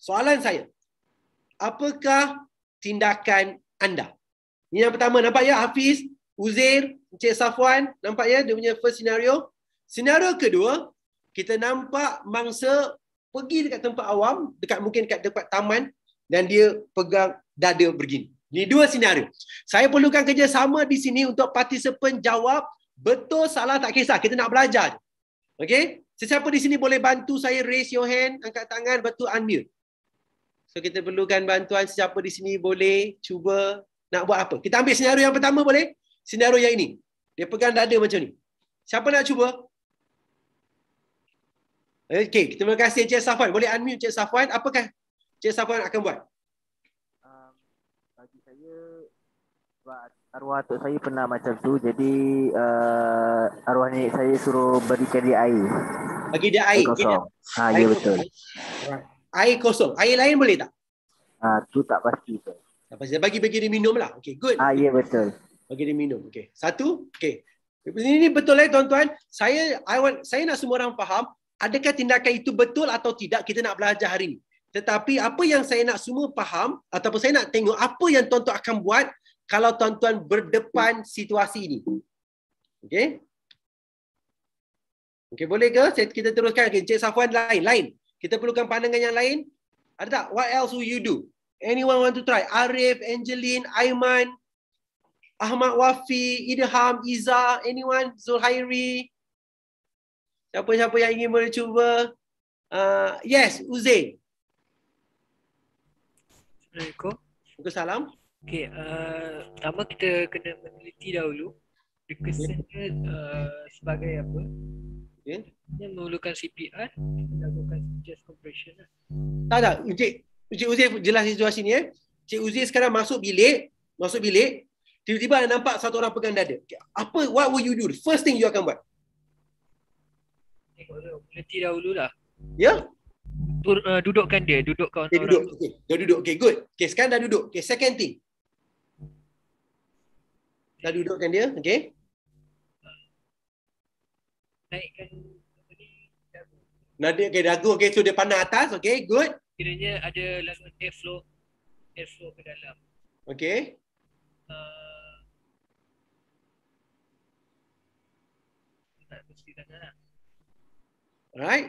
Soalan saya. Apakah tindakan anda? Ini yang pertama. Nampak ya Hafiz, Uzair, Encik Safwan. Nampak ya dia punya first scenario. Scenario kedua, kita nampak mangsa pergi dekat tempat awam, dekat mungkin dekat tempat taman dan dia pegang dada begini. Ini dua senario. Saya perlukan kerjasama di sini untuk partisipan jawab betul salah tak kisah. Kita nak belajar. Okay? Sesiapa di sini boleh bantu saya raise your hand, angkat tangan, betul unmute. So kita perlukan bantuan sesiapa di sini boleh cuba nak buat apa. Kita ambil senario yang pertama boleh? Senario yang ini. Dia pegang dada macam ni. Siapa nak cuba? Okay, terima kasih Encik Safwan. Boleh unmute Encik Safwan. Apakah Encik Safwan akan buat? Um, bagi saya, arwah atuk saya pernah macam tu. Jadi uh, arwah nenek saya suruh berikan dia air. Bagi dia air. Air kosong. Ha, Air ya betul. Air kosong. Air lain boleh tak? Ha, tu tak pasti tu. Tak pasti. Bagi bagi dia minum lah. Okay, good. Ha, ya betul. Bagi dia minum. Okay. Satu. Okay. Ini, ini betul eh tuan-tuan. Saya I want, saya nak semua orang faham adakah tindakan itu betul atau tidak kita nak belajar hari ini. Tetapi apa yang saya nak semua faham ataupun saya nak tengok apa yang tuan-tuan akan buat kalau tuan-tuan berdepan situasi ini. Okay. Okay, boleh ke? Saya, kita teruskan. Okay, Encik Safwan lain. Lain. Kita perlukan pandangan yang lain. Ada tak? What else will you do? Anyone want to try? Arif, Angeline, Aiman, Ahmad Wafi, Idham, Iza, anyone? Zulhairi. Siapa-siapa yang ingin boleh cuba? Uh, yes, Uzair. Assalamualaikum. Waalaikumsalam. Okey, uh, pertama kita kena meneliti dahulu dia kesannya uh, sebagai apa? Okay. Dia memerlukan CPR, melakukan chest compression lah. Tak tak, Encik, Encik Uzair jelas situasi ni eh. Encik Uzair sekarang masuk bilik, masuk bilik, tiba-tiba ada nampak satu orang pegang dada. Okay, Apa, what will you do? First thing you akan buat? Tengok dulu, meneliti dahulu lah. Ya? Tur, uh, dudukkan dia, dudukkan Dia orang. duduk. Okay. Dah duduk. Okay, good. Okay, sekarang dah duduk. Okay, second thing. Dah dudukkan dia. Okay. Naikkan apa ni, dagu. Nada okay, dagu. Okay, so dia pandang atas. Okay, good. Kiranya ada laluan airflow, airflow ke dalam. Okay. Uh, tak mesti tangan lah. Alright.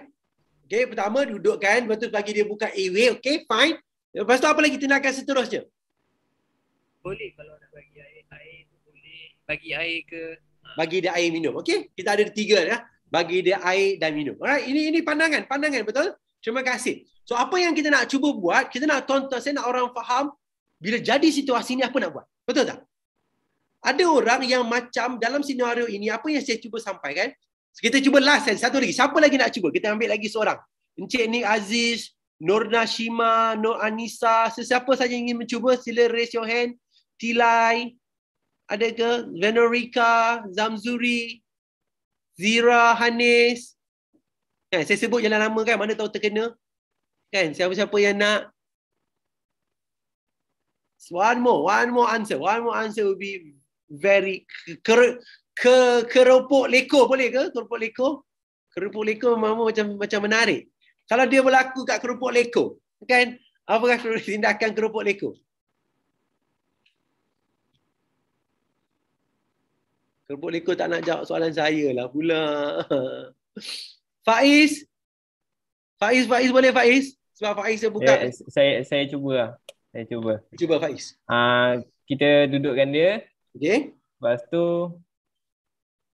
Okay, pertama dudukkan. Lepas tu bagi dia buka airway. Okay, fine. Lepas tu apa lagi tindakan seterusnya? Boleh kalau nak bagi air, air tu boleh. Bagi air ke Bagi dia air minum. Okay, kita ada tiga ya. Bagi dia air dan minum. Alright, ini ini pandangan. Pandangan, betul? Terima kasih. So, apa yang kita nak cuba buat, kita nak tonton, saya nak orang faham bila jadi situasi ni apa nak buat. Betul tak? Ada orang yang macam dalam senario ini, apa yang saya cuba sampaikan, kita cuba last kan, satu lagi. Siapa lagi nak cuba? Kita ambil lagi seorang. Encik Nick Aziz, Norna Shima, Nur Anissa, sesiapa saja yang ingin mencuba, sila raise your hand. Tilai, ada ke? Venorika, Zamzuri, Zira, Hanis. Kan, saya sebut jalan nama kan, mana tahu terkena. Kan, siapa-siapa yang nak. One more, one more answer. One more answer will be very ke, ke keropok leko boleh ke? Keropok leko? Keropok leko mama macam macam menarik. Kalau dia berlaku kat keropok leko, kan? Apakah tindakan keropok leko? Keropok leko tak nak jawab soalan saya lah pula. Faiz. Faiz, Faiz boleh Faiz? Sebab Faiz dia buka. Ya, saya saya cuba lah. Saya cuba. Cuba Faiz. Ah kita dudukkan dia. Okay. Lepas tu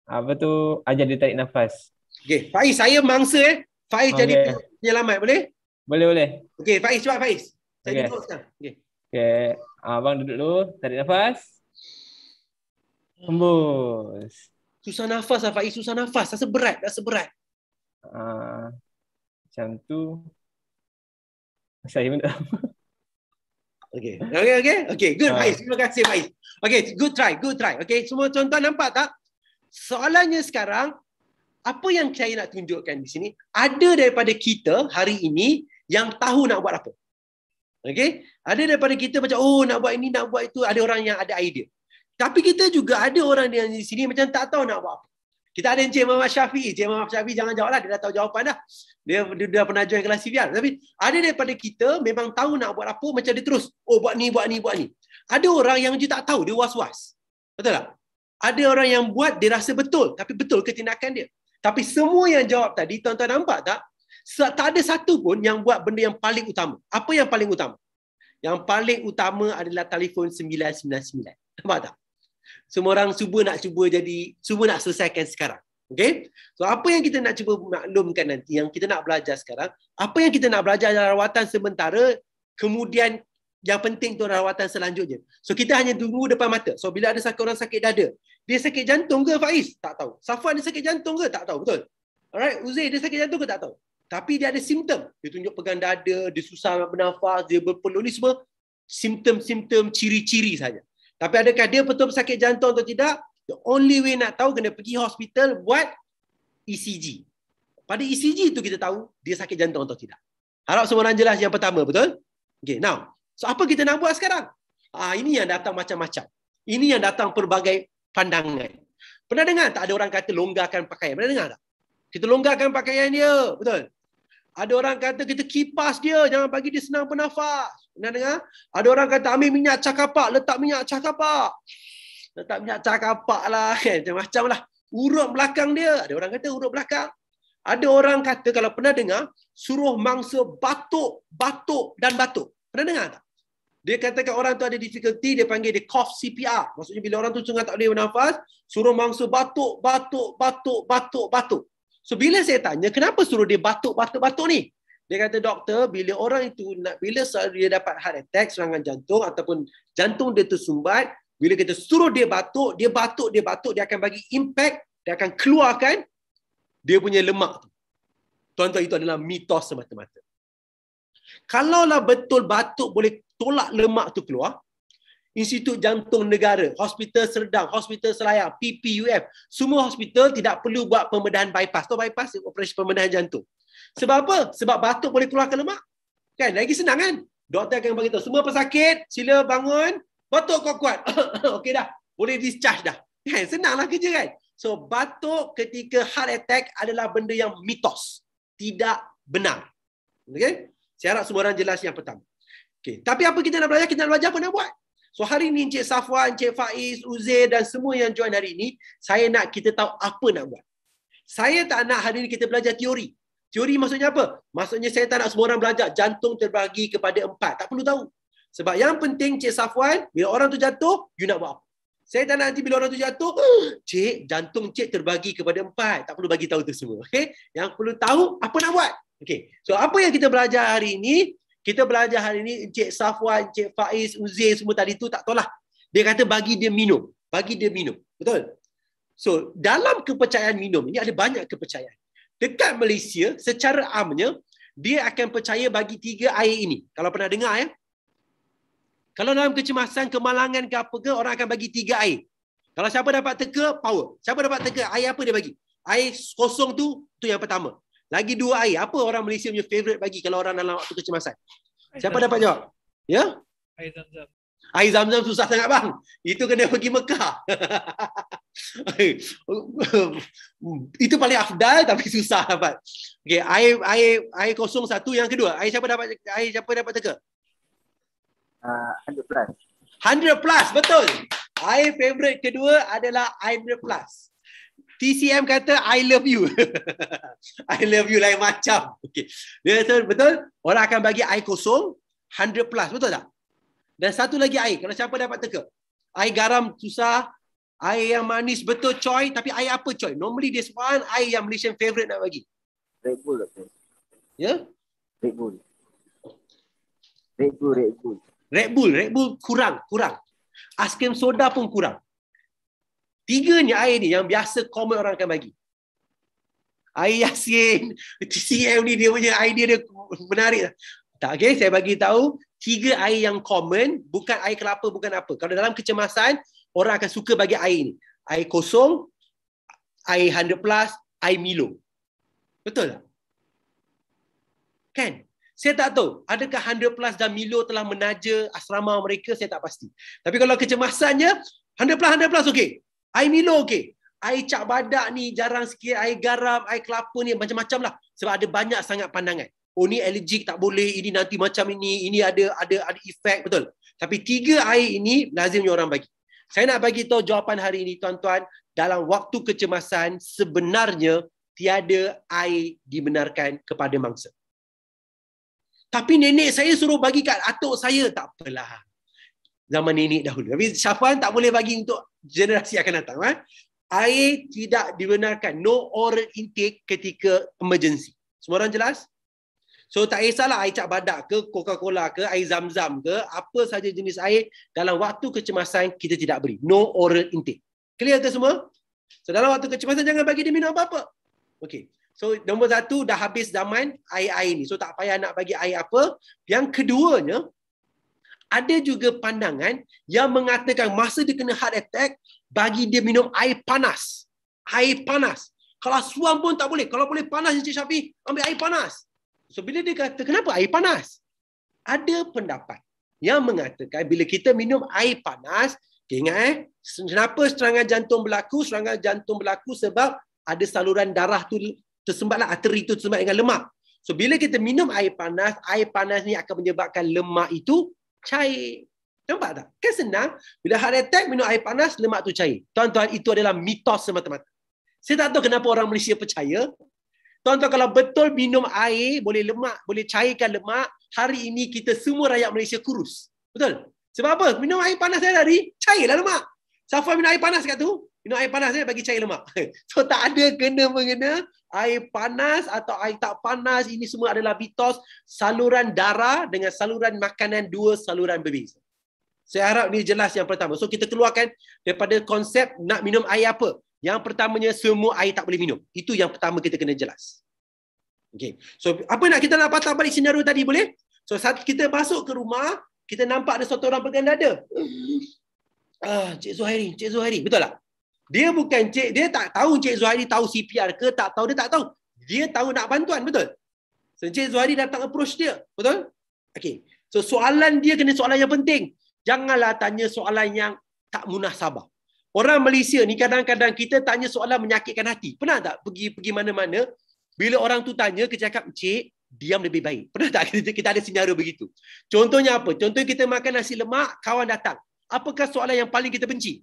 apa tu ajar dia tarik nafas. Okay. Faiz, saya mangsa eh. Faiz Okay. jadi penyelamat. Boleh? Boleh boleh. Okay, Faiz. Cepat Faiz. Saya Okay. duduk sekarang. Okay. Okay. Abang duduk dulu, tarik nafas. Hembus. Susah nafas lah Faiz. Susah nafas. Rasa berat. Rasa berat. Ah macam tu. Saya pun tak. Okay. Okay, okay. Okay, good Ah. Faiz. Terima kasih Faiz. Okay, good try. Good try. Okay, semua tuan-tuan nampak tak? Soalannya sekarang, apa yang saya nak tunjukkan di sini, ada daripada kita hari ini yang tahu nak buat apa. Okay? Ada daripada kita macam, oh nak buat ini, nak buat itu. Ada orang yang ada idea. Tapi kita juga ada orang yang di sini macam tak tahu nak buat apa. Kita ada Encik Muhammad Syafiq. Encik Muhammad Syafiq jangan jawab lah. Dia dah tahu jawapan dah. Dia, dia, dia dah pernah join kelas CVR. Tapi ada daripada kita memang tahu nak buat apa macam dia terus. Oh buat ni, buat ni, buat ni. Ada orang yang je tak tahu. Dia was-was. Betul tak? Ada orang yang buat dia rasa betul. Tapi betul ke tindakan dia? Tapi semua yang jawab tadi, tuan-tuan nampak tak? Tak ada satu pun yang buat benda yang paling utama. Apa yang paling utama? Yang paling utama adalah telefon 999. Nampak tak? Semua orang cuba nak cuba jadi, cuba nak selesaikan sekarang. Okay? So apa yang kita nak cuba maklumkan nanti, yang kita nak belajar sekarang, apa yang kita nak belajar adalah rawatan sementara, kemudian yang penting tu rawatan selanjutnya. So kita hanya tunggu depan mata. So bila ada sakit orang sakit dada, dia sakit jantung ke Faiz? Tak tahu. Safwan dia sakit jantung ke? Tak tahu. Betul? Alright, Uzair dia sakit jantung ke? Tak tahu. Tapi dia ada simptom. Dia tunjuk pegang dada, dia susah bernafas, dia berpeluh. Ni semua simptom-simptom ciri-ciri saja. Tapi adakah dia betul sakit jantung atau tidak? The only way nak tahu kena pergi hospital buat ECG. Pada ECG tu kita tahu dia sakit jantung atau tidak. Harap semua orang jelas yang pertama, betul? Okay, now. So apa kita nak buat sekarang? Ah, ini yang datang macam-macam. Ini yang datang pelbagai pandangan. Pernah dengar tak ada orang kata longgarkan pakaian? Pernah dengar tak? Kita longgarkan pakaian dia, betul? Ada orang kata kita kipas dia, jangan bagi dia senang bernafas. Pernah dengar? Ada orang kata ambil minyak cakapak, letak minyak cakapak. Letak minyak cakapak lah kan. Macam-macam lah. Urut belakang dia. Ada orang kata urut belakang. Ada orang kata kalau pernah dengar, suruh mangsa batuk, batuk dan batuk. Pernah dengar tak? Dia katakan orang tu ada difficulty, dia panggil dia cough CPR. Maksudnya bila orang tu sangat tak boleh bernafas, suruh mangsa batuk, batuk, batuk, batuk, batuk. So bila saya tanya, kenapa suruh dia batuk-batuk-batuk ni? Dia kata doktor, bila orang itu nak bila dia dapat heart attack, serangan jantung ataupun jantung dia tersumbat, bila kita suruh dia batuk, dia batuk, dia batuk, dia akan bagi impact, dia akan keluarkan dia punya lemak tu. Tuan-tuan itu adalah mitos semata-mata. Kalaulah betul batuk boleh tolak lemak tu keluar, Institut Jantung Negara, Hospital Serdang, Hospital Selayar, PPUF, semua hospital tidak perlu buat pembedahan bypass. Tahu bypass operasi pembedahan jantung. Sebab apa? Sebab batuk boleh keluarkan lemak. Kan? Lagi senang kan? Doktor akan beritahu, semua pesakit, sila bangun, batuk kuat-kuat. Okey dah. Boleh discharge dah. Kan? Senanglah kerja kan? So, batuk ketika heart attack adalah benda yang mitos. Tidak benar. Okay? Saya harap semua orang jelas yang pertama. Okay. Tapi apa kita nak belajar? Kita nak belajar apa nak buat? So hari ni Encik Safwan, Encik Faiz, Uzair dan semua yang join hari ini, saya nak kita tahu apa nak buat. Saya tak nak hari ini kita belajar teori. Teori maksudnya apa? Maksudnya saya tak nak semua orang belajar jantung terbagi kepada empat. Tak perlu tahu. Sebab yang penting Encik Safwan, bila orang tu jatuh, you nak buat apa? Saya tak nak nanti bila orang tu jatuh, cik, jantung cik terbagi kepada empat. Tak perlu bagi tahu tu semua. Okay? Yang perlu tahu, apa nak buat? Okay. So apa yang kita belajar hari ini, kita belajar hari ini Encik Safwan, Encik Faiz, Uzair semua tadi tu tak tahulah. Dia kata bagi dia minum. Bagi dia minum. Betul? So, dalam kepercayaan minum ini ada banyak kepercayaan. Dekat Malaysia, secara amnya, dia akan percaya bagi tiga air ini. Kalau pernah dengar ya. Kalau dalam kecemasan, kemalangan ke apa ke, orang akan bagi tiga air. Kalau siapa dapat teka, power. Siapa dapat teka, air apa dia bagi? Air kosong tu, tu yang pertama. Lagi dua air. Apa orang Malaysia punya favorite bagi kalau orang dalam waktu kecemasan? Siapa dapat jawab? Ya? Air zam-zam. Air zam-zam susah sangat bang. Itu kena pergi Mekah. itu paling afdal tapi susah dapat. Okey, air air air kosong satu yang kedua. Air siapa dapat air siapa dapat teka? Uh, 100 plus. 100 plus betul. Air favorite kedua adalah 100 plus. TCM kata I love you. I love you lain macam. Okay. Dia betul, betul. Orang akan bagi air kosong 100 plus. Betul tak? Dan satu lagi air. Kalau siapa dapat teka. Air garam susah. Air yang manis betul coy. Tapi air apa coy? Normally this one air yang Malaysian favorite nak bagi. Red Bull. Ya? Yeah? Red Bull. Red Bull, Red Bull. Red Bull, Red Bull kurang, kurang. Aiskrim soda pun kurang. Tiga ni air ni yang biasa common orang akan bagi. Air Yasin, TCM ni dia punya idea dia menarik. Tak okay, saya bagi tahu tiga air yang common, bukan air kelapa, bukan apa. Kalau dalam kecemasan, orang akan suka bagi air ni. Air kosong, air 100 plus, air Milo. Betul tak? Kan? Saya tak tahu, adakah 100 plus dan Milo telah menaja asrama mereka, saya tak pasti. Tapi kalau kecemasannya, 100 plus, 100 plus, okey. Air Milo okey. air cak badak ni jarang sikit, air garam, air kelapa ni macam-macam lah. Sebab ada banyak sangat pandangan. Oh ni allergic tak boleh, ini nanti macam ini, ini ada ada ada efek betul. Tapi tiga air ini lazimnya orang bagi. Saya nak bagi tahu jawapan hari ini tuan-tuan, dalam waktu kecemasan sebenarnya tiada air dibenarkan kepada mangsa. Tapi nenek saya suruh bagi kat atuk saya, tak apalah. Zaman nenek dahulu. Tapi Syafwan tak boleh bagi untuk generasi akan datang. Eh? Air tidak dibenarkan. No oral intake ketika emergency. Semua orang jelas? So tak kisahlah air cap badak ke, Coca-Cola ke, air zam-zam ke, apa saja jenis air dalam waktu kecemasan kita tidak beri. No oral intake. Clear ke semua? So dalam waktu kecemasan jangan bagi dia minum apa-apa. Okay. So nombor satu dah habis zaman air-air ni. So tak payah nak bagi air apa. Yang keduanya, ada juga pandangan yang mengatakan masa dia kena heart attack, bagi dia minum air panas. Air panas. Kalau suam pun tak boleh. Kalau boleh panas Encik Syafi, ambil air panas. So bila dia kata, kenapa air panas? Ada pendapat yang mengatakan bila kita minum air panas, okay, ingat eh, kenapa serangan jantung berlaku? Serangan jantung berlaku sebab ada saluran darah tu tersumbatlah arteri itu tersumbat dengan lemak. So bila kita minum air panas, air panas ni akan menyebabkan lemak itu cair. Nampak tak? Kan senang. Bila heart attack, minum air panas, lemak tu cair. Tuan-tuan, itu adalah mitos semata-mata. Saya tak tahu kenapa orang Malaysia percaya. Tuan-tuan, kalau betul minum air, boleh lemak, boleh cairkan lemak, hari ini kita semua rakyat Malaysia kurus. Betul? Sebab apa? Minum air panas saya tadi, cairlah lemak. Siapa minum air panas kat tu? Minum air panas saya bagi cair lemak. So tak ada kena-mengena air panas atau air tak panas ini semua adalah mitos saluran darah dengan saluran makanan dua saluran berbeza. Saya harap ini jelas yang pertama. So kita keluarkan daripada konsep nak minum air apa. Yang pertamanya semua air tak boleh minum. Itu yang pertama kita kena jelas. Okay. So apa nak kita nak patah balik senario tadi boleh? So saat kita masuk ke rumah, kita nampak ada satu orang pegang dada. Ah, Cik Zuhairi, Cik Zuhairi. Betul tak? Dia bukan cik, dia tak tahu Cik Zuhairi tahu CPR ke, tak tahu, dia tak tahu. Dia tahu nak bantuan, betul? So, Cik Zuhairi datang approach dia, betul? Okay. So, soalan dia kena soalan yang penting. Janganlah tanya soalan yang tak munah sabar. Orang Malaysia ni kadang-kadang kita tanya soalan menyakitkan hati. Pernah tak pergi pergi mana-mana, bila orang tu tanya, kita cakap, Cik, diam lebih baik. Pernah tak kita, kita ada senario begitu? Contohnya apa? Contohnya kita makan nasi lemak, kawan datang. Apakah soalan yang paling kita benci?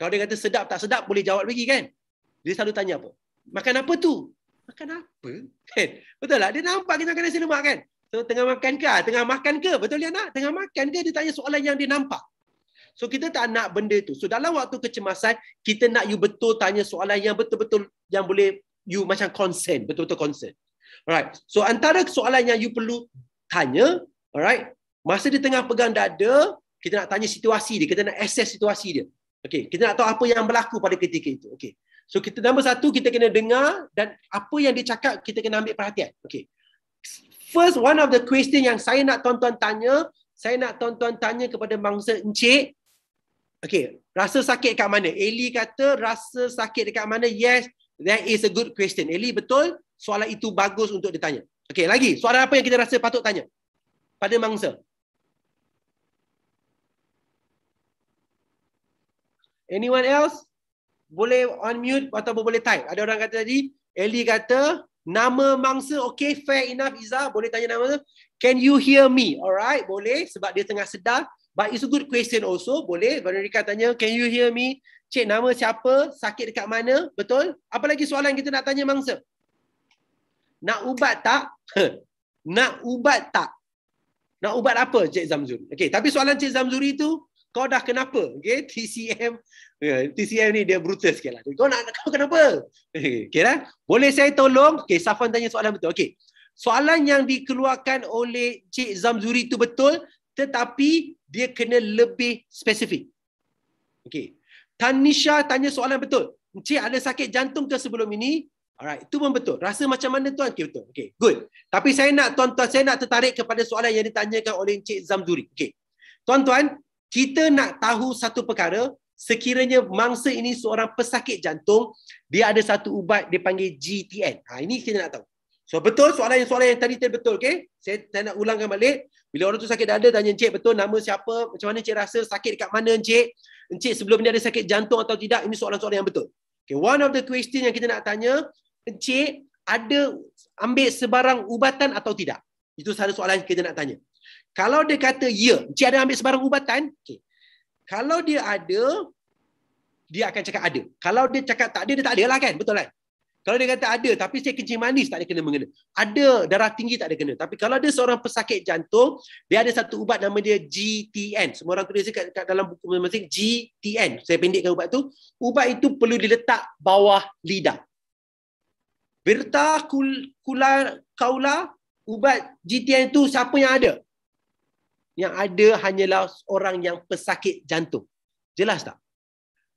Kalau dia kata sedap tak sedap, boleh jawab lagi kan? Dia selalu tanya apa? Makan apa tu? Makan apa? Kan? Betul tak? Dia nampak kita makan nasi lemak kan? So, tengah makan ke? Tengah makan ke? Betul dia nak? Tengah makan ke? Dia tanya soalan yang dia nampak. So kita tak nak benda tu. So dalam waktu kecemasan, kita nak you betul tanya soalan yang betul-betul yang boleh you macam concern. Betul-betul concern. Alright. So antara soalan yang you perlu tanya, alright, masa dia tengah pegang dada, kita nak tanya situasi dia. Kita nak assess situasi dia. Okey, kita nak tahu apa yang berlaku pada ketika itu. Okey. So kita nombor satu kita kena dengar dan apa yang dia cakap kita kena ambil perhatian. Okey. First one of the question yang saya nak tuan-tuan tanya, saya nak tuan-tuan tanya kepada mangsa encik. Okey, rasa sakit kat mana? Eli kata rasa sakit dekat mana? Yes, that is a good question. Eli betul, soalan itu bagus untuk ditanya. Okey, lagi. Soalan apa yang kita rasa patut tanya? Pada mangsa. Anyone else? Boleh unmute atau boleh type. Ada orang kata tadi, Eli kata, nama mangsa, okay, fair enough Iza, boleh tanya nama Can you hear me? Alright, boleh sebab dia tengah sedar. But it's a good question also, boleh. Veronica tanya, can you hear me? Cik, nama siapa? Sakit dekat mana? Betul? Apa lagi soalan kita nak tanya mangsa? Nak ubat tak? nak ubat tak? Nak ubat apa Cik Zamzuri? Okay, tapi soalan Cik Zamzuri tu, kau dah kenapa? Okay, TCM. Yeah, TCM ni dia brutal sikit lah. Kau nak kau kenapa? Okay, lah. Boleh saya tolong? Okay, Safan tanya soalan betul. Okay. Soalan yang dikeluarkan oleh Cik Zamzuri itu betul tetapi dia kena lebih spesifik. Okay. Tanisha tanya soalan betul. Cik ada sakit jantung ke sebelum ini? Alright, itu pun betul. Rasa macam mana tuan? Okay, betul. Okay, good. Tapi saya nak tuan-tuan, saya nak tertarik kepada soalan yang ditanyakan oleh Cik Zamzuri. Okay. Tuan-tuan, kita nak tahu satu perkara, sekiranya mangsa ini seorang pesakit jantung, dia ada satu ubat dia panggil GTN. Ha, ini kita nak tahu. So betul soalan yang soalan yang tadi tadi betul okey. Saya, saya nak ulangkan balik. Bila orang tu sakit dada tanya encik betul nama siapa, macam mana encik rasa, sakit dekat mana encik? Encik sebelum ni ada sakit jantung atau tidak? Ini soalan-soalan yang betul. Okay, one of the question yang kita nak tanya, Encik ada ambil sebarang ubatan atau tidak? Itu satu soalan yang kita nak tanya. Kalau dia kata ya, Encik ada ambil sebarang ubatan? Okay. Kalau dia ada, dia akan cakap ada. Kalau dia cakap tak ada, dia tak ada lah kan? Betul kan? Kalau dia kata ada, tapi saya kencing manis tak ada kena mengena. Ada darah tinggi tak ada kena. Tapi kalau ada seorang pesakit jantung, dia ada satu ubat nama dia GTN. Semua orang tulis kat, kat dalam buku masing-masing GTN. Saya pendekkan ubat tu. Ubat itu perlu diletak bawah lidah. Berta kul, kula, kaula, ubat GTN itu siapa yang ada? Yang ada hanyalah orang yang pesakit jantung. Jelas tak?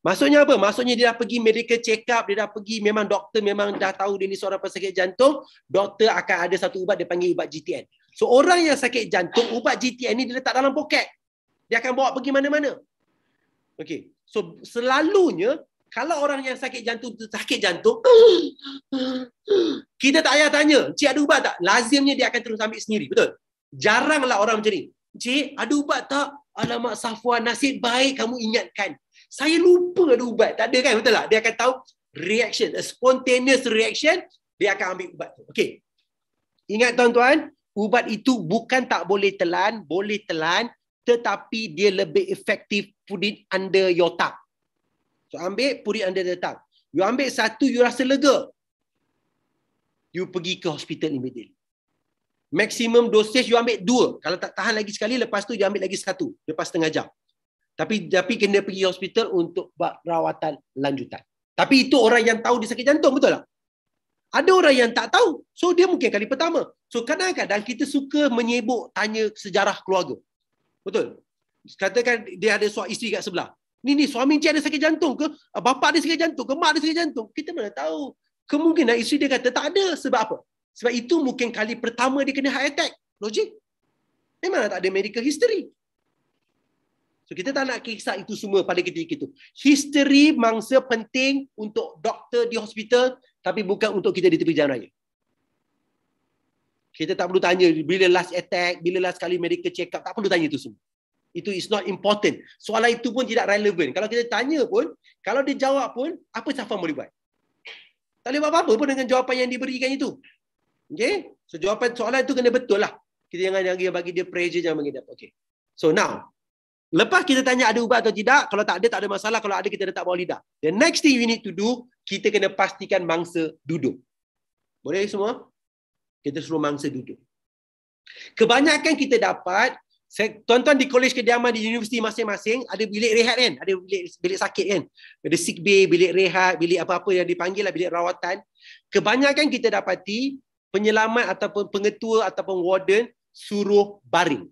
Maksudnya apa? Maksudnya dia dah pergi medical check up, dia dah pergi memang doktor memang dah tahu dia ni seorang pesakit jantung, doktor akan ada satu ubat dia panggil ubat GTN. So orang yang sakit jantung, ubat GTN ni dia letak dalam poket. Dia akan bawa pergi mana-mana. Okay. So selalunya kalau orang yang sakit jantung tu sakit jantung, kita tak payah tanya, cik ada ubat tak? Lazimnya dia akan terus ambil sendiri. Betul? Jaranglah orang macam ni. Cik, ada ubat tak? Alamak Safwan, nasib baik kamu ingatkan. Saya lupa ada ubat. Tak ada kan? Betul tak? Dia akan tahu reaction. A spontaneous reaction. Dia akan ambil ubat tu. Okay. Ingat tuan-tuan. Ubat itu bukan tak boleh telan. Boleh telan. Tetapi dia lebih efektif put it under your tongue. So ambil, put it under the tongue. You ambil satu, you rasa lega. You pergi ke hospital immediately. Maximum dosage you ambil dua. Kalau tak tahan lagi sekali, lepas tu you ambil lagi satu. Lepas setengah jam. Tapi tapi kena pergi hospital untuk buat rawatan lanjutan. Tapi itu orang yang tahu dia sakit jantung, betul tak? Ada orang yang tak tahu. So dia mungkin kali pertama. So kadang-kadang kita suka menyebut tanya sejarah keluarga. Betul? Katakan dia ada suami isteri kat sebelah. Ni ni suami cik ada sakit jantung ke? Ah, bapa ada sakit jantung ke? Mak ada sakit jantung? Kita mana tahu. Kemungkinan isteri dia kata tak ada. Sebab apa? Sebab itu mungkin kali pertama dia kena heart attack. Logik? Memang tak ada medical history. So kita tak nak kisah itu semua pada ketika itu. History mangsa penting untuk doktor di hospital tapi bukan untuk kita di tepi jalan raya. Kita tak perlu tanya bila last attack, bila last kali medical check up, tak perlu tanya itu semua. Itu is not important. Soalan itu pun tidak relevan. Kalau kita tanya pun, kalau dia jawab pun, apa Safan boleh buat? Tak boleh buat apa-apa pun dengan jawapan yang diberikan itu. Okay? So jawapan soalan itu kena betul lah. Kita jangan jangan bagi dia pressure, jangan bagi dia. Okay. So now, Lepas kita tanya ada ubat atau tidak, kalau tak ada, tak ada masalah. Kalau ada, kita letak bawah lidah. The next thing we need to do, kita kena pastikan mangsa duduk. Boleh semua? Kita suruh mangsa duduk. Kebanyakan kita dapat, tuan-tuan di kolej kediaman di universiti masing-masing, ada bilik rehat kan? Ada bilik, bilik sakit kan? Ada sick bay, bilik rehat, bilik apa-apa yang dipanggil lah, bilik rawatan. Kebanyakan kita dapati, penyelamat ataupun pengetua ataupun warden suruh baring.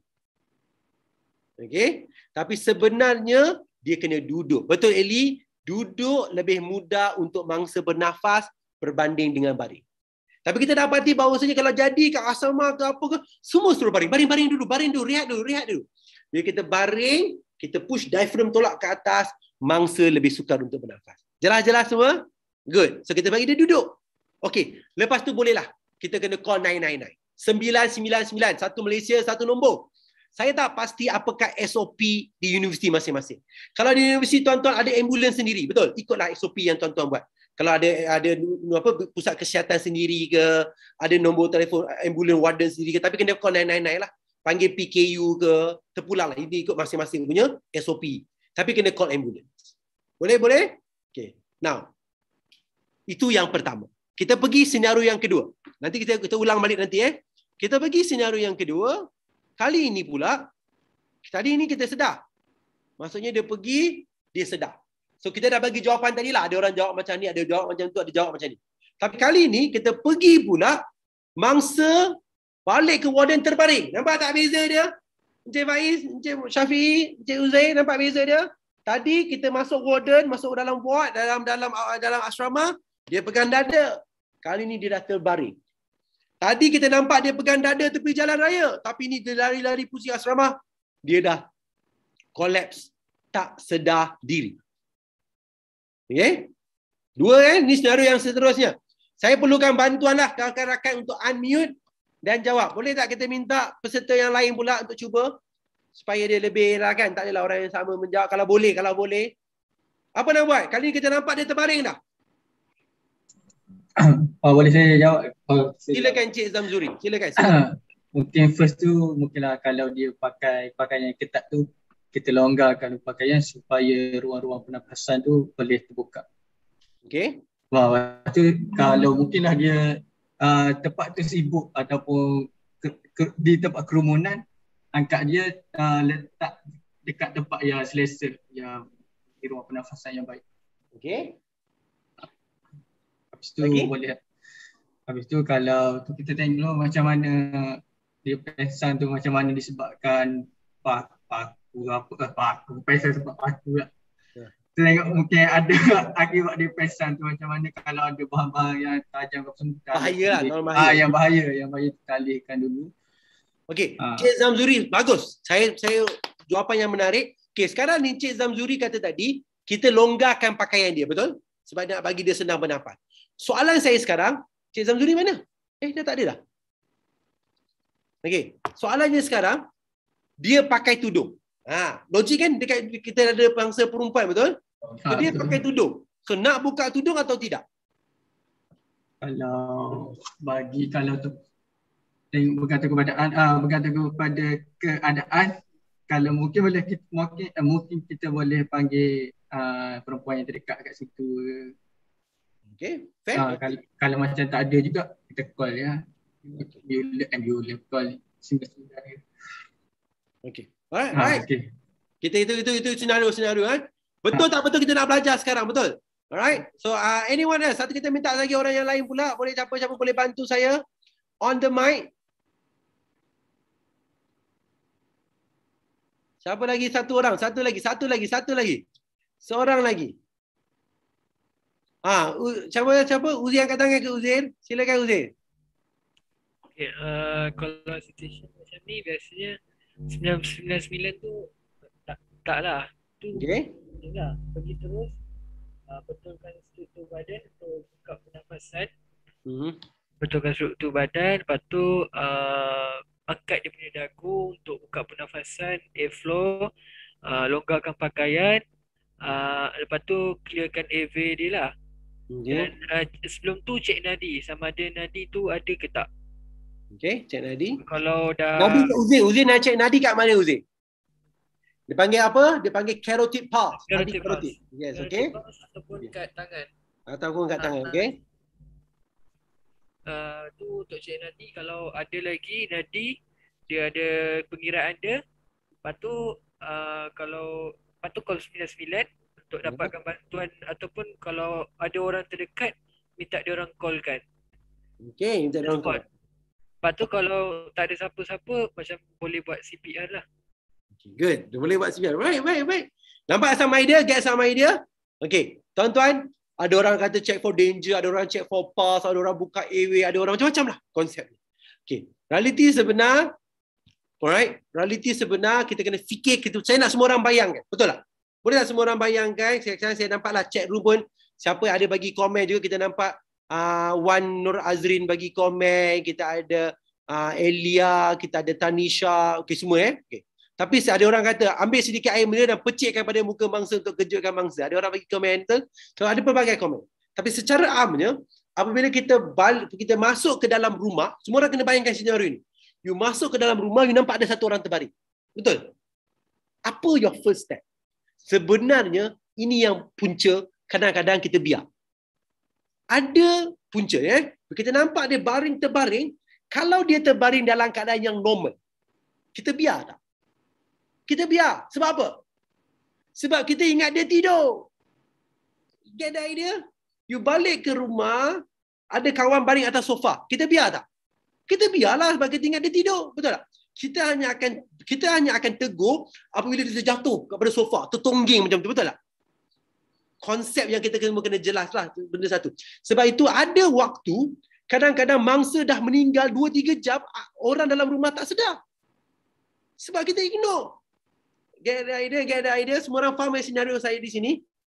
Okay? Tapi sebenarnya dia kena duduk. Betul Eli? Duduk lebih mudah untuk mangsa bernafas berbanding dengan baring. Tapi kita dapati bahawasanya kalau jadi kat asrama ke apa ke, semua suruh baring. Baring-baring dulu, baring dulu, rehat dulu, rehat dulu. Bila kita baring, kita push diaphragm tolak ke atas, mangsa lebih sukar untuk bernafas. Jelas-jelas semua? Good. So kita bagi dia duduk. Okay. Lepas tu bolehlah. Kita kena call 999. 999. Satu Malaysia, satu nombor saya tak pasti apakah SOP di universiti masing-masing. Kalau di universiti tuan-tuan ada ambulans sendiri, betul? Ikutlah SOP yang tuan-tuan buat. Kalau ada ada apa pusat kesihatan sendiri ke, ada nombor telefon ambulans warden sendiri ke, tapi kena call 999 lah. Panggil PKU ke, terpulang lah. Ini ikut masing-masing punya SOP. Tapi kena call ambulans. Boleh? Boleh? Okay. Now, itu yang pertama. Kita pergi senario yang kedua. Nanti kita kita ulang balik nanti eh. Kita pergi senario yang kedua, Kali ini pula, tadi ini kita sedar. Maksudnya dia pergi, dia sedar. So kita dah bagi jawapan tadi lah. Ada orang jawab macam ni, ada jawab macam tu, ada jawab macam ni. Tapi kali ini kita pergi pula, mangsa balik ke warden terbaring. Nampak tak beza dia? Encik Faiz, Encik Syafi'i, Encik Uzair, nampak beza dia? Tadi kita masuk warden, masuk dalam ward, dalam dalam dalam asrama, dia pegang dada. Kali ini dia dah terbaring. Tadi kita nampak dia pegang dada tepi jalan raya. Tapi ni dia lari-lari pusing asrama. Dia dah collapse. Tak sedar diri. Okay? Dua kan? Ni senario yang seterusnya. Saya perlukan bantuan lah rakan-rakan untuk unmute dan jawab. Boleh tak kita minta peserta yang lain pula untuk cuba? Supaya dia lebih lah kan. Tak adalah orang yang sama menjawab. Kalau boleh, kalau boleh. Apa nak buat? Kali ni kita nampak dia terbaring dah. Oh, boleh saya jawab? Saya Silakan Cik Zamzuri. Silakan. silakan. mungkin first tu mungkinlah kalau dia pakai pakaian yang ketat tu kita longgarkan pakaian supaya ruang-ruang pernafasan tu boleh terbuka. Okey. Wah, lepas tu kalau mungkinlah dia uh, tempat tu sibuk ataupun ke, ke, di tempat kerumunan angkat dia uh, letak dekat tempat yang selesa yang di ruang pernafasan yang baik. Okey. Habis tu Lagi? boleh Habis tu kalau tu kita tengok dulu macam mana dia pesan tu macam mana disebabkan pak paku apa eh, paku pesan sebab paku lah. Ya. Kita tengok mungkin ada akibat dia pesan tu macam mana kalau ada bahan-bahan yang tajam semua. kita Bahaya lah, kalau bahaya. Ah, yang bahaya, yang bahaya kita alihkan dulu. Okey. Ah. Cik Zamzuri bagus. Saya saya jawapan yang menarik. Okey, sekarang ni Cik Zamzuri kata tadi kita longgarkan pakaian dia, betul? Sebab nak bagi dia senang bernafas. Soalan saya sekarang, Cik Zamzuri mana? Eh, dah tak ada dah. Okey, soalannya sekarang dia pakai tudung. Ha, logik kan dekat kita ada bangsa perempuan betul? So, Ah, dia pakai tudung. So nak buka tudung atau tidak? Kalau bagi kalau tu tengok bergantung kepada ah bergantung kepada keadaan kalau mungkin boleh kita mungkin eh, mungkin kita boleh panggil ah, perempuan yang terdekat kat situ Okey, fair. ah, kalau, kalau macam tak ada juga kita call ya ambulance ambulance call singgah saudara Okey. Alright, ah, alright. okay. Kita itu itu itu senario senario kan. Betul tak betul kita nak belajar sekarang betul? Alright. So uh, anyone else? Satu kita minta lagi orang yang lain pula. Boleh siapa-siapa boleh bantu saya on the mic. Siapa lagi satu orang? Satu lagi, satu lagi, satu lagi. Seorang lagi. Ah, siapa siapa? Uzi angkat tangan ke Uzair? Silakan Uzair. Okay, uh, kalau situation macam ni biasanya 999 tu tak tak lah. Tu okay. lah. Pergi terus uh, betulkan struktur badan untuk buka pernafasan. Hmm. Betulkan struktur badan. Lepas tu uh, angkat dia punya dagu untuk buka pernafasan, airflow, uh, longgarkan pakaian. Uh, lepas tu clearkan airway dia lah. Okey. Dan uh, sebelum tu cek nadi sama ada nadi tu ada ke tak. Okey, Cik Nadi. Kalau dah Nadi kat Uzair. Uzair nak cek Nadi kat mana Uzair? Dia panggil apa? Dia panggil carotid pulse. Nadi Carotid carotid. Yes, okey. ataupun kat tangan. Ataupun kat tangan, okey? Uh, tu untuk cek nadi kalau ada lagi nadi dia ada pengiraan dia. Lepas tu uh, kalau lepas tu call 99 untuk Hmm. dapatkan bantuan ataupun kalau ada orang terdekat minta dia orang callkan. Okey, minta dia orang Spot. Lepas tu kalau tak ada siapa-siapa macam boleh buat CPR lah. Okay, good. Dia boleh buat CPR. Right, right, right. Nampak some idea? Get some idea? Okay. Tuan-tuan, ada orang kata check for danger, ada orang check for pulse, ada orang buka airway, ada orang macam-macam lah konsep ni. Okay. Realiti sebenar, alright, realiti sebenar kita kena fikir, kita, saya nak semua orang bayangkan. Betul tak? Boleh tak semua orang bayangkan? Sekarang saya nampak lah chat room pun, siapa ada bagi komen juga, kita nampak uh, Wan Nur Azrin bagi komen, kita ada uh, Elia, kita ada Tanisha, okay semua eh. Okay. Tapi ada orang kata ambil sedikit air mineral dan pecikkan pada muka mangsa untuk kejutkan mangsa. Ada orang bagi komen tu. So ada pelbagai komen. Tapi secara amnya apabila kita bal kita masuk ke dalam rumah, semua orang kena bayangkan senario ni. You masuk ke dalam rumah, you nampak ada satu orang terbaring. Betul? Apa your first step? Sebenarnya ini yang punca kadang-kadang kita biar. Ada punca ya. Kita nampak dia baring terbaring, kalau dia terbaring dalam keadaan yang normal, kita biar tak? Kita biar. Sebab apa? Sebab kita ingat dia tidur. Get the idea? You balik ke rumah, ada kawan baring atas sofa. Kita biar tak? Kita biarlah sebab kita ingat dia tidur. Betul tak? Kita hanya akan kita hanya akan tegur apabila dia terjatuh kepada sofa, tertongging macam tu. Betul tak? Konsep yang kita kena, kena jelas lah benda satu. Sebab itu ada waktu kadang-kadang mangsa dah meninggal 2-3 jam, orang dalam rumah tak sedar. Sebab kita ignore. Get the idea, get the idea. Semua orang faham senario saya di sini?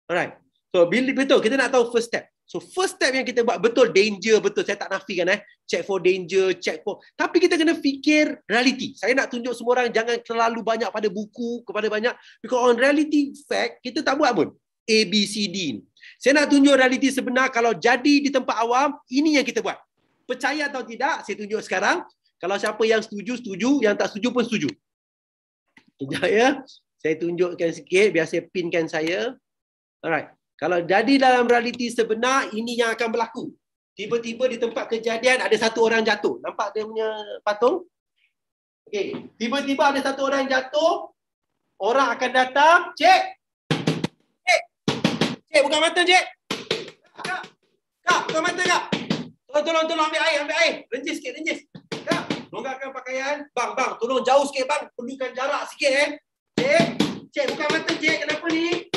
Alright. So, bila betul, kita nak tahu first step. So, first step yang kita buat betul danger, betul. Saya tak nafikan eh. Check for danger, check for... Tapi kita kena fikir reality. Saya nak tunjuk semua orang jangan terlalu banyak pada buku, kepada banyak. Because on reality fact, kita tak buat pun. A, B, C, D. Saya nak tunjuk realiti sebenar kalau jadi di tempat awam, ini yang kita buat. Percaya atau tidak, saya tunjuk sekarang. Kalau siapa yang setuju, setuju. Yang tak setuju pun setuju. Sekejap ya. Saya tunjukkan sikit biar saya pinkan saya. Alright. Kalau jadi dalam realiti sebenar, ini yang akan berlaku. Tiba-tiba di tempat kejadian ada satu orang jatuh. Nampak dia punya patung? Okey. Tiba-tiba ada satu orang jatuh. Orang akan datang. Cik! Cik! Cik, buka mata, cik! Kak! Kak, buka mata, kak! Tolong, tolong, tolong ambil air, ambil air. Renjis sikit, renjis. Kak, longgarkan pakaian. Bang, bang, tolong jauh sikit, bang. Perlukan jarak sikit, eh. Cik, cik, buka mata, cik. Kenapa ni?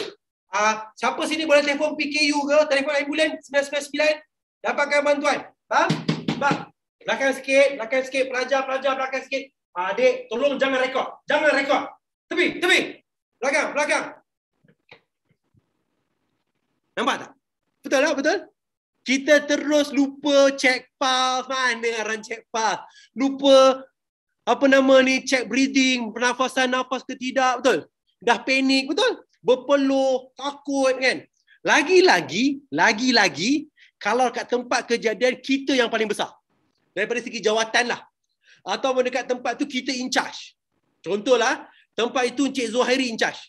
Uh, siapa sini boleh telefon PKU ke? Telefon ambulans 999? Dapatkan bantuan. Bang? Bang? Belakang sikit, belakang sikit. Pelajar, pelajar, belakang sikit. Uh, adik, tolong jangan rekod. Jangan rekod. Tepi, tepi. Belakang, belakang. Nampak tak? Betul tak? Betul? Kita terus lupa check pulse. Mana orang check pulse? Lupa apa nama ni check breathing, pernafasan nafas ke tidak, betul? Dah panik, betul? Berpeluh, takut kan. Lagi-lagi, lagi-lagi kalau kat tempat kejadian kita yang paling besar. Daripada segi jawatan lah. Atau dekat tempat tu kita in charge. Contohlah, tempat itu Encik Zuhairi in charge.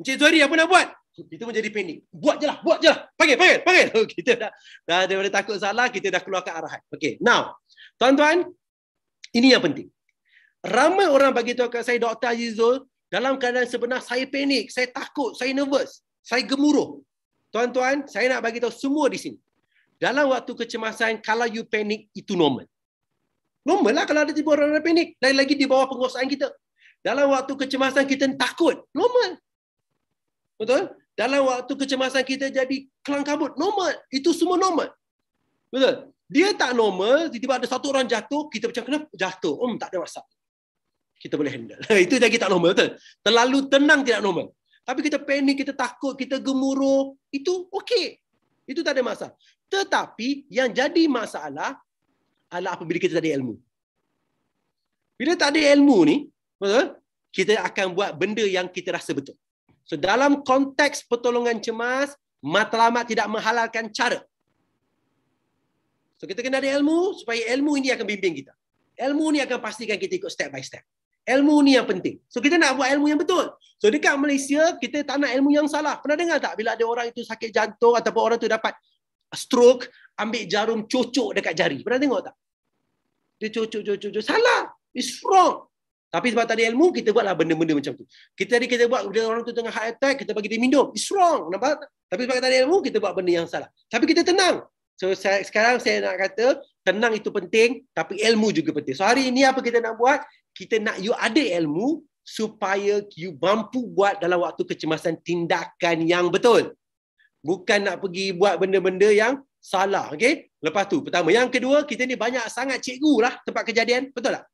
Encik Zuhairi apa nak buat? Kita menjadi panik. Buat je lah, buat je lah. Panggil, panggil, panggil. Kita dah, dah daripada takut salah, kita dah keluarkan arahan. Okay, now. Tuan-tuan, ini yang penting. Ramai orang bagi tahu kat saya, Dr. Azizul, dalam keadaan sebenar saya panik, saya takut, saya nervous, saya gemuruh. Tuan-tuan, saya nak bagi tahu semua di sini. Dalam waktu kecemasan, kalau you panik, itu normal. Normal lah kalau ada tiba orang yang panik. Lagi lagi di bawah penguasaan kita. Dalam waktu kecemasan, kita takut. Normal. Betul? Dalam waktu kecemasan, kita jadi kelang kabut. Normal. Itu semua normal. Betul? Dia tak normal, tiba-tiba ada satu orang jatuh, kita macam kenapa jatuh? Oh, tak ada masalah kita boleh handle. Itu lagi tak normal betul. Terlalu tenang tidak normal. Tapi kita panik, kita takut, kita gemuruh, itu okey. Itu tak ada masalah. Tetapi yang jadi masalah adalah apabila kita tak ada ilmu. Bila tak ada ilmu ni, betul? Kita akan buat benda yang kita rasa betul. So dalam konteks pertolongan cemas, matlamat tidak menghalalkan cara. So kita kena ada ilmu supaya ilmu ini akan bimbing kita. Ilmu ni akan pastikan kita ikut step by step. Ilmu ni yang penting. So kita nak buat ilmu yang betul. So dekat Malaysia kita tak nak ilmu yang salah. Pernah dengar tak bila ada orang itu sakit jantung ataupun orang tu dapat stroke, ambil jarum cocok dekat jari. Pernah tengok tak? Dia cocok cocok cocok. Salah. It's wrong. Tapi sebab tak ada ilmu, kita buatlah benda-benda macam tu. Kita tadi kita buat bila orang tu tengah heart attack, kita bagi dia minum. It's wrong. Nampak? Tapi sebab tak ada ilmu, kita buat benda yang salah. Tapi kita tenang. So saya, sekarang saya nak kata, tenang itu penting, tapi ilmu juga penting. So hari ini apa kita nak buat? kita nak you ada ilmu supaya you mampu buat dalam waktu kecemasan tindakan yang betul. Bukan nak pergi buat benda-benda yang salah. Okay? Lepas tu, pertama. Yang kedua, kita ni banyak sangat cikgu lah tempat kejadian. Betul tak?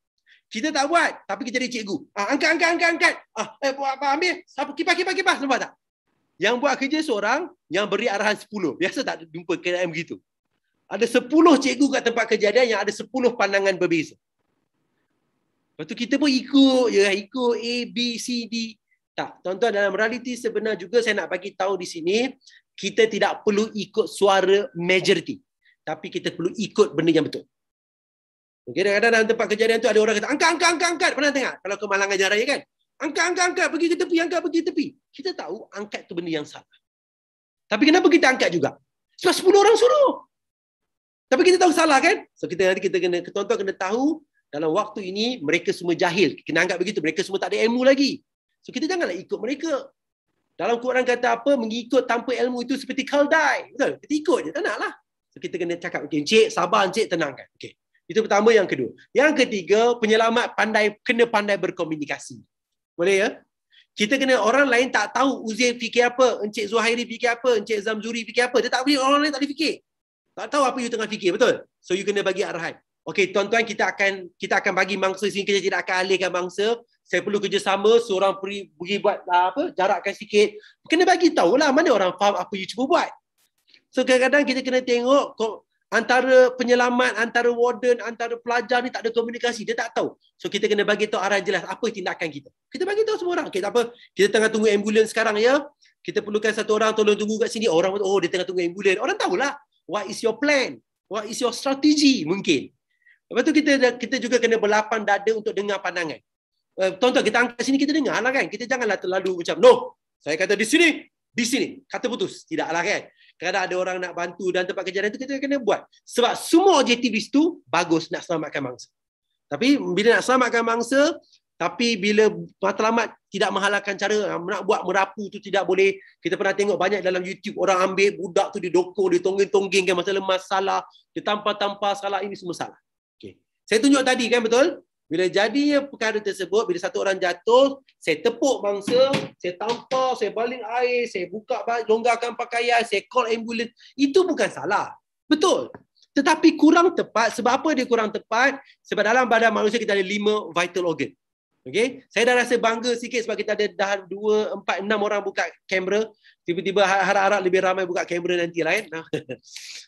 Kita tak buat, tapi kita jadi cikgu. Ah, angkat, angkat, angkat, angkat. Ah, eh, buat apa, ambil. Siapa, kipas, kipas, kipas. Nampak tak? Yang buat kerja seorang, yang beri arahan 10. Biasa tak jumpa KM begitu. Ada 10 cikgu kat tempat kejadian yang ada 10 pandangan berbeza. Lepas tu kita pun ikut je, ikut A, B, C, D. Tak, tuan-tuan dalam realiti sebenar juga saya nak bagi tahu di sini, kita tidak perlu ikut suara majority. Tapi kita perlu ikut benda yang betul. Okay, kadang-kadang dalam tempat kejadian tu ada orang kata, angkat, angkat, angkat, angkat. Pernah tengok? Kalau ke Malangan Jaraya kan? Angkat, angkat, angkat. Pergi ke tepi, angkat, pergi ke tepi. Kita tahu angkat tu benda yang salah. Tapi kenapa kita angkat juga? Sebab 10 orang suruh. Tapi kita tahu salah kan? So kita nanti kita kena, tuan-tuan kena tahu dalam waktu ini mereka semua jahil. Kena anggap begitu. Mereka semua tak ada ilmu lagi. So kita janganlah ikut mereka. Dalam Quran kata apa? Mengikut tanpa ilmu itu seperti kaldai. Betul? Kita ikut je. Tak naklah. So kita kena cakap, okay, Encik, sabar Encik, tenangkan. Okay. Itu pertama. Yang kedua. Yang ketiga, penyelamat pandai kena pandai berkomunikasi. Boleh ya? Kita kena orang lain tak tahu Uzair fikir apa, Encik Zuhairi fikir apa, Encik Zamzuri fikir apa. Dia tak boleh, orang lain tak boleh fikir. Tak tahu apa you tengah fikir, betul? So you kena bagi arahan. Okey, tuan-tuan kita akan kita akan bagi mangsa sini kita tidak akan alihkan mangsa. Saya perlu kerjasama, seorang pergi, pergi buat lah, apa, jarakkan sikit. Kena bagi tahu lah mana orang faham apa you cuba buat. So kadang-kadang kita kena tengok antara penyelamat, antara warden, antara pelajar ni tak ada komunikasi. Dia tak tahu. So kita kena bagi tahu arah jelas apa tindakan kita. Kita bagi tahu semua orang. Okay, tak apa. Kita tengah tunggu ambulans sekarang ya. Kita perlukan satu orang tolong tunggu kat sini. Orang oh dia tengah tunggu ambulans. Orang tahulah. What is your plan? What is your strategy? Mungkin. Lepas tu kita kita juga kena berlapang dada untuk dengar pandangan. Uh, tuan-tuan kita angkat sini kita dengar lah kan. Kita janganlah terlalu macam no. Saya kata di sini, di sini. Kata putus. Tidaklah kan. Kadang ada orang nak bantu dan tempat kejadian itu kita kena buat. Sebab semua objektivis itu bagus nak selamatkan mangsa. Tapi bila nak selamatkan mangsa, tapi bila matlamat tidak menghalalkan cara nak buat merapu tu tidak boleh. Kita pernah tengok banyak dalam YouTube orang ambil budak tu didokong, ditongging-tonggingkan masa lemas salah, ditampar-tampar salah ini semua salah. Okay. Saya tunjuk tadi kan betul? Bila jadinya perkara tersebut, bila satu orang jatuh, saya tepuk bangsa, saya tampar, saya baling air, saya buka longgarkan pakaian, saya call ambulans. Itu bukan salah. Betul. Tetapi kurang tepat. Sebab apa dia kurang tepat? Sebab dalam badan manusia kita ada lima vital organ. Okay? Saya dah rasa bangga sikit sebab kita ada dah dua, empat, enam orang buka kamera. Tiba-tiba harap-harap lebih ramai buka kamera nanti lain.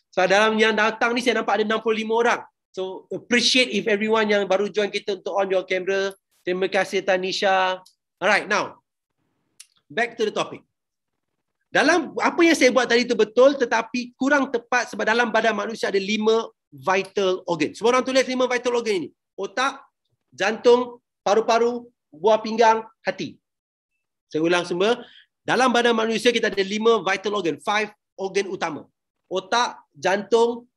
so dalam yang datang ni saya nampak ada 65 orang. So appreciate if everyone yang baru join kita untuk on your camera. Terima kasih Tanisha. Alright, now back to the topic. Dalam apa yang saya buat tadi itu betul tetapi kurang tepat sebab dalam badan manusia ada lima vital organ. Semua orang tulis lima vital organ ini. Otak, jantung, paru-paru, buah pinggang, hati. Saya ulang semua. Dalam badan manusia kita ada lima vital organ, five organ utama. Otak, jantung,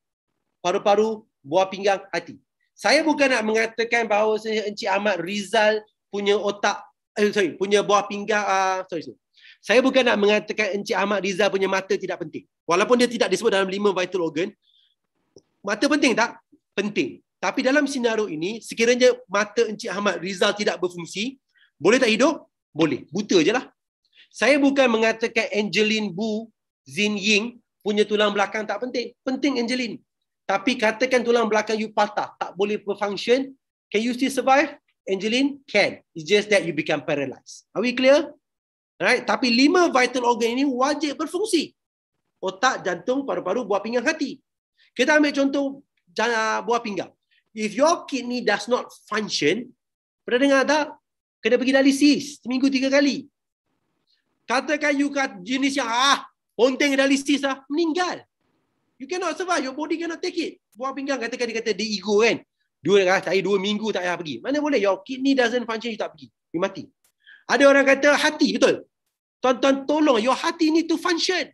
paru-paru, buah pinggang hati. Saya bukan nak mengatakan bahawa Encik Ahmad Rizal punya otak eh, sorry, punya buah pinggang uh, sorry, sorry. Saya bukan nak mengatakan Encik Ahmad Rizal punya mata tidak penting. Walaupun dia tidak disebut dalam lima vital organ. Mata penting tak? Penting. Tapi dalam senario ini, sekiranya mata Encik Ahmad Rizal tidak berfungsi, boleh tak hidup? Boleh. Buta je lah. Saya bukan mengatakan Angeline Bu Zin Ying punya tulang belakang tak penting. Penting Angeline. Tapi katakan tulang belakang you patah, tak boleh berfunction, can you still survive? Angeline, can. It's just that you become paralyzed. Are we clear? Right? Tapi lima vital organ ini wajib berfungsi. Otak, jantung, paru-paru, buah pinggang, hati. Kita ambil contoh buah pinggang. If your kidney does not function, pernah dengar tak? Kena pergi dialisis seminggu tiga kali. Katakan you kat jenis yang ah, ponteng dialisis lah, meninggal. You cannot survive. Your body cannot take it. Buang pinggang katakan dia kata dia ego kan. Dua lah, saya dua minggu tak payah pergi. Mana boleh? Your kidney doesn't function, you tak pergi. You mati. Ada orang kata hati, betul. Tuan-tuan tolong, your hati ni to function.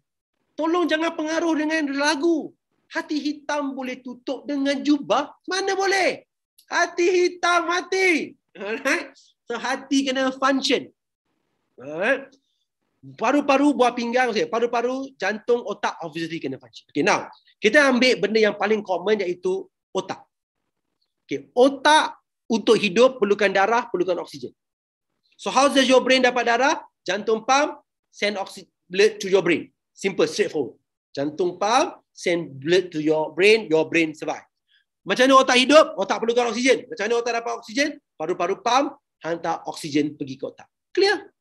Tolong jangan pengaruh dengan lagu. Hati hitam boleh tutup dengan jubah. Mana boleh? Hati hitam mati. Alright? So hati kena function. Alright? paru-paru buah pinggang saya paru-paru jantung otak obviously kena function okay now kita ambil benda yang paling common iaitu otak okay otak untuk hidup perlukan darah perlukan oksigen so how does your brain dapat darah jantung pump send oxygen blood to your brain simple straightforward jantung pump send blood to your brain your brain survive macam mana otak hidup otak perlukan oksigen macam mana otak dapat oksigen paru-paru pump hantar oksigen pergi ke otak clear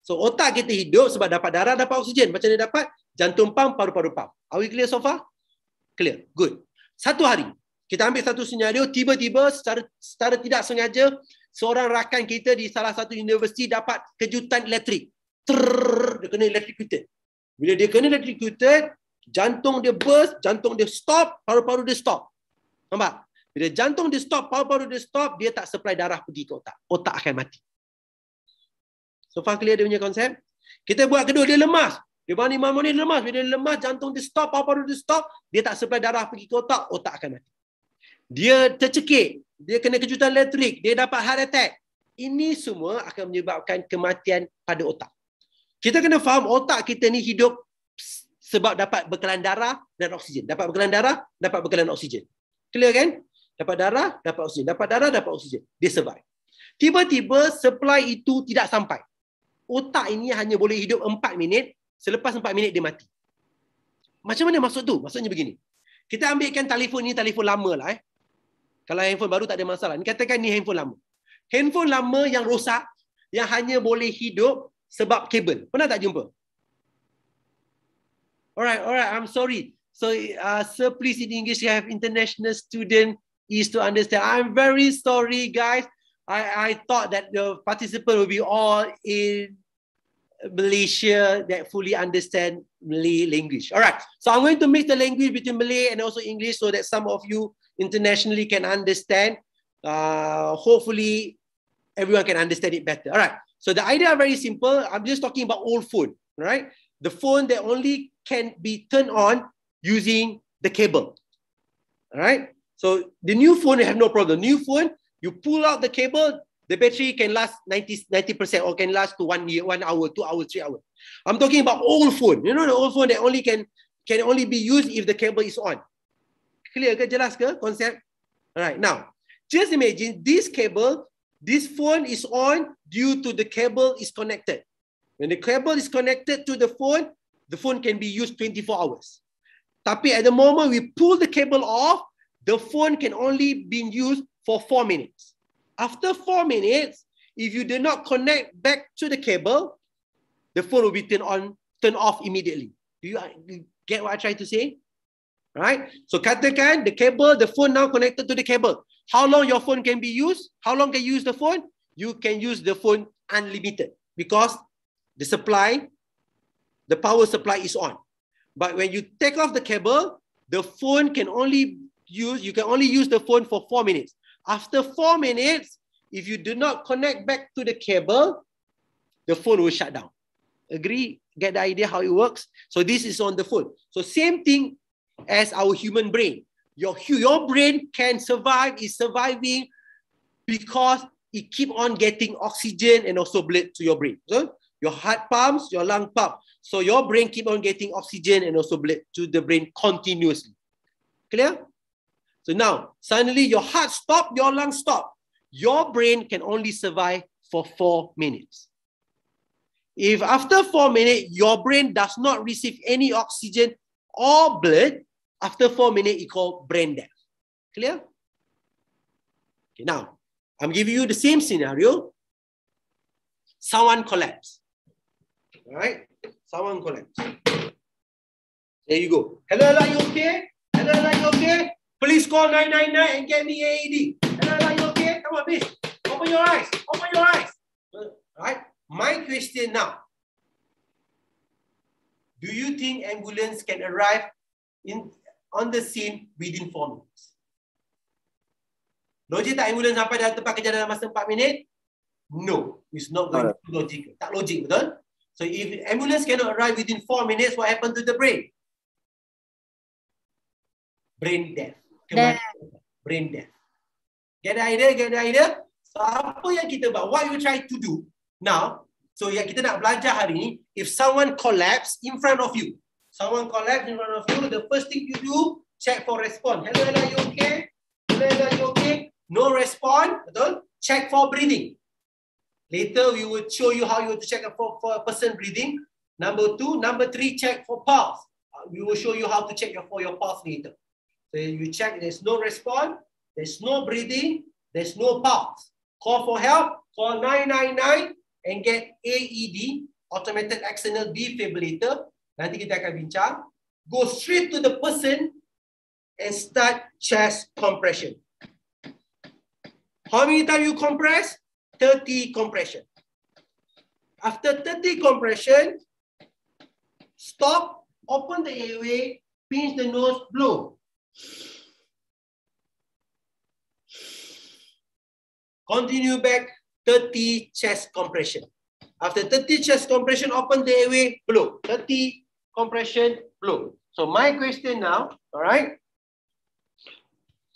So otak kita hidup sebab dapat darah, dapat oksigen. Macam mana dapat? Jantung pam, paru-paru pam. Are we clear so far? Clear. Good. Satu hari, kita ambil satu senario, tiba-tiba secara, secara tidak sengaja, seorang rakan kita di salah satu universiti dapat kejutan elektrik. Trrrr, dia kena electrocuted. Bila dia kena electrocuted, jantung dia burst, jantung dia stop, paru-paru dia stop. Nampak? Bila jantung dia stop, paru-paru dia stop, dia tak supply darah pergi ke otak. Otak akan mati. So far clear dia punya konsep? Kita buat kedua, dia lemas. Dia bani mamu ni lemas. Bila dia lemas, jantung dia stop, apa-apa dia stop, dia tak supply darah pergi ke otak, otak akan mati. Dia tercekik, dia kena kejutan elektrik, dia dapat heart attack. Ini semua akan menyebabkan kematian pada otak. Kita kena faham otak kita ni hidup sebab dapat bekalan darah dan oksigen. Dapat bekalan darah, dapat bekalan oksigen. Clear kan? Dapat darah, dapat oksigen. Dapat darah, dapat oksigen. Dia survive. Tiba-tiba supply itu tidak sampai otak ini hanya boleh hidup 4 minit, selepas 4 minit dia mati. Macam mana maksud tu? Maksudnya begini. Kita ambilkan telefon ni telefon lama lah eh. Kalau handphone baru tak ada masalah. Ni katakan ni handphone lama. Handphone lama yang rosak, yang hanya boleh hidup sebab kabel. Pernah tak jumpa? Alright, alright, I'm sorry. So, uh, sir, please in English, you have international student is to understand. I'm very sorry, guys. I, I thought that the participant will be all in Malaysia that fully understand Malay language. All right. So I'm going to mix the language between Malay and also English so that some of you internationally can understand. Uh, hopefully, everyone can understand it better. All right. So the idea is very simple. I'm just talking about old phone, right? The phone that only can be turned on using the cable. All right. So the new phone, you have no problem. New phone, you pull out the cable, the battery can last 90, 90% or can last to one year, one hour, two hours, three hours. I'm talking about old phone. You know the old phone that only can can only be used if the cable is on. Clear ke? Jelas ke konsep? Alright, now just imagine this cable, this phone is on due to the cable is connected. When the cable is connected to the phone, the phone can be used 24 hours. Tapi at the moment we pull the cable off, the phone can only be used for four minutes. After four minutes, if you do not connect back to the cable, the phone will be turned on, turned off immediately. Do you, uh, you get what I try to say? Right? So katakan the cable, the phone now connected to the cable. How long your phone can be used? How long can you use the phone? You can use the phone unlimited because the supply, the power supply is on. But when you take off the cable, the phone can only use, you can only use the phone for four minutes. After four minutes, if you do not connect back to the cable, the phone will shut down. Agree? Get the idea how it works? So this is on the phone. So same thing as our human brain. Your, your brain can survive, is surviving because it keep on getting oxygen and also blood to your brain. So your heart pumps, your lung pump. So your brain keep on getting oxygen and also blood to the brain continuously. Clear? So now, suddenly your heart stop, your lung stop. Your brain can only survive for four minutes. If after four minutes, your brain does not receive any oxygen or blood, after four minutes, it called brain death. Clear? Okay, now, I'm giving you the same scenario. Someone collapse. All right? Someone collapse. There you go. Hello, hello, you okay? Hello, hello, you okay? Please call 999 and get me AED. Hello, are you okay? Come on, please. Open your eyes. Open your eyes. Right? My question now. Do you think ambulance can arrive in on the scene within 4 minutes? Logik tak ambulance sampai dalam tempat kerja dalam masa 4 minit? No, it's not going to be logical. Tak logik, betul? So if ambulance cannot arrive within 4 minutes, what happened to the brain? Brain death. Brain death. Get the idea? Get the idea? So, apa yang kita buat? What you try to do now? So, yang kita nak belajar hari ni, if someone collapse in front of you, someone collapse in front of you, the first thing you do, check for response. Hello, hello, you okay? Hello, hello, you okay? No response, betul? Check for breathing. Later, we will show you how you to check for, for a person breathing. Number two, number three, check for pulse. Uh, we will show you how to check your, for your pulse later. So you check, there's no response, there's no breathing, there's no pulse. Call for help, call 999 and get AED, automated external defibrillator. Nanti kita akan bincang. Go straight to the person and start chest compression. How many times you compress? 30 compression. After 30 compression, stop, open the airway, pinch the nose, blow. Continue back 30 chest compression. After 30 chest compression, open the airway, blow. 30 compression, blow. So my question now, all right?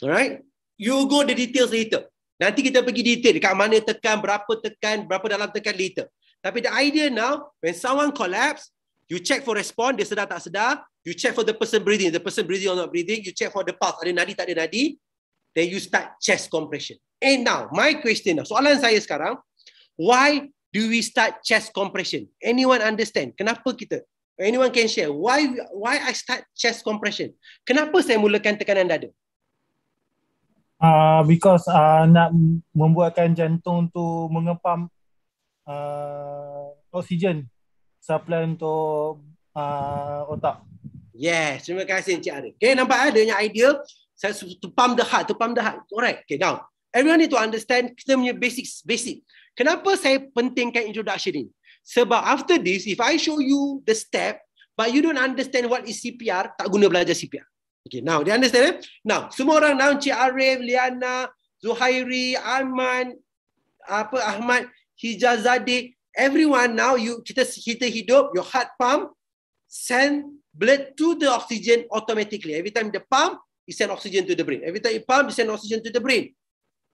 All right? You go the details later. Nanti kita pergi detail dekat mana tekan, berapa tekan, berapa dalam tekan later. Tapi the idea now, when someone collapse, you check for response, dia sedar tak sedar, You check for the person breathing. The person breathing or not breathing. You check for the pulse. Ada nadi tak ada nadi. Then you start chest compression. And now, my question now. Soalan saya sekarang. Why do we start chest compression? Anyone understand? Kenapa kita? Anyone can share. Why why I start chest compression? Kenapa saya mulakan tekanan dada? Uh, because uh, nak membuatkan jantung tu mengepam uh, oksigen supply untuk uh, otak. Yes, terima kasih Encik Arif. Okay, nampak ada yang idea saya to pump the heart, to pump the heart. Alright, okay now. Everyone need to understand kita punya basics, basic. Kenapa saya pentingkan introduction ini? Sebab after this, if I show you the step, but you don't understand what is CPR, tak guna belajar CPR. Okay, now, do you understand? Eh? Now, semua orang now, Encik Arif, Liana, Zuhairi, Arman, apa Ahmad, Hijazade, everyone now, you kita kita hidup, your heart pump, send blood to the oxygen automatically. Every time the pump, you send oxygen to the brain. Every time you pump, you send oxygen to the brain.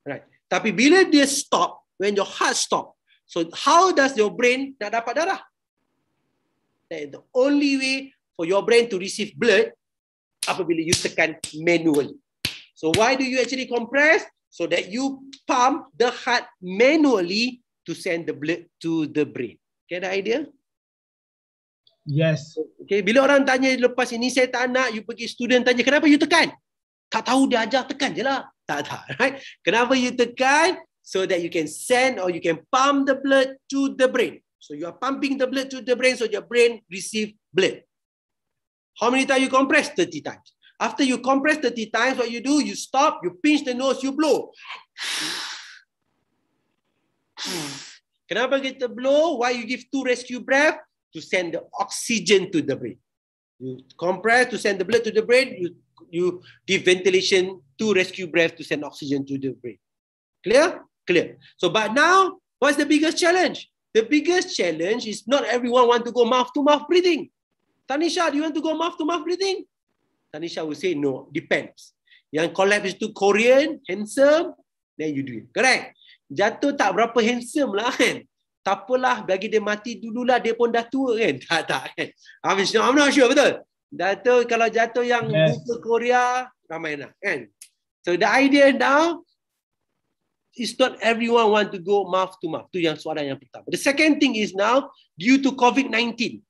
Right. Tapi bila dia stop, when your heart stop, so how does your brain nak dapat darah? That the only way for your brain to receive blood apabila you tekan manually. So why do you actually compress? So that you pump the heart manually to send the blood to the brain. Get the idea? Yes. Okay, bila orang tanya lepas ini saya tak nak, you pergi student tanya, kenapa you tekan? Tak tahu dia ajar tekan je lah. Tak, tak. Right? Kenapa you tekan? So that you can send or you can pump the blood to the brain. So you are pumping the blood to the brain so your brain receive blood. How many times you compress? 30 times. After you compress 30 times, what you do? You stop, you pinch the nose, you blow. Kenapa kita blow? Why you give two rescue breath? to send the oxygen to the brain. You compress to send the blood to the brain, you, you give ventilation to rescue breath to send oxygen to the brain. Clear? Clear. So, but now, what's the biggest challenge? The biggest challenge is not everyone want to go mouth to mouth breathing. Tanisha, do you want to go mouth to mouth breathing? Tanisha will say no, depends. Yang collapse itu Korean, handsome, then you do it. Correct? Jatuh tak berapa handsome lah kan? tak apalah bagi dia mati dululah dia pun dah tua kan tak tak kan I'm, I'm not sure betul jatuh kalau jatuh yang yes. buka Korea ramai nak kan so the idea now is not everyone want to go mouth to mouth tu yang soalan yang pertama the second thing is now due to COVID-19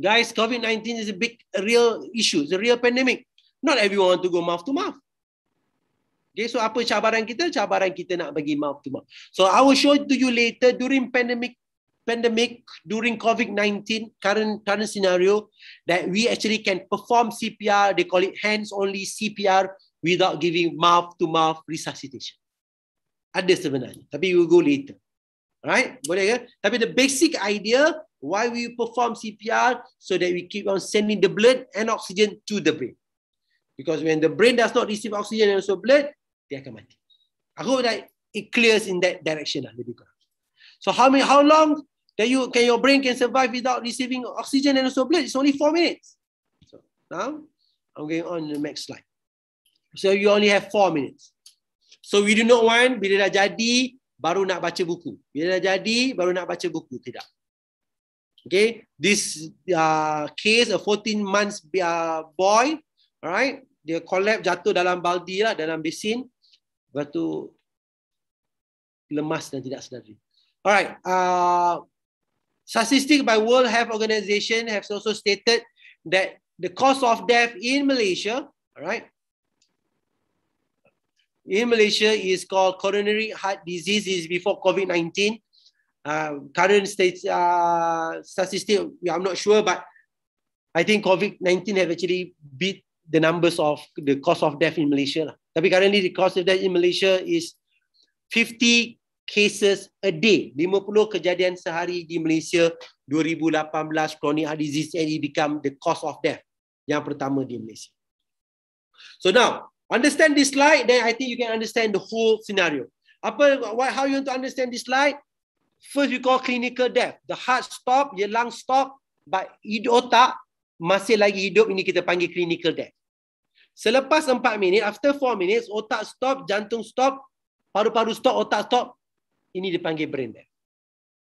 guys COVID-19 is a big a real issue it's a real pandemic not everyone want to go mouth to mouth Okay, so apa cabaran kita? Cabaran kita nak bagi mouth to mouth. So I will show to you later during pandemic pandemic during COVID-19 current current scenario that we actually can perform CPR. They call it hands only CPR without giving mouth to mouth resuscitation. Ada sebenarnya, tapi we will go later. Right? Boleh ke? Tapi the basic idea why we perform CPR so that we keep on sending the blood and oxygen to the brain. Because when the brain does not receive oxygen and also blood, dia akan mati. I hope that it clears in that direction. So how many how long can you can your brain can survive without receiving oxygen and also blood? It's only four minutes. So now I'm going on the next slide. So you only have four minutes. So we do not want bila dah jadi baru nak baca buku. Bila dah jadi baru nak baca buku tidak. Okay, this uh, case a 14 months uh, boy, alright, dia collapse jatuh dalam baldi lah dalam besin Lepas tu lemas dan tidak sedari. Alright. Uh, statistic by World Health Organization have also stated that the cause of death in Malaysia, alright, in Malaysia is called coronary heart disease is before COVID-19. Uh, current state uh, statistic, I'm not sure, but I think COVID-19 have actually beat the numbers of the cause of death in Malaysia. Lah. Tapi currently the cause of death in Malaysia is 50 cases a day. 50 kejadian sehari di Malaysia 2018 chronic heart disease and it become the cause of death yang pertama di Malaysia. So now, understand this slide then I think you can understand the whole scenario. Apa what, how you want to understand this slide? First we call clinical death. The heart stop, your lung stop, but otak masih lagi hidup ini kita panggil clinical death. Selepas 4 minit, after 4 minutes, otak stop, jantung stop, paru-paru stop, otak stop. Ini dipanggil brain death.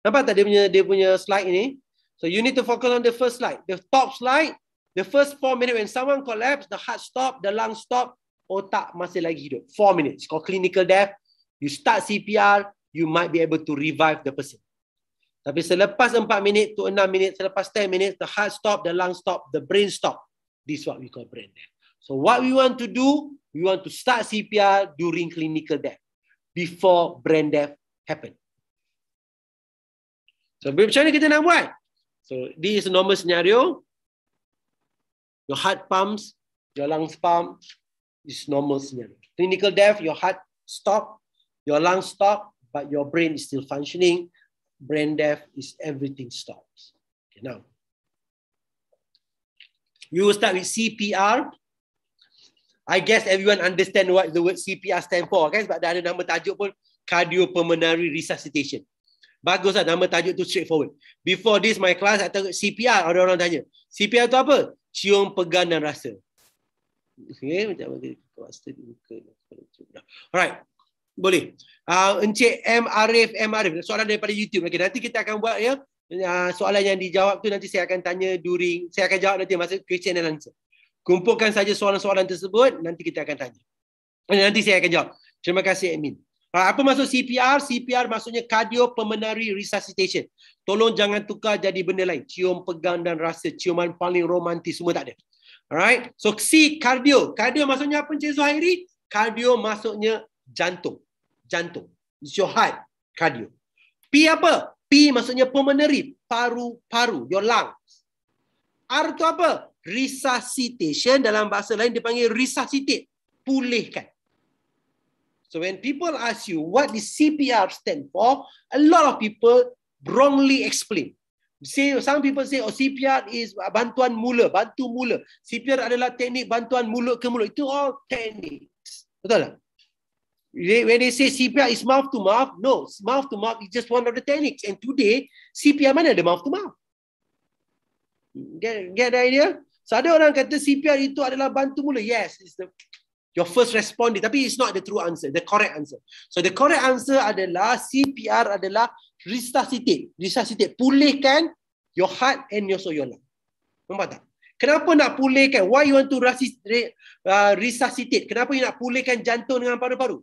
Nampak tak dia punya, dia punya slide ini? So you need to focus on the first slide. The top slide, the first 4 minutes when someone collapse, the heart stop, the lung stop, otak masih lagi hidup. 4 minutes. Called clinical death. You start CPR, you might be able to revive the person. Tapi selepas 4 minit to 6 minit, selepas 10 minutes, the heart stop, the lung stop, the brain stop. This is what we call brain death. So what we want to do, we want to start CPR during clinical death before brain death happen. So macam mana kita nak buat? So this is a normal scenario. your heart pumps, your lungs pump, is normal scenario. Clinical death, your heart stop, your lungs stop, but your brain is still functioning. Brain death is everything stops. Okay, now, we will start with CPR. I guess everyone understand what the word CPR stand for? Sebab dah ada nama tajuk pun, cardiopulmonary resuscitation. Bagus lah nama tajuk tu straightforward. Before this my class, I tahu CPR, orang-orang tanya. CPR tu apa? Cium, pegang dan rasa. Okay, macam mana. Alright, boleh. Uh, Encik M. Arif, M. Arif. Soalan daripada YouTube. Okay, nanti kita akan buat ya. Uh, soalan yang dijawab tu nanti saya akan tanya during, saya akan jawab nanti masa question and answer. Kumpulkan saja soalan-soalan tersebut, nanti kita akan tanya. Nanti saya akan jawab. Terima kasih Amin. Apa maksud CPR? CPR maksudnya cardiopulmonary resuscitation. Tolong jangan tukar jadi benda lain. Cium, pegang dan rasa. Ciuman paling romantis semua tak ada. Alright. So C, cardio. Cardio maksudnya apa Encik Zuhairi? Cardio maksudnya jantung. Jantung. It's your heart. Cardio. P apa? P maksudnya pulmonary. Paru-paru. Your lungs. R tu apa? resuscitation dalam bahasa lain dipanggil resuscitate, pulihkan. So when people ask you what does CPR stand for, a lot of people wrongly explain. Say some people say oh CPR is bantuan mula, bantu mula. CPR adalah teknik bantuan mulut ke mulut. Itu all techniques. Betul tak? When they say CPR is mouth to mouth, no, mouth to mouth is just one of the techniques. And today, CPR mana ada mouth to mouth? Get, get the idea? So ada orang kata CPR itu adalah bantu mula. Yes, it's the your first responder. Tapi it's not the true answer, the correct answer. So the correct answer adalah CPR adalah resuscitate. Resuscitate. Pulihkan your heart and also your lung. Nampak tak? Kenapa nak pulihkan? Why you want to uh, resuscitate? Kenapa you nak pulihkan jantung dengan paru-paru?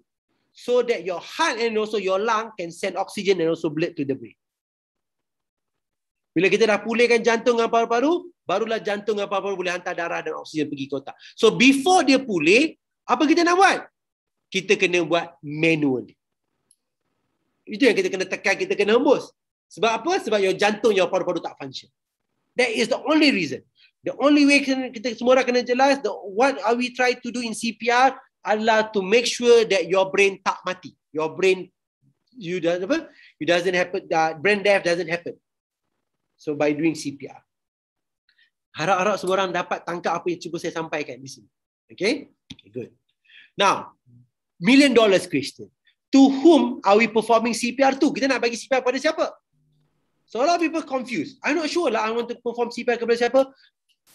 So that your heart and also your lung can send oxygen and also blood to the brain. Bila kita dah pulihkan jantung dengan paru-paru, barulah jantung dan paru-paru boleh hantar darah dan oksigen pergi ke otak. So before dia pulih, apa kita nak buat? Kita kena buat manual. Itu yang kita kena tekan, kita kena hembus. Sebab apa? Sebab your jantung, your paru-paru tak function. That is the only reason. The only way kita semua orang kena jelas, the, what are we try to do in CPR adalah to make sure that your brain tak mati. Your brain, you doesn't apa? You doesn't happen, uh, brain death doesn't happen. So by doing CPR. Harap-harap semua orang dapat tangkap apa yang cuba saya sampaikan di sini. Okay? Okay, good. Now, million dollars question. To whom are we performing CPR to? Kita nak bagi CPR pada siapa? So a lot of people confused. I'm not sure lah I want to perform CPR kepada siapa.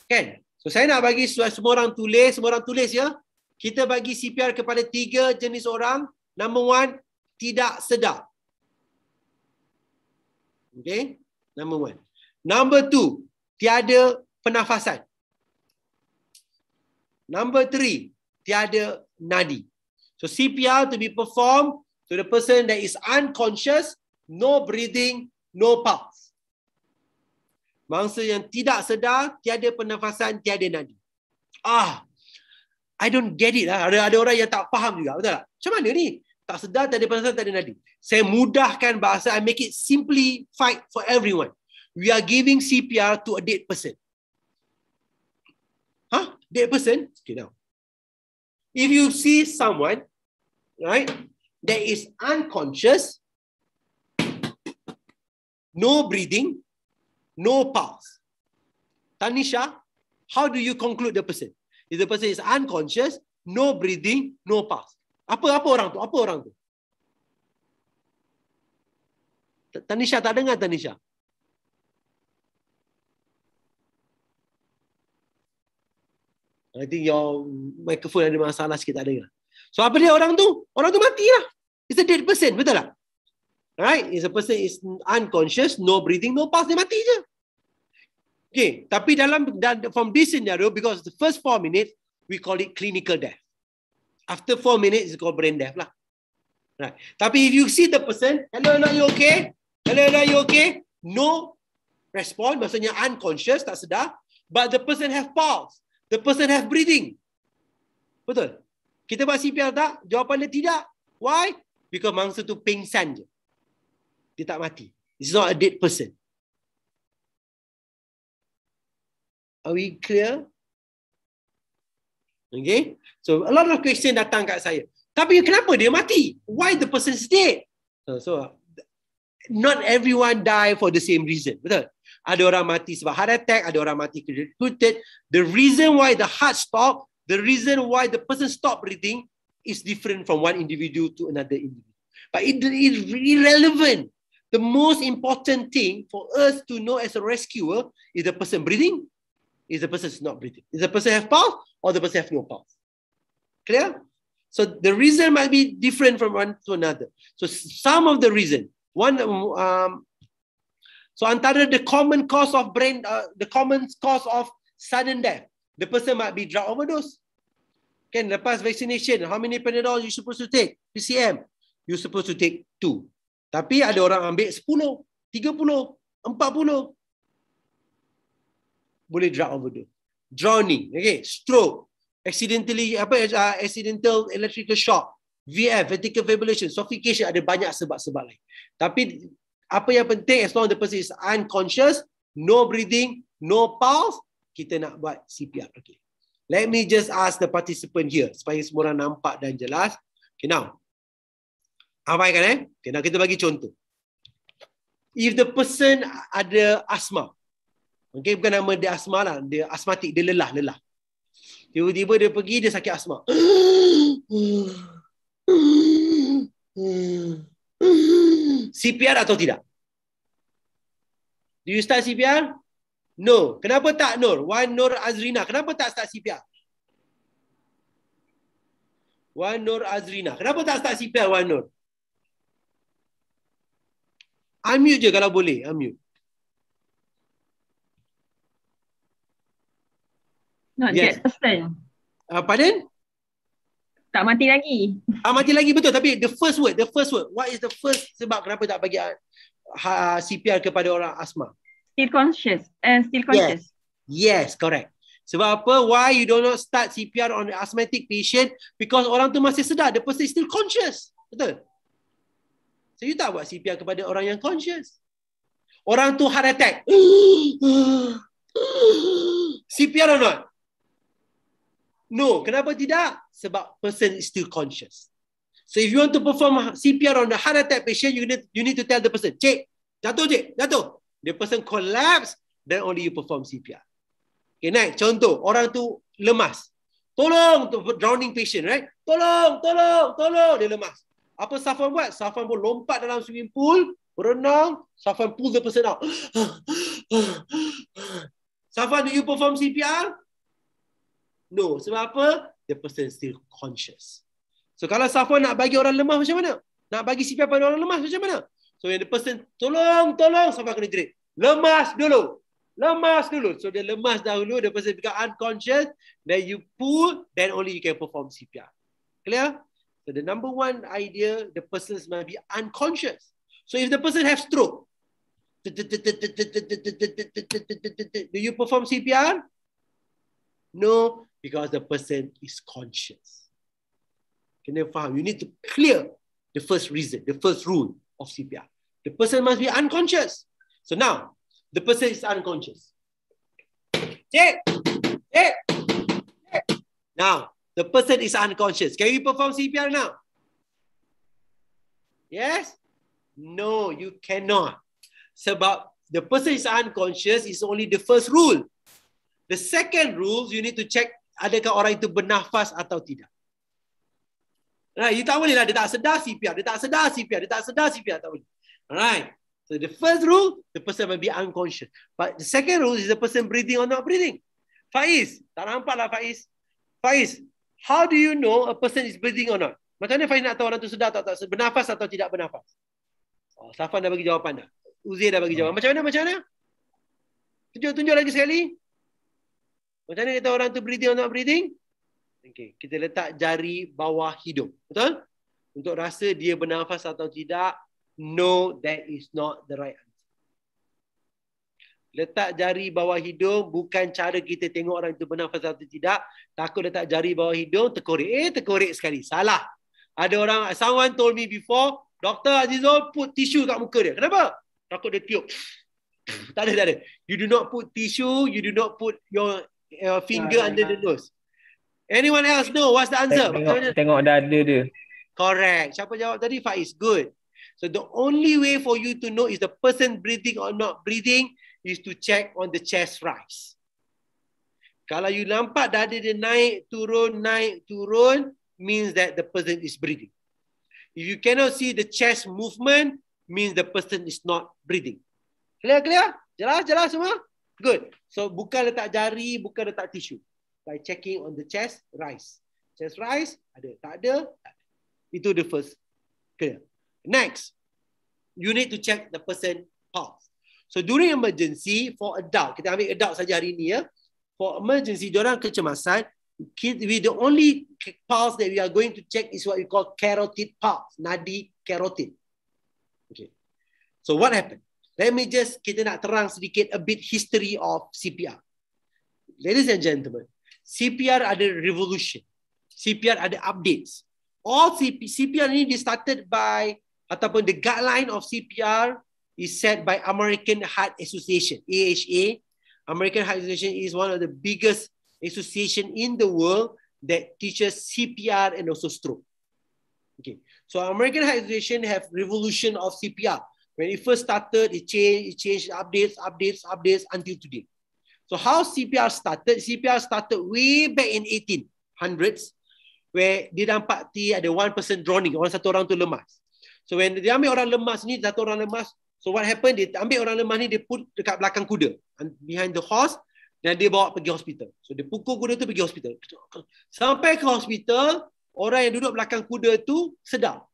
Kan? So saya nak bagi semua orang tulis, semua orang tulis ya. Kita bagi CPR kepada tiga jenis orang. Number one, tidak sedar. Okay? Number one. Number two, tiada pernafasan. Number three, tiada nadi. So CPR to be performed to the person that is unconscious, no breathing, no pulse. Mangsa yang tidak sedar, tiada pernafasan, tiada nadi. Ah, I don't get it lah. Ada, ada orang yang tak faham juga. Betul tak? Macam mana ni? Tak sedar, tak ada pernafasan, tak ada nadi. Saya mudahkan bahasa. I make it simply fight for everyone. We are giving CPR to a dead person. dead person, okay now. If you see someone, right, that is unconscious, no breathing, no pulse. Tanisha, how do you conclude the person? If the person is unconscious, no breathing, no pulse. Apa apa orang tu? Apa orang tu? Tanisha tak dengar Tanisha. I think your microphone ada masalah sikit tak ada. So apa dia orang tu? Orang tu mati lah. It's a dead person, betul tak? Right? It's a person is unconscious, no breathing, no pulse, dia mati je. Okay, tapi dalam from this scenario, because the first four minutes, we call it clinical death. After four minutes, it's called brain death lah. Right. Tapi if you see the person, hello, hello, you okay? Hello, hello, you okay? No response, maksudnya unconscious, tak sedar. But the person have pulse the person have breathing. Betul? Kita buat CPR tak? Jawapan dia tidak. Why? Because mangsa tu pingsan je. Dia tak mati. It's not a dead person. Are we clear? Okay. So a lot of question datang kat saya. Tapi kenapa dia mati? Why the person dead? So, so not everyone die for the same reason. Betul? Ada orang mati sebab heart attack, ada orang mati electrocuted. The reason why the heart stop, the reason why the person stop breathing is different from one individual to another individual. But it is irrelevant. The most important thing for us to know as a rescuer is the person breathing, is the person is not breathing. Is the person have pulse or the person have no pulse? Clear? So the reason might be different from one to another. So some of the reason, one, um, so antara the common cause of brain, uh, the common cause of sudden death, the person might be drug overdose. Kan lepas vaccination, how many Panadol you supposed to take? PCM, you supposed to take two. Tapi ada orang ambil 10, 30, 40. Boleh drug overdose. Drowning, okay, stroke, accidentally apa uh, accidental electrical shock, VF, vertical fibrillation, suffocation ada banyak sebab-sebab lain. Tapi apa yang penting as long as the person is unconscious, no breathing, no pulse, kita nak buat CPR. Okay. Let me just ask the participant here supaya semua orang nampak dan jelas. Okay, now. Abaikan eh. Okay, now kita bagi contoh. If the person ada asma. Okay, bukan nama dia asma lah. Dia asmatik, dia lelah, lelah. Tiba-tiba dia pergi, dia sakit asma. CPR atau tidak? Do you start CPR? No. Kenapa tak Nur? Wan Nur Azrina. Kenapa tak start CPR? Wan Nur Azrina. Kenapa tak start CPR Wan Nur? Unmute je kalau boleh. Unmute. Not Yes. yes. that person. Uh, pardon? Tak mati lagi. Ah, mati lagi betul. Tapi the first word, the first word. What is the first sebab kenapa tak bagi uh, ha, CPR kepada orang asma? Still conscious. And still conscious. Yes, correct. Sebab apa? Why you do not start CPR on the asthmatic patient? Because orang tu masih sedar. The person is still conscious. Betul? So you tak buat CPR kepada orang yang conscious. Orang tu heart attack. CPR or not? No. Kenapa tidak? Sebab person is still conscious. So if you want to perform CPR on the heart attack patient, you need you need to tell the person, Cik, jatuh cik, jatuh. The person collapse, then only you perform CPR. Okay, next. Contoh, orang tu lemas. Tolong, tu drowning patient, right? Tolong, tolong, tolong. Dia lemas. Apa Safwan buat? Safwan pun lompat dalam swimming pool, berenang, Safwan pull the person out. Safwan, do you perform CPR? No. Sebab apa? The person still conscious. So kalau Safwan nak bagi orang lemah macam mana? Nak bagi CPR pada orang lemas macam mana? So when the person tolong, tolong, Safwan kena grade. Lemas dulu. Lemas dulu. So dia lemas dahulu, the person become unconscious, then you pull, then only you can perform CPR. Clear? So the number one idea, the person must be unconscious. So if the person have stroke, do you perform CPR? No, because the person is conscious. Kena faham. You need to clear the first reason, the first rule of CPR. The person must be unconscious. So now, the person is unconscious. Check. Check. Check. Now, the person is unconscious. Can you perform CPR now? Yes? No, you cannot. Sebab the person is unconscious is only the first rule. The second rule, you need to check adakah orang itu bernafas atau tidak. Right, you tak boleh lah, dia tak sedar CPR, dia tak sedar CPR, dia tak sedar CPR, tak boleh. Alright. So the first rule, the person will be unconscious. But the second rule is the person breathing or not breathing. Faiz, tak nampak lah Faiz. Faiz, how do you know a person is breathing or not? Macam mana Faiz nak tahu orang tu sedar atau tak sedar, bernafas atau tidak bernafas? Oh, Safan dah bagi jawapan dah. Uzair dah bagi jawapan. Macam mana, macam mana? Tunjuk-tunjuk lagi sekali. Macam mana kita orang tu breathing or not breathing? Okay, kita letak jari bawah hidung. Betul? Untuk rasa dia bernafas atau tidak, no, that is not the right answer. Letak jari bawah hidung bukan cara kita tengok orang itu bernafas atau tidak. Takut letak jari bawah hidung, terkorek. Eh, terkorek sekali. Salah. Ada orang, someone told me before, Dr. Azizul put tisu kat muka dia. Kenapa? Takut dia tiup. tak ada, tak ada. You do not put tissue, you do not put your uh, finger Ah, under the nose. Anyone else know what's the answer? Tengok, mana? tengok dada dia. Correct. Siapa jawab tadi? Faiz. Good. So the only way for you to know is the person breathing or not breathing is to check on the chest rise. Kalau you nampak dada dia naik, turun, naik, turun, means that the person is breathing. If you cannot see the chest movement, means the person is not breathing. Clear, clear? Jelas, jelas semua? Good. So bukan letak jari, bukan letak tisu. By checking on the chest rise. Chest rise, ada. Tak ada, tak ada. Itu the first. Clear. Next, you need to check the person pulse. So during emergency for adult, kita ambil adult saja hari ini ya. For emergency, diorang kecemasan, we the only pulse that we are going to check is what we call carotid pulse, nadi carotid. Okay. So what happened? Let me just kita nak terang sedikit a bit history of CPR. Ladies and gentlemen, CPR ada revolution. CPR ada updates. All CP, CPR ini di started by ataupun the guideline of CPR is set by American Heart Association, AHA. American Heart Association is one of the biggest association in the world that teaches CPR and also stroke. Okay. So American Heart Association have revolution of CPR. When it first started, it changed, it changed updates, updates, updates until today. So how CPR started? CPR started way back in 1800s where dia dapati ada one person drowning, orang satu orang tu lemas. So when dia ambil orang lemas ni, satu orang lemas, so what happened, dia ambil orang lemas ni, dia put dekat belakang kuda, behind the horse, dan dia bawa pergi hospital. So dia pukul kuda tu pergi hospital. Sampai ke hospital, orang yang duduk belakang kuda tu sedar.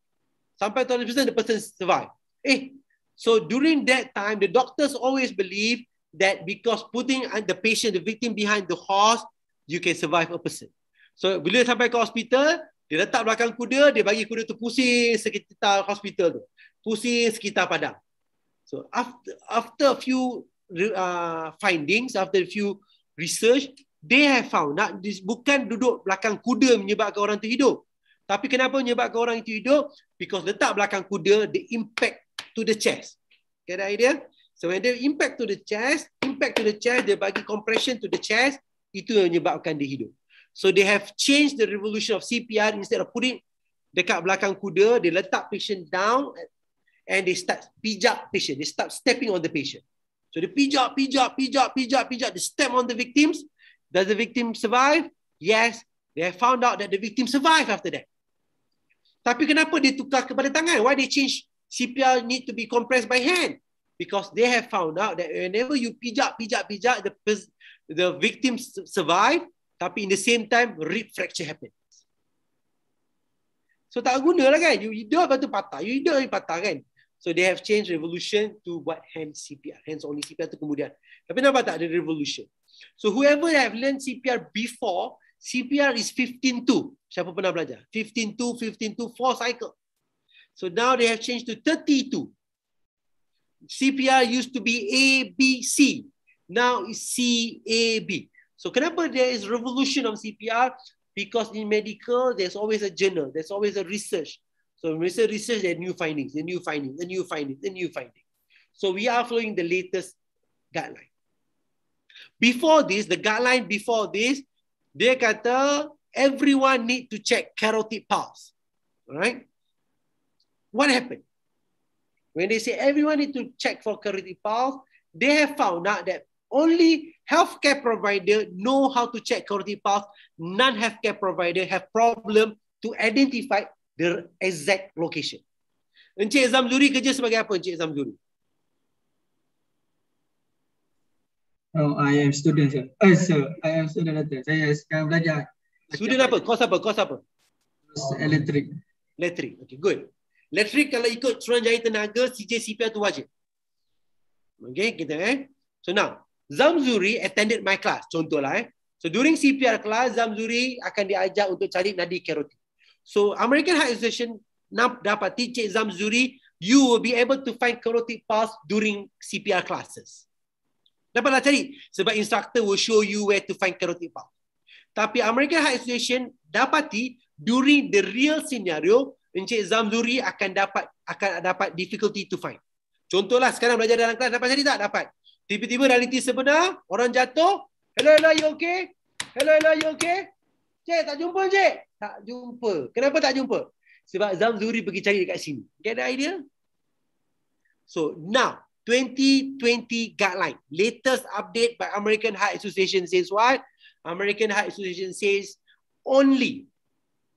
Sampai 100% the person survive. Eh, so during that time, the doctors always believe that because putting the patient, the victim behind the horse, you can survive a person. So bila sampai ke hospital, dia letak belakang kuda, dia bagi kuda tu pusing sekitar hospital tu. Pusing sekitar padang. So after after a few uh, findings, after a few research, they have found nak this bukan duduk belakang kuda menyebabkan orang tu hidup. Tapi kenapa menyebabkan orang itu hidup? Because letak belakang kuda, the impact to the chest. Get the idea? So when they impact to the chest, impact to the chest, dia bagi compression to the chest, itu yang menyebabkan dia hidup. So they have changed the revolution of CPR instead of putting dekat belakang kuda, they letak patient down and they start pijak patient. They start stepping on the patient. So they pijak, pijak, pijak, pijak, pijak. They step on the victims. Does the victim survive? Yes. They have found out that the victim survived after that. Tapi kenapa dia tukar kepada tangan? Why they change CPR need to be compressed by hand? Because they have found out that whenever you pijak, pijak, pijak, the, the victim survive, tapi in the same time, rib fracture happens. So tak guna lah kan? You hidup lepas tu patah. You hidup lagi patah kan? So they have changed revolution to buat hand CPR. Hands only CPR tu kemudian. Tapi nampak tak ada revolution. So whoever have learned CPR before, CPR is 15-2. Siapa pernah belajar? 15-2, 15-2, 4 cycle. So now they have changed to 32. CPR used to be A, B, C. Now is C, A, B. So kenapa there is revolution of CPR? Because in medical, there's always a journal. There's always a research. So when we say research, there are new findings, the new findings, the new findings, the new findings. So we are following the latest guideline. Before this, the guideline before this, dia kata everyone need to check carotid pulse. Alright? What happened? When they say everyone need to check for carotid pulse, they have found out that only healthcare provider know how to check carotid pulse. Non-healthcare provider have problem to identify the exact location. Encik Zamzuri kerja sebagai apa Encik Zamzuri? Oh, I am student sir. Eh, sir, I am student letter. Saya sekarang belajar. Student apa? Kos apa? Kos apa? Elektrik. Elektrik. Okay, good. Elektrik kalau ikut Suruhanjaya Tenaga, CJCPR tu wajib. Okay, kita eh. So now, Zamzuri attended my class. Contohlah eh. So during CPR class, Zamzuri akan diajak untuk cari nadi carotid. So American Heart Association dapat Cik Zamzuri, you will be able to find carotid pulse during CPR classes. Dapatlah cari. Sebab instructor will show you where to find carotid pulse. Tapi American Heart Association dapati during the real scenario, Encik Zamzuri akan dapat akan dapat difficulty to find. Contohlah sekarang belajar dalam kelas dapat cari tak? Dapat. Tiba-tiba realiti sebenar, orang jatuh. Hello, hello, you okay? Hello, hello, you okay? Cik, tak jumpa cik. Tak jumpa. Kenapa tak jumpa? Sebab Zamzuri pergi cari dekat sini. Get the idea? So now, 2020 guideline. Latest update by American Heart Association says what? American Heart Association says only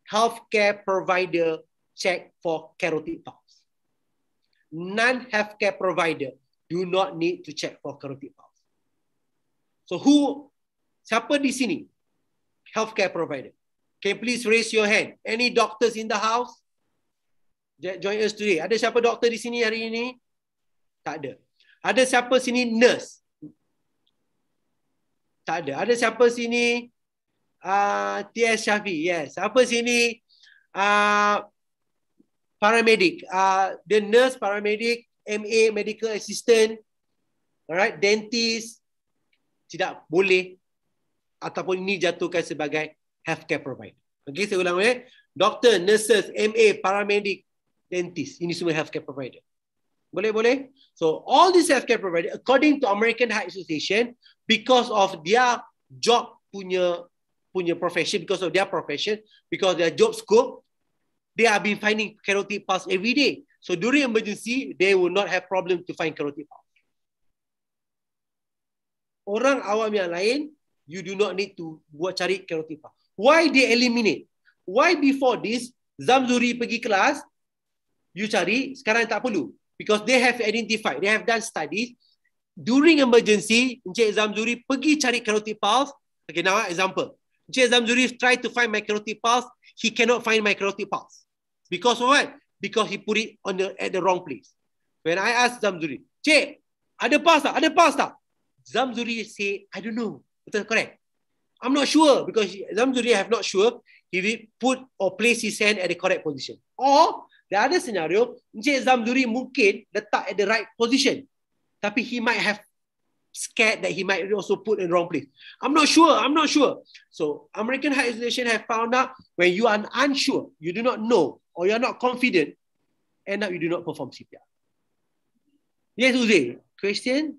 healthcare provider check for carotid pulse. Non-healthcare provider do not need to check for carotid pulse. So who, siapa di sini? Healthcare provider. Can please raise your hand? Any doctors in the house? Jo- Join us today. Ada siapa doktor di sini hari ini? Tak ada. Ada siapa sini nurse? Tak ada. Ada siapa sini uh, TS Syafi? Yes. Siapa sini uh, paramedic? Uh, the nurse, paramedic, MA, medical assistant, alright, dentist, tidak boleh ataupun ini jatuhkan sebagai healthcare provider. Okey, saya ulang eh. Doktor, nurses, MA, paramedic, dentist, ini semua healthcare provider. Boleh, boleh? So, all these healthcare provider, according to American Heart Association, because of their job punya punya profession, because of their profession, because their job scope, they have been finding carotid pulse every day. So, during emergency, they will not have problem to find carotid pulse. Orang awam yang lain, you do not need to buat cari carotid pulse. Why they eliminate? Why before this, Zamzuri pergi kelas, you cari, sekarang tak perlu. Because they have identified, they have done studies. During emergency, Encik Zamzuri pergi cari carotid pulse. Okay, now example. Encik Zamzuri try to find my carotid pulse. He cannot find my carotid pulse. Because of what? Because he put it on the at the wrong place. When I asked Zamzuri, Cik, ada pulse tak? Ada pulse tak? Zamzuri say, I don't know. Betul, correct? I'm not sure because Zamzuri have not sure he will put or place his hand at the correct position. Or the other scenario, Encik Zamzuri mungkin letak at the right position. Tapi he might have scared that he might also put in the wrong place. I'm not sure. I'm not sure. So American Heart Association have found out when you are unsure, you do not know, or you are not confident, end up you do not perform CPR. Yes, Uzi. Question?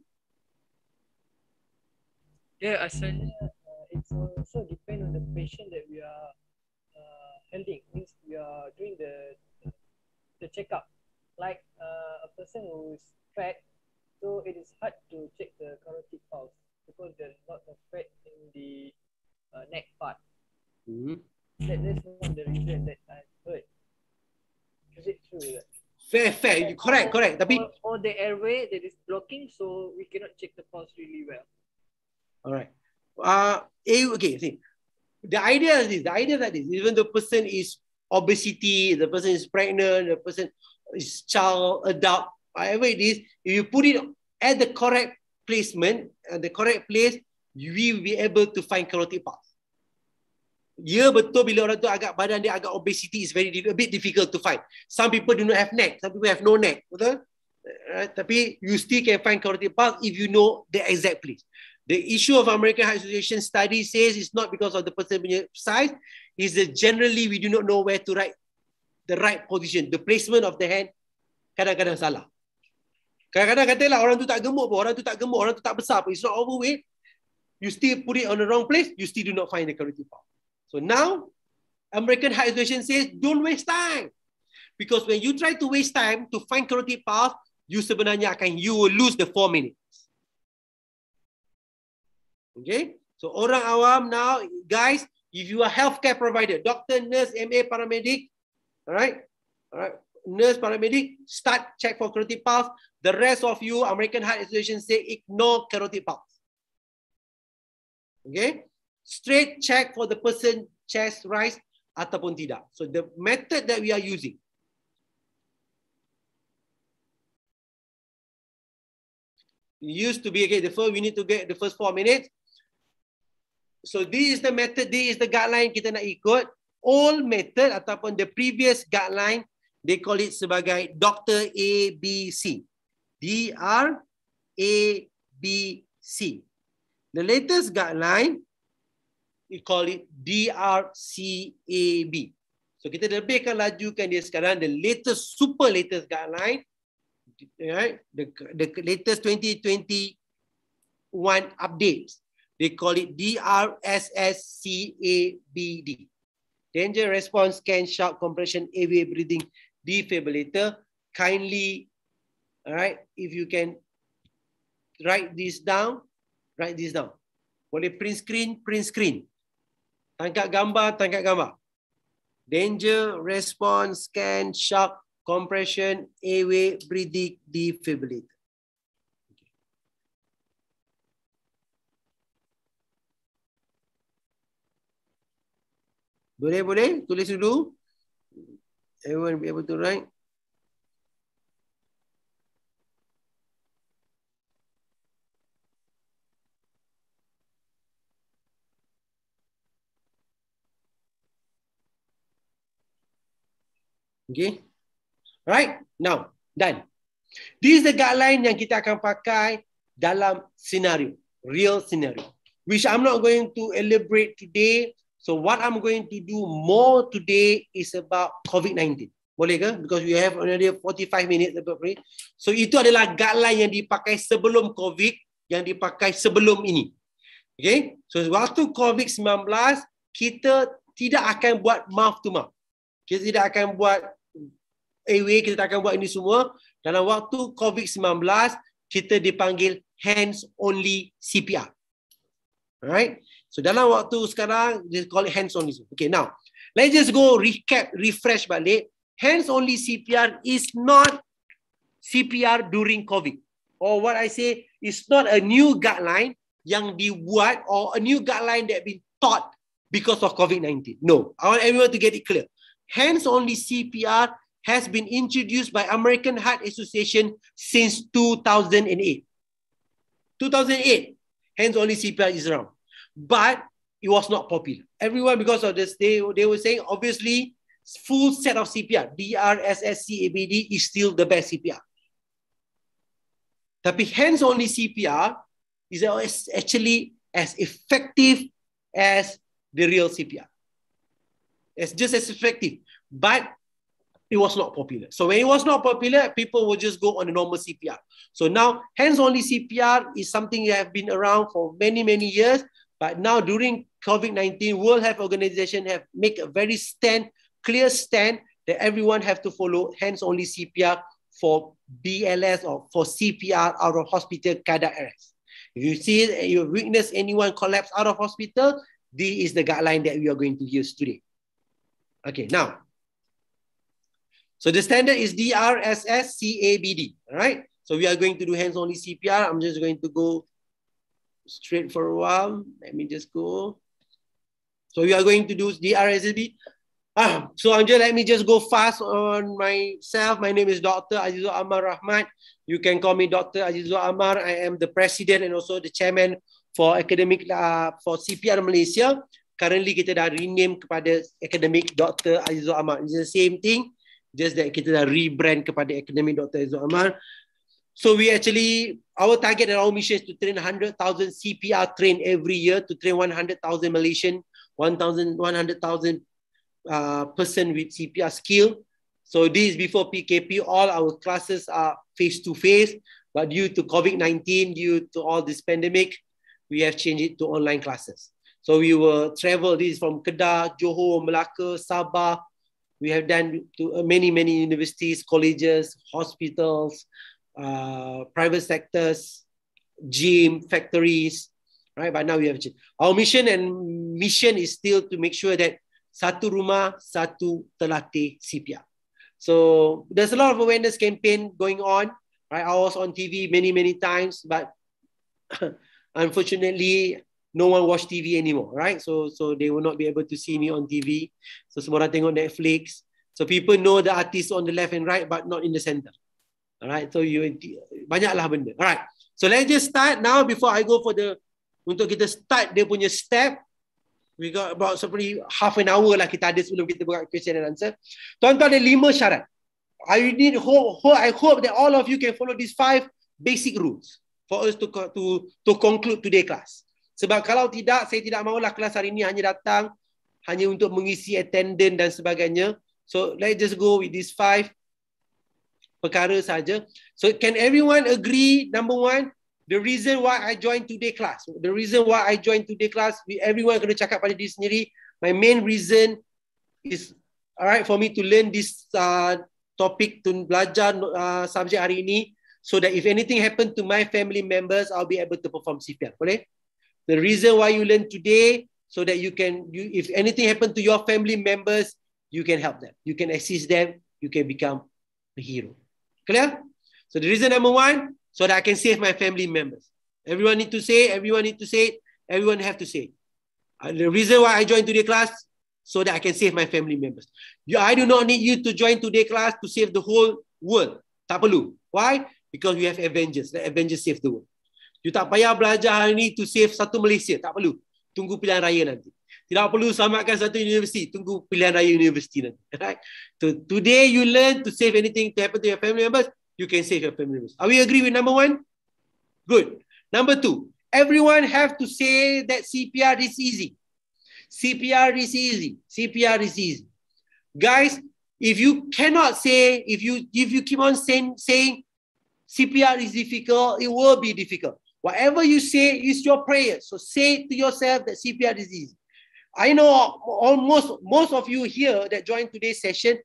Yeah, asalnya uh, it's also depends on the patient that we are uh, handling. Means we are doing the the checkup. Like uh, a person who is fat, so it is hard to check the carotid pulse because there's a lot of fat in the uh, neck part. Hmm. That, that's one of the reason that I heard. Is it true? That Fair, fair. You correct, correct. Tapi or, or the airway that is blocking, so we cannot check the pulse really well. All right. Uh, okay, see. The idea is this. The idea that is even the person is obesity, the person is pregnant, the person is child, adult, whatever it is, if you put it at the correct placement, at the correct place, we will be able to find carotid pulse. Ya betul bila orang tu agak badan dia agak obesity is very a bit difficult to find. Some people do not have neck, some people have no neck, betul? Uh, tapi you still can find carotid pulse if you know the exact place. The issue of American Heart Association study says it's not because of the person punya size, is that generally we do not know where to write the right position, the placement of the hand kadang-kadang salah. Kadang-kadang katalah orang tu tak gemuk pun, orang tu tak gemuk, orang tu tak besar pun, it's not overweight, you still put it on the wrong place, you still do not find the carotid pulse. So now, American Heart Association says, don't waste time. Because when you try to waste time to find carotid pulse, you sebenarnya akan, you will lose the four minutes. Okay? So orang awam now, guys, if you are healthcare provider, doctor, nurse, MA, paramedic, all right, all right, nurse, paramedic, start check for carotid pulse. The rest of you, American Heart Association say ignore carotid pulse. Okay? Straight check for the person chest rise ataupun tidak. So the method that we are using. Used to be okay. The first we need to get the first four minutes. So this is the method, this is the guideline kita nak ikut. Old method ataupun the previous guideline, they call it sebagai Dr. ABC. D-R-A-B-C. The latest guideline, we call it DRCAB. So kita lebihkan lajukan dia sekarang, the latest, super latest guideline, right? the, the latest 2021 updates. They call it DRSSCABD. Danger response scan shock compression airway breathing defibrillator. Kindly, all right, if you can write this down, write this down. Boleh print screen, print screen. Tangkap gambar, tangkap gambar. Danger response scan shock compression airway breathing defibrillator. Boleh, boleh? Tulis dulu. Everyone be able to write. Okay. Right? Now, done. This is the guideline yang kita akan pakai dalam senario. Real scenario. Which I'm not going to elaborate today. So what I'm going to do more today is about COVID-19. Boleh ke? Because we have already 45 minutes about it. So itu adalah guideline yang dipakai sebelum COVID, yang dipakai sebelum ini. Okay? So waktu COVID-19, kita tidak akan buat mouth to mouth. Kita tidak akan buat airway, kita tak akan buat ini semua. Dalam waktu COVID-19, kita dipanggil hands only CPR. Alright? So dalam waktu sekarang, they call it hands only. Okay, now, let's just go recap, refresh balik. Hands only CPR is not CPR during COVID. Or what I say, is not a new guideline yang dibuat or a new guideline that been taught because of COVID-19. No, I want everyone to get it clear. Hands only CPR has been introduced by American Heart Association since 2008. 2008, hands only CPR is around. But it was not popular. Everyone, because of this, they, they were saying, obviously, full set of CPR, DRSSCABD is still the best CPR. Tapi hands only CPR is actually as effective as the real CPR. It's just as effective, but it was not popular. So when it was not popular, people would just go on a normal CPR. So now hands only CPR is something that have been around for many, many years. But now during COVID-19, World Health Organization have make a very stand, clear stand that everyone have to follow hands only CPR for BLS or for CPR out of hospital cardiac arrest. If you see, you witness anyone collapse out of hospital, this is the guideline that we are going to use today. Okay, now. So the standard is DRSS CABD, all right? So we are going to do hands-only CPR. I'm just going to go straight for a while. Let me just go. So we are going to do DRSSB. Ah, so Anja, let me just go fast on myself. My name is Dr. Azizul Amar Rahmat. You can call me Dr. Azizul Amar. I am the president and also the chairman for academic uh, for CPR Malaysia. Currently kita dah rename kepada academic Dr. Azizul Amar. It's the same thing, just that kita dah rebrand kepada Academy Dr. Azizul Amar. So we actually, our target and our mission is to train 100,000 CPR train every year to train 100,000 Malaysian, 1,000, 100,000 uh, person with CPR skill. So this is before PKP, all our classes are face to face, but due to COVID-19, due to all this pandemic, we have changed it to online classes. So we will travel this from Kedah, Johor, Melaka, Sabah. We have done to many, many universities, colleges, hospitals, uh, private sectors, gym, factories, right? But now we have our mission and mission is still to make sure that satu rumah, satu terlatih CPR. So there's a lot of awareness campaign going on. Right, I was on TV many many times, but unfortunately, no one watch TV anymore. Right, so so they will not be able to see me on TV. So semua orang tengok Netflix. So people know the artist on the left and right, but not in the center. Alright, so you banyaklah benda. Alright, so let's just start now before I go for the untuk kita start dia punya step. We got about seperti half an hour lah kita ada sebelum kita buat question and answer. Tuan-tuan ada lima syarat. I need hope, hope, I hope that all of you can follow these five basic rules for us to to to conclude today class. Sebab kalau tidak, saya tidak maulah kelas hari ini hanya datang hanya untuk mengisi attendance dan sebagainya. So let's just go with these five perkara saja. So can everyone agree number one the reason why I joined today class, the reason why I joined today class, everyone kena cakap pada diri sendiri. My main reason is alright for me to learn this uh, topic to belajar uh, subjek hari ini so that if anything happen to my family members, I'll be able to perform CPR. Boleh? The reason why you learn today so that you can, you, if anything happen to your family members, you can help them. You can assist them. You can become a hero. Clear? So the reason number one, so that I can save my family members. Everyone need to say, everyone need to say, everyone have to say. Uh, the reason why I joined today class, so that I can save my family members. You, I do not need you to join today class to save the whole world. Tak. Why? Because we have Avengers. The Avengers save the world. You tak payah belajar hari ni to save satu Malaysia. Tak perlu. Tunggu pilihan raya nanti. Tidak perlu selamatkan satu universiti. Tunggu pilihan raya universiti nanti. Right? So today you learn to save anything to happen to your family members. You can save your family members. Are we agree with number one? Good. Number two. Everyone have to say that CPR is easy. CPR is easy. CPR is easy. Guys, if you cannot say, if you if you keep on saying, saying CPR is difficult, it will be difficult. Whatever you say is your prayer. So say to yourself that CPR is easy. I know almost most of you here that joined today's session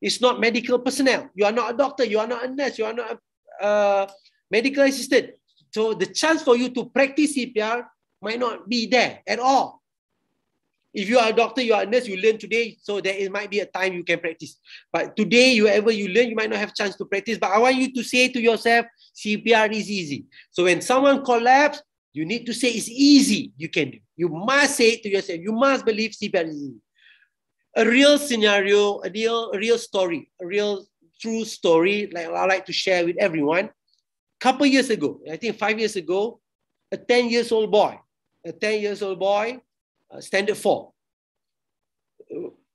is not medical personnel. You are not a doctor. You are not a nurse. You are not a uh, medical assistant. So the chance for you to practice CPR might not be there at all. If you are a doctor, you are a nurse, you learn today, so there is, might be a time you can practice. But today, you ever you learn, you might not have chance to practice. But I want you to say to yourself, CPR is easy. So when someone collapse, you need to say it's easy. You can do. You must say it to yourself. You must believe CPR is easy. A real scenario, a real, a real story, a real true story, like I like to share with everyone. Couple years ago, I think five years ago, a 10 years old boy, a 10 years old boy uh, standard four.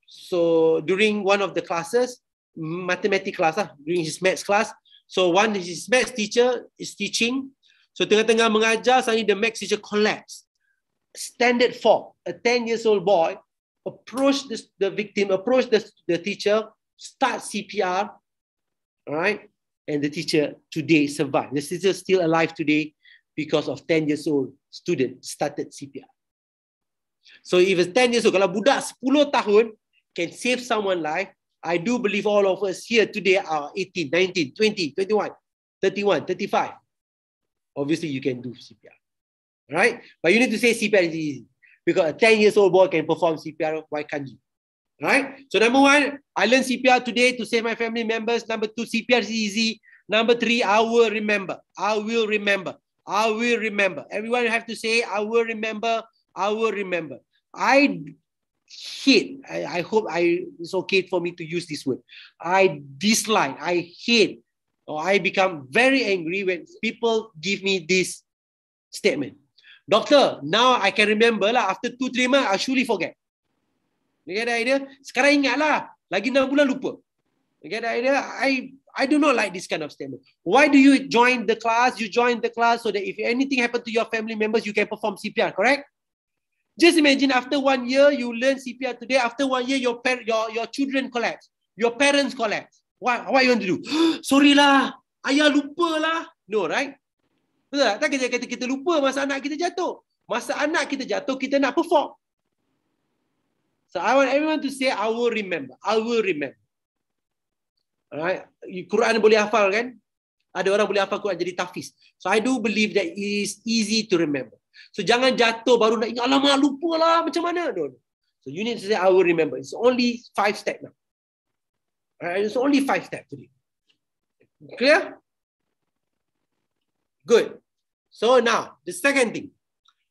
So during one of the classes, mathematics class, uh, during his maths class, so one his maths teacher is teaching. So tengah-tengah mengajar, suddenly the maths teacher collapsed. Standard four, a 10 years old boy approached this, the victim, approached the, the teacher, start CPR, all right? And the teacher today survived. The teacher is still alive today because of 10 years old student started CPR. So if it's 10 years old, kalau budak 10 tahun can save someone life, I do believe all of us here today are 18, 19, 20, 21, 31, 35. Obviously, you can do CPR. Right? But you need to say CPR is easy. Because a 10 years old boy can perform CPR, why can't you? Right? So number one, I learned CPR today to save my family members. Number two, CPR is easy. Number three, I will remember. I will remember. I will remember. Everyone have to say, I will remember. I will remember. I hate, I, I hope I it's okay for me to use this word. I dislike, I hate, or I become very angry when people give me this statement. Doctor, now I can remember lah. After two, three months, I surely forget. You get the idea? Sekarang ingat lah. Lagi enam bulan lupa. You get the idea? I I do not like this kind of statement. Why do you join the class? You join the class so that if anything happen to your family members, you can perform CPR, correct? Just imagine after one year, you learn CPR today. After one year, your par- your, your children collapse. Your parents collapse. What, what you want to do? Sorry lah. Ayah lupa lah. No, right? Betul tak? Tak kita kata kita lupa masa anak kita jatuh. Masa anak kita jatuh, kita nak perform. So I want everyone to say, I will remember. I will remember. Alright. Quran boleh hafal kan? Ada orang boleh hafal Quran jadi tafiz. So I do believe that it is easy to remember. So jangan jatuh baru nak ingat, alamak lupa lah macam mana. No. So you need to say, I will remember. It's only five steps now. Alright, it's only five steps today. Clear? Good. So now, the second thing.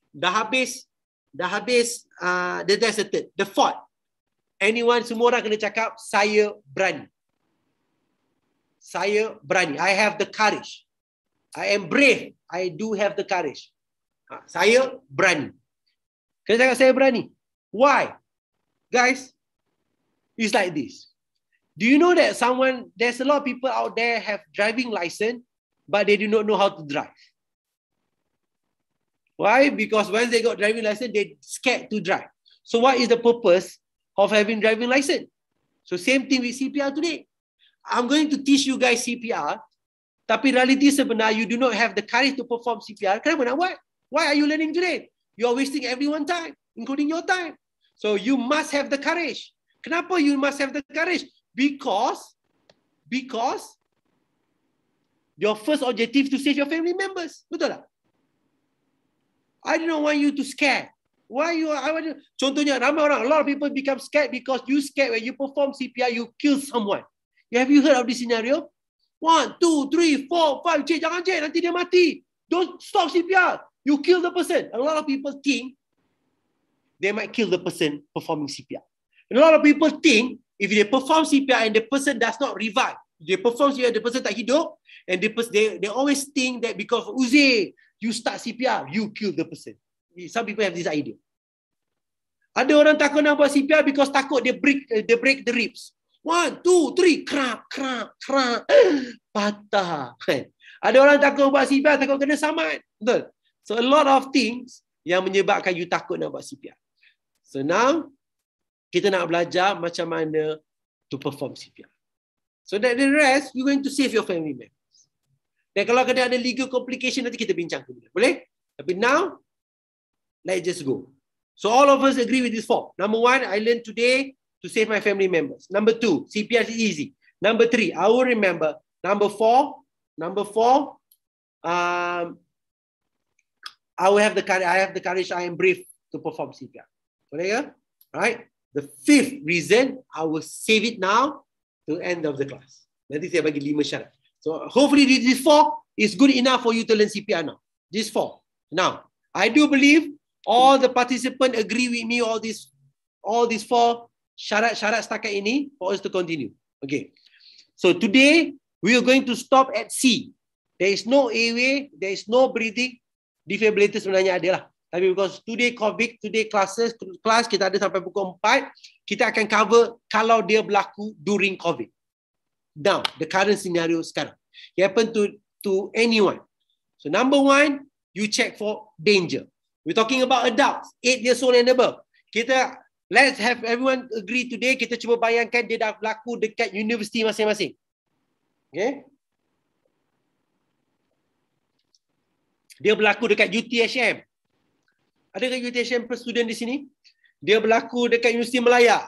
Dah habis, dah habis, uh, the, that's the third. The fourth. Anyone, semua orang kena cakap, saya berani. Saya berani. I have the courage. I am brave. I do have the courage. Ha, saya berani. Kena cakap saya berani. Why? Guys, it's like this. Do you know that someone, there's a lot of people out there have driving license, but they do not know how to drive. Why? Because once they got driving license, they scared to drive. So what is the purpose of having driving license? So same thing with CPR today. I'm going to teach you guys CPR Tapi realiti sebenar, you do not have the courage to perform CPR. Kenapa nak buat? Why are you learning today? You are wasting everyone's time, including your time. So you must have the courage. Kenapa you must have the courage? Because, because your first objective to save your family members. Betul tak? I don't want you to scare. Why you I want you, contohnya ramai orang, a lot of people become scared because you scared when you perform CPR, you kill someone. Have you heard of this scenario? One, two, three, four, five, cik, jangan cik, nanti dia mati. Don't stop CPR. You kill the person. A lot of people think they might kill the person performing CPR. And a lot of people think if they perform CPR and the person does not revive, they perform CPR, the person tak hidup, and the person, they, they always think that because Uzi, you start CPR, you kill the person. Some people have this idea. Ada orang takut nak buat CPR because takut dia break uh, dia break the ribs. One, two, three, krak, krak, krak, patah. Ada orang takut buat CPR, takut kena saman. Betul? So a lot of things yang menyebabkan you takut nak buat CPR. So now, kita nak belajar macam mana to perform CPR. So that the rest, you're going to save your family members. Dan kalau kena ada legal complication, nanti kita bincang kemudian. Boleh? Tapi now, let's just go. So all of us agree with this four. Number one, I learned today to save my family members. Number two, CPR is easy. Number three, I will remember. Number four, number four, um, I will have the courage. I have the courage. I am brave to perform CPR. Ya? Right. The fifth reason, I will save it now to end of the class. Nanti saya bagi lima syarat. So hopefully this four is good enough for you to learn CPR now. This four. Now, I do believe all the participants agree with me all these all these four syarat-syarat setakat ini for us to continue. Okay. So today we are going to stop at C. There is no airway, there is no breathing. Defibrillator sebenarnya ada lah. Tapi because today COVID, today classes, kelas kita ada sampai pukul 4, kita akan cover kalau dia berlaku during COVID. Now, the current scenario sekarang. It happen to to anyone. So number one, you check for danger. We're talking about adults, 8 years old and above. Kita let's have everyone agree today. Kita cuba bayangkan dia dah berlaku dekat universiti masing-masing. Okay? Dia berlaku dekat UTHM. Ada ke UTHM per student di sini? Dia berlaku dekat Universiti Melaya.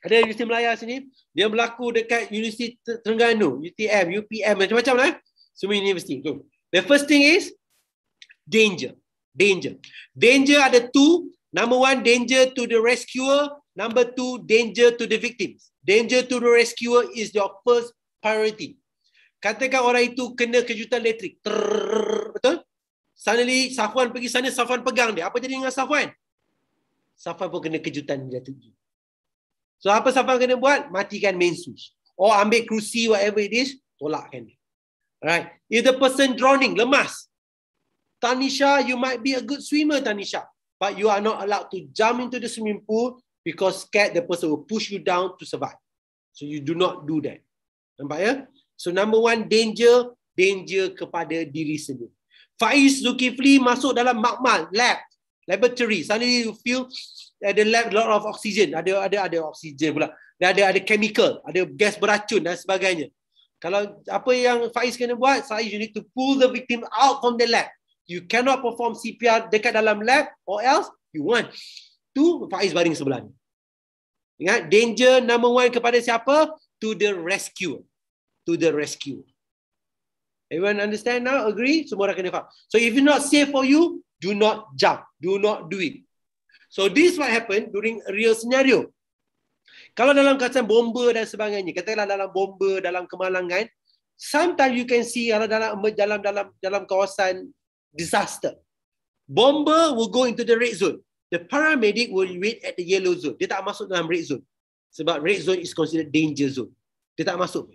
Ada Universiti Melaya sini. Dia berlaku dekat Universiti Terengganu, UTM, UPM, macam-macam lah. Semua universiti. Tu. The first thing is danger. Danger. Danger ada two. Number one, danger to the rescuer. Number two, danger to the victims. Danger to the rescuer is your first priority. Katakan orang itu kena kejutan elektrik. Betul? Suddenly Safwan pergi sana, Safwan pegang dia. Apa jadi dengan Safwan? Safwan pun kena kejutan dia tinggi. So apa Safwan kena buat? Matikan main switch. Or ambil kerusi, whatever it is, tolakkan dia. Right? If the person drowning, lemas. Tanisha, you might be a good swimmer, Tanisha. But you are not allowed to jump into the swimming pool because scared the person will push you down to survive. So you do not do that. Nampak ya? So number one, danger, danger kepada diri sendiri. Faiz Zulkifli masuk dalam makmal, lab, laboratory. Suddenly you feel ada lab lot of oxygen, ada ada ada oxygen pula. Dan ada ada chemical, ada gas beracun dan sebagainya. Kalau apa yang Faiz kena buat, Faiz you need to pull the victim out from the lab. You cannot perform CPR dekat dalam lab or else you want to Faiz baring sebelah ni. Ingat, danger number one kepada siapa? To the rescue. To the rescue. Everyone understand now? Agree? Semua orang kena faham. So if it's not safe for you, do not jump. Do not do it. So this what happen during real scenario. Kalau dalam kawasan bomba dan sebagainya, katakanlah dalam bomba, dalam kemalangan, sometimes you can see kalau dalam dalam dalam dalam kawasan disaster. Bomber will go into the red zone. The paramedic will wait at the yellow zone. Dia tak masuk dalam red zone. Sebab red zone is considered danger zone. Dia tak masuk.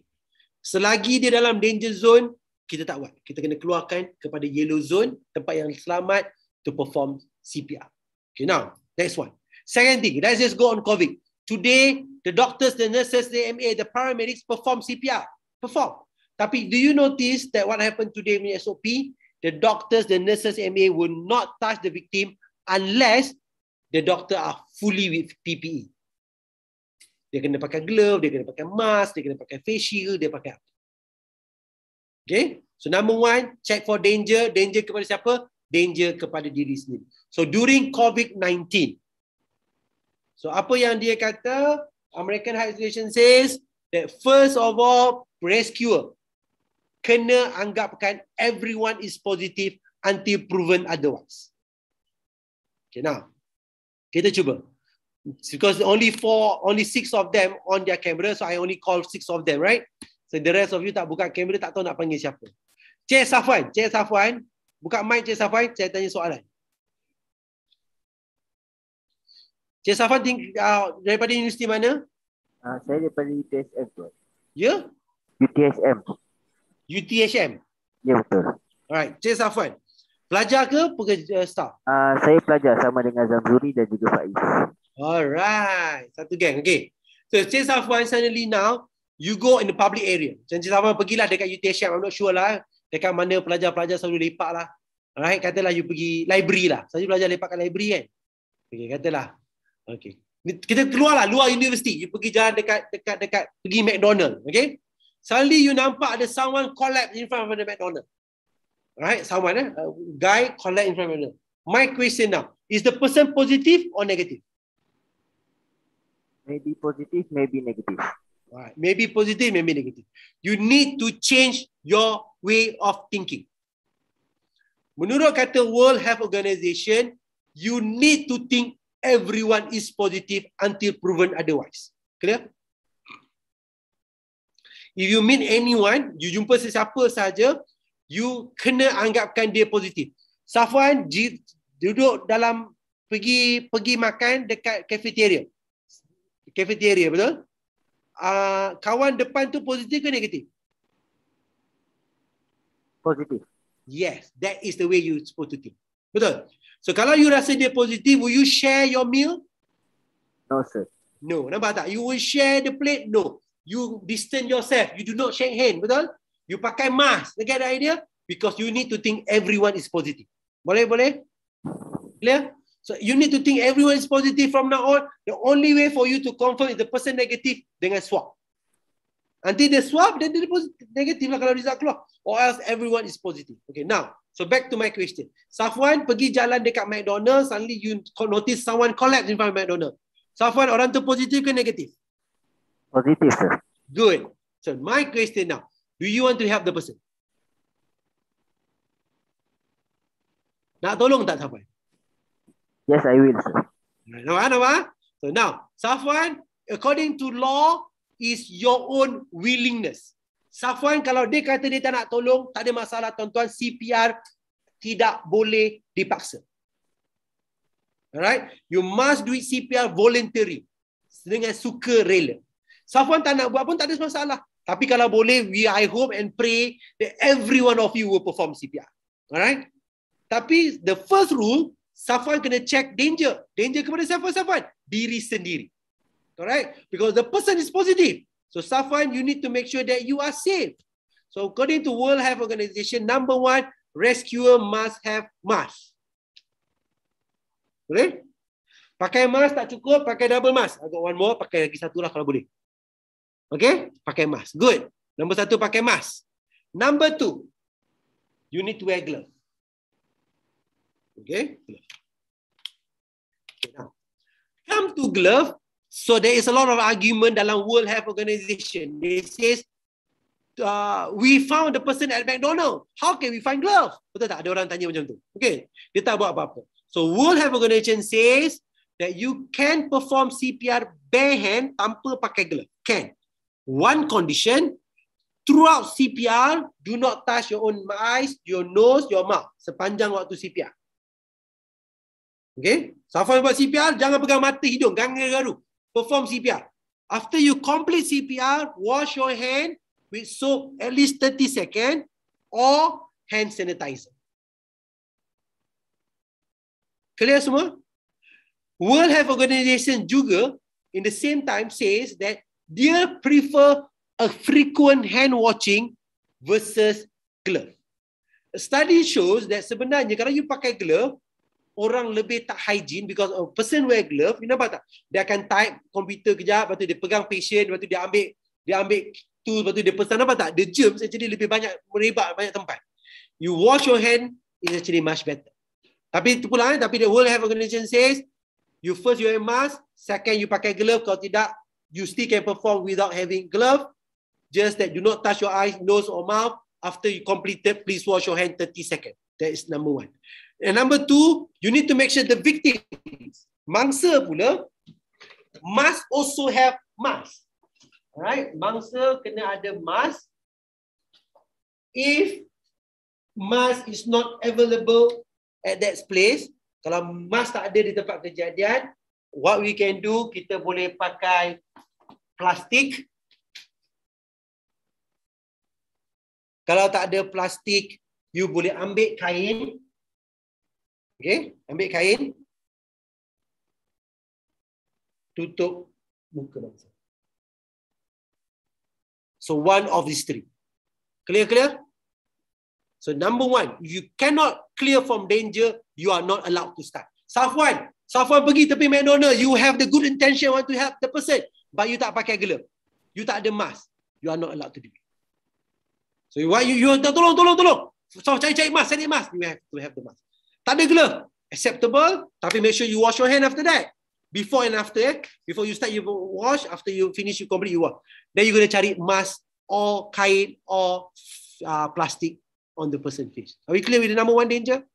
Selagi dia dalam danger zone, kita tak buat. Kita kena keluarkan kepada yellow zone, tempat yang selamat to perform CPR. Okay, now, next one. Second thing, let's just go on COVID. Today, the doctors, the nurses, the MA, the paramedics perform CPR. Perform. Tapi do you notice that what happened today in SOP? The doctors, the nurses, MA will not touch the victim unless the doctor are fully with PPE. Dia kena pakai glove, dia kena pakai mask, dia kena pakai face shield, dia pakai apa. Okay. So number one, check for danger. Danger kepada siapa? Danger kepada diri sendiri. So during COVID-19, so apa yang dia kata, American High Association says that first of all, rescuer kena anggapkan everyone is positive until proven otherwise. Okay, now kita cuba. Because only four, only six of them on their camera, so I only call six of them, right? So the rest of you tak buka kamera, tak tahu nak panggil siapa. Cik Safwan, Cik Safwan, buka mic Cik Safwan, saya tanya soalan. Cik Safwan ting, uh, daripada universiti mana? Uh, saya daripada UTSM tu. Ya? UTSM. UTHM. Ya betul. Alright, Cik Safwan. Pelajar ke pekerja staff? Uh, saya pelajar sama dengan Zamzuri dan juga Faiz. Alright, satu geng. Okay. So Cik Safwan suddenly now, you go in the public area. Cik Safwan pergilah dekat UTHM, I'm not sure lah. Dekat mana pelajar-pelajar selalu lepak lah. Alright, katalah you pergi library lah. Saya pelajar lepak kat library kan. Okay, katalah. Okay. Kita keluar lah luar universiti. You pergi jalan dekat, dekat, dekat, pergi McDonald. Okay. Suddenly you nampak ada someone collapse in front of the McDonald. Alright, someone eh, a guy collapse in front of the My question now, is the person positive or negative? Maybe positif, maybe negatif. Right. Maybe positive, maybe negative. You need to change your way of thinking. Menurut kata World Health Organization, you need to think everyone is positive until proven otherwise. Clear? If you meet anyone, you jumpa sesiapa saja, you kena anggapkan dia positif. Safwan duduk dalam pergi pergi makan dekat cafeteria. Cafeteria betul? Uh, kawan depan tu positif ke negatif? Positif. Yes, that is the way you supposed to think. Betul? So kalau you rasa dia positif, will you share your meal? No sir. No. Nampak tak? You will share the plate? No. You distance yourself. You do not shake hand. Betul? You pakai mask. You get the idea? Because you need to think everyone is positive. Boleh? Boleh? Clear? So you need to think everyone is positive from now on. The only way for you to confirm is the person negative dengan swab. Nanti dia swab, then dia negatif lah kalau result keluar. Or else everyone is positive. Okay, now. So back to my question. Safwan pergi jalan dekat McDonald's, suddenly you notice someone collapse in front of McDonald's. Safwan, orang tu positif ke negatif? Positif sir. Good. So my question now, do you want to help the person? Nak tolong tak Safwan? Yes, I will sir. Nampak? Nampak? So now, Safwan, according to law, is your own willingness. Safwan kalau dia kata dia tak nak tolong, tak ada masalah tuan-tuan, CPR tidak boleh dipaksa. Alright? You must do it CPR voluntary. Dengan suka rela. Safwan tak nak buat pun tak ada masalah. Tapi kalau boleh, we I hope and pray that every one of you will perform CPR. Alright? Tapi the first rule, Safwan kena check danger. Danger kepada siapa Safwan? Diri sendiri. Alright? Because the person is positive. So Safwan, you need to make sure that you are safe. So according to World Health Organization, number one, rescuer must have mask. Boleh? Pakai mask tak cukup, pakai double mask. I got one more, pakai lagi satu lah kalau boleh. Okay? Pakai mask. Good. Number satu, pakai mask. Number two, you need to wear glove. Okay? okay now. Come to glove, So there is a lot of argument dalam World Health Organization. They says uh, we found the person at McDonald. How can we find glove? Betul tak? Ada orang tanya macam tu. Okay. Dia tak buat apa-apa. So World Health Organization says that you can perform CPR bare hand tanpa pakai glove. Can. One condition, throughout CPR, do not touch your own eyes, your nose, your mouth sepanjang waktu CPR. Okay? Safwan buat CPR, jangan pegang mata hidung, jangan garu perform CPR. After you complete CPR, wash your hand with soap at least 30 seconds or hand sanitizer. Clear semua? World Health Organization juga in the same time says that dia prefer a frequent hand washing versus glove. A study shows that sebenarnya kalau you pakai glove, orang lebih tak hygiene because a person wear glove, you nampak tak? Dia akan type komputer kejap, lepas tu dia pegang patient, lepas tu dia ambil dia ambil tu lepas tu dia pesan apa tak? The germs actually lebih banyak merebak banyak tempat. You wash your hand is actually much better. Tapi itu pula eh, tapi the World Health Organization says you first you wear mask, second you pakai glove kalau tidak you still can perform without having glove. Just that do not touch your eyes, nose or mouth. After you completed, please wash your hand 30 seconds. That is number one. And number two, you need to make sure the victims, mangsa pula, must also have mask. Alright, mangsa kena ada mask. If mask is not available at that place, kalau mask tak ada di tempat kejadian, what we can do, kita boleh pakai plastik Kalau tak ada plastik, you boleh ambil kain. Okay, ambil kain. Tutup muka bangsa. So one of these three. Clear, clear? So number one, you cannot clear from danger, you are not allowed to start. Safwan, Safwan pergi tepi McDonald, you have the good intention want to help the person, but you tak pakai glove. You tak ada mask. You are not allowed to do it. So why you you tolong tolong tolong. So cari cari mask, cari mask. You have to have the mask. Tak ada glove. Acceptable, tapi make sure you wash your hand after that. Before and after, eh? before you start you wash, after you finish you complete you wash. Then you gonna cari mask or kain or uh, plastic on the person face. Are we clear with the number one danger?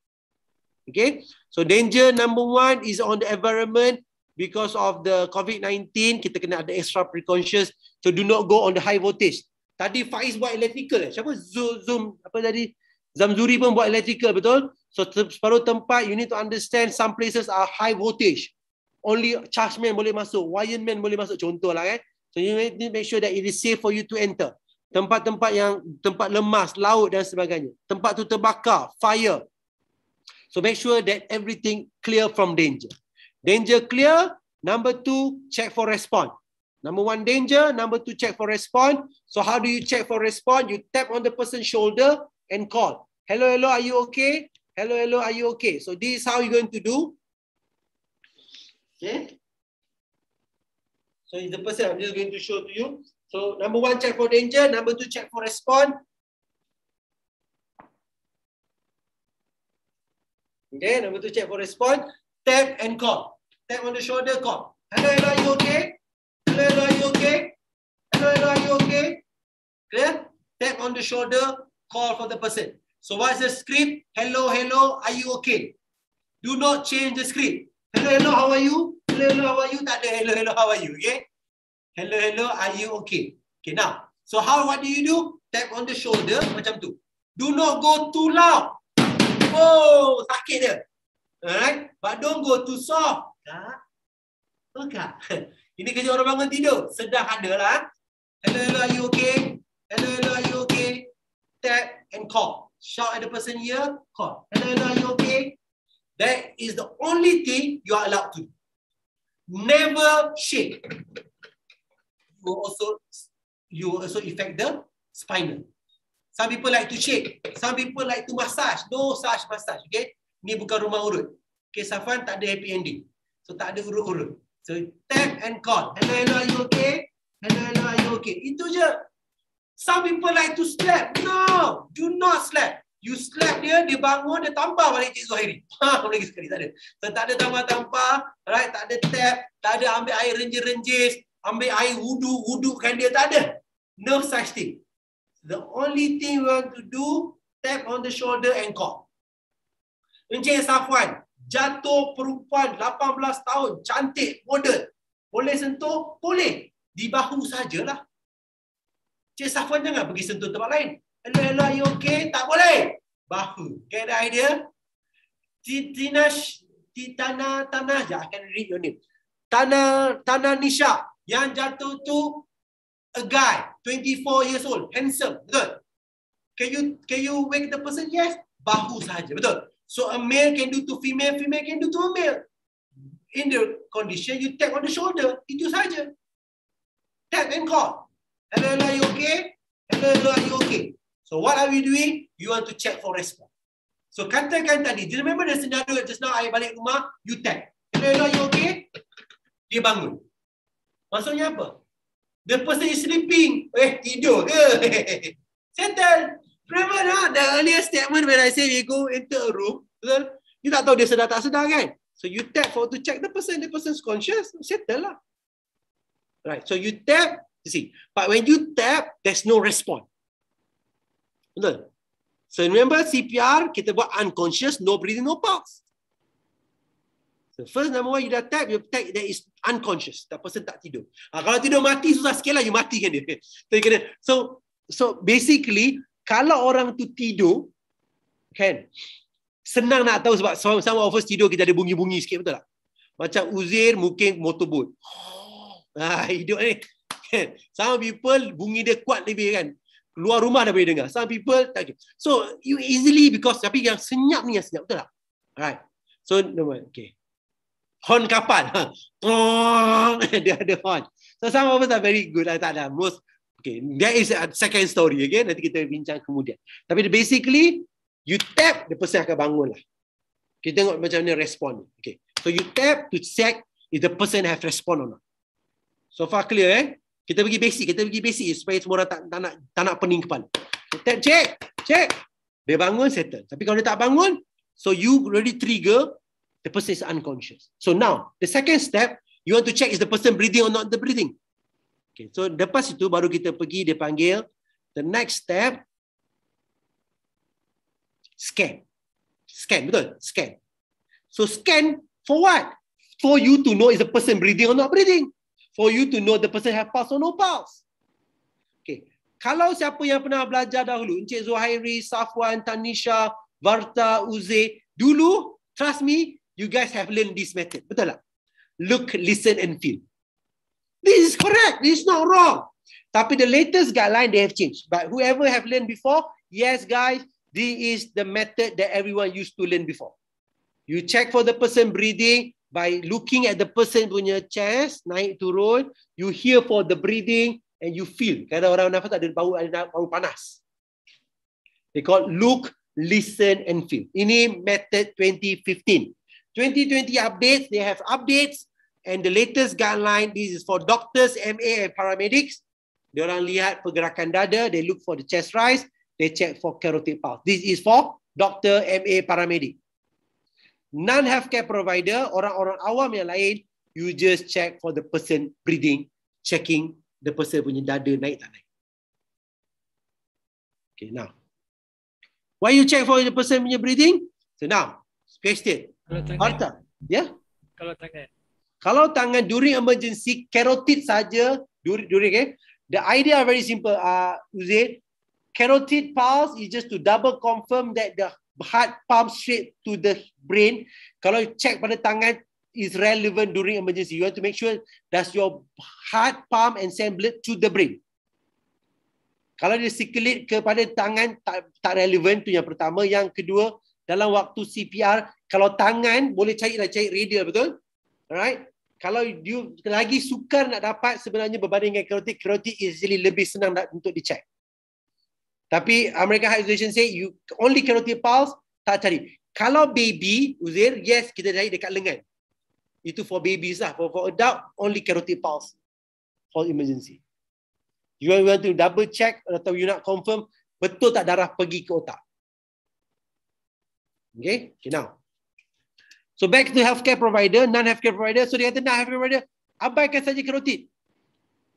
Okay, so danger number one is on the environment because of the COVID-19. Kita kena ada extra precautions. So do not go on the high voltage. Tadi Faiz buat electrical. Siapa Zoom, Zoom apa tadi? Zamzuri pun buat electrical, betul? So separuh tempat you need to understand some places are high voltage. Only charge man boleh masuk, wireman boleh masuk contohlah kan. So you need to make sure that it is safe for you to enter. Tempat-tempat yang tempat lemas, laut dan sebagainya. Tempat tu terbakar, fire. So make sure that everything clear from danger. Danger clear. Number two, check for response. Number one, danger. Number two, check for response. So how do you check for response? You tap on the person's shoulder and call. Hello, hello, are you okay? Hello, hello, are you okay? So this is how you're going to do. Okay. So it's the person I'm just going to show to you. So number one, check for danger. Number two, check for response. Okay, number two, check for response. Tap and call. Tap on the shoulder, call. Hello, hello, are you okay? Hello, hello, are you okay? Hello, hello, are you okay? Clear? Tap on the shoulder, call for the person. So what's the script? Hello, hello, are you okay? Do not change the script. Hello, hello, how are you? Hello, hello, how are you? Tak ada hello, hello, how are you? Okay? Hello, hello, are you okay? Okay, now. So how, what do you do? Tap on the shoulder macam tu. Do not go too loud. Oh, sakit dia. Alright? But don't go too soft. Tak? Enggak. Ini kerja orang bangun tidur. Sedang ada lah. Hello, hello, are you okay? Hello, hello, are you okay? Tap and call. Shout at the person here, call. Hello, hello, are you okay? That is the only thing you are allowed to do. Never shake. You also you also affect the spinal. Some people like to shake. Some people like to massage. No such massage. Okay? Ni bukan rumah urut. Okay, Safan tak ada happy ending. So tak ada urut-urut. So tap and call. Hello, hello, are you okay? Hello, hello, are you okay? Itu je. Some people like to slap. No, do not slap. You slap dia, dia bangun, dia tampar balik Cik Zuhairi. Ha, lagi sekali, tak ada. So, tak ada tampar-tampar, right? tak ada tap, tak ada ambil air renjis-renjis, ambil air wudu, kan dia, tak ada. No such thing. The only thing you want to do, tap on the shoulder and call. Encik Safwan, jatuh perempuan 18 tahun, cantik, model. Boleh sentuh? Boleh. Di bahu sajalah. Cik Safwan jangan pergi sentuh tempat lain. Hello, hello, you okay? Tak boleh. Bahu. Get the idea? Tinash, Titana, Tanah. I can read your name. Tanah, Tanah Nisha. Yang jatuh tu a guy, 24 years old, handsome. Betul? Can you can you wake the person? Yes. Bahu saja. Betul? So a male can do to female, female can do to a male. In the condition, you tap on the shoulder. Itu saja. Tap and call. Hello, hello, are you okay? Hello, hello, are you okay? So what are we doing? You want to check for response. So katakan tadi, do you remember the scenario just now I balik rumah, you tap. Hello, hello, are you okay? Dia bangun. Maksudnya apa? The person is sleeping. Eh, tidur ke? Settle. Remember not the earlier statement when I say we go into a room, betul? You tak tahu dia sedar tak sedar kan? So you tap for to check the person, the person's conscious, settle lah. Right, so you tap, you see. But when you tap, there's no response. Betul? So remember CPR, kita buat unconscious, no breathing, no pulse. So first number one, you dah tap, you tap that is unconscious. That person tak tidur. Ha, kalau tidur mati, susah sikit lah you matikan dia. So, you kena, so, so basically, kalau orang tu tidur, kan, senang nak tahu sebab sama, sama of us tidur kita ada bunyi-bunyi sikit, betul tak? Macam Uzair mungkin motorboat. Ah, hidup ni. Kan? Some people bunyi dia kuat lebih kan. Keluar rumah dah boleh dengar. Some people tak. okay. So you easily because tapi yang senyap ni yang senyap betul tak? Alright. So number okay. Horn kapal. Ha. Tong. dia ada horn. So some of us are very good. lah. Tak ada. Most Okay, that is a second story again. Nanti kita bincang kemudian. Tapi basically, you tap, the person akan bangun lah. Kita tengok macam mana respon. Okay. So you tap to check if the person have respond or not. So far clear eh? Kita pergi basic, kita pergi basic supaya semua orang tak, tak nak tak nak pening kepala. Tap check, check. Dia bangun settle. Tapi kalau dia tak bangun, so you already trigger the person is unconscious. So now, the second step, you want to check is the person breathing or not the breathing. Okay, so lepas itu baru kita pergi dia panggil the next step scan. Scan, betul? Scan. So scan for what? For you to know is the person breathing or not breathing. For you to know the person have pulse or no pulse. Okay. Kalau siapa yang pernah belajar dahulu, Encik Zuhairi, Safwan, Tanisha, Varta, Uze, dulu, trust me, you guys have learned this method. Betul tak? Look, listen and feel. This is correct. This is not wrong. Tapi the latest guideline they have changed. But whoever have learned before, yes guys, this is the method that everyone used to learn before. You check for the person breathing by looking at the person punya chest, naik turun. You hear for the breathing and you feel. Kadang orang nafas ada bau, ada bau panas. They call look, listen and feel. Ini method 2015. 2020 updates, they have updates and the latest guideline, this is for doctors, MA and paramedics. Dia orang lihat pergerakan dada, they look for the chest rise, they check for carotid pulse. This is for doctor, MA, paramedic. Non-healthcare provider, orang-orang awam yang lain, you just check for the person breathing, checking the person punya dada naik tak naik. Okay, now. Why you check for the person punya breathing? So now, question. Kalau tangan, Harta. Ya? kalau tangan. Kalau tangan during emergency, carotid saja, during, during okay? The idea very simple, uh, Uzair. Carotid pulse is just to double confirm that the heart pumps straight to the brain. Kalau you check pada tangan is relevant during emergency. You have to make sure does your heart pump and send blood to the brain. Kalau dia circulate kepada tangan tak, tak relevant tu yang pertama. Yang kedua, dalam waktu CPR, kalau tangan boleh cari lah cari radial betul? Alright? Kalau you lagi sukar nak dapat sebenarnya berbanding dengan carotid, carotid is really lebih senang nak, untuk dicek. Tapi American Heart Association say you only carotid pulse tak cari. Kalau baby, Uzair, yes kita cari dekat lengan. Itu for babies lah. For, for adult, only carotid pulse for emergency. You want to double check atau you nak confirm betul tak darah pergi ke otak. Okay, okay now. So back to healthcare provider, non-healthcare provider. So dia kata non-healthcare provider, abaikan saja carotid.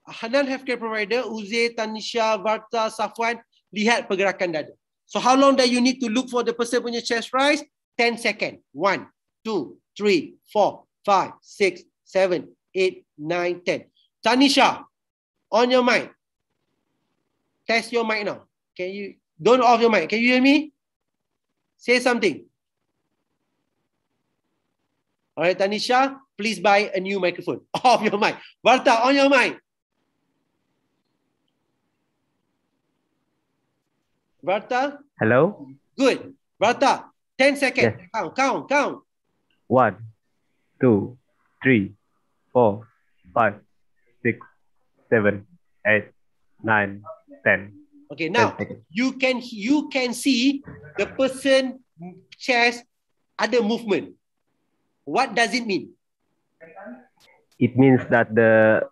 Non-healthcare provider, Uzair, Tanisha, Varta, Safwan, lihat pergerakan dada. So how long that you need to look for the person punya chest rise? 10 second. 1, 2, 3, 4, 5, 6, 7, 8, 9, 10. Tanisha, on your mic. Test your mic now. Can you, don't off your mic. Can you hear me? Say something. All right, Tanisha, please buy a new microphone. Off your mic. Varta, on your mic. Varta, Hello? good. Varta, 10 seconds. Yes. Count, count, count. One, two, three, four, five, six, seven, eight, nine, ten. Okay, now Ten you can you can see the person chest ada movement. What does it mean? It means that the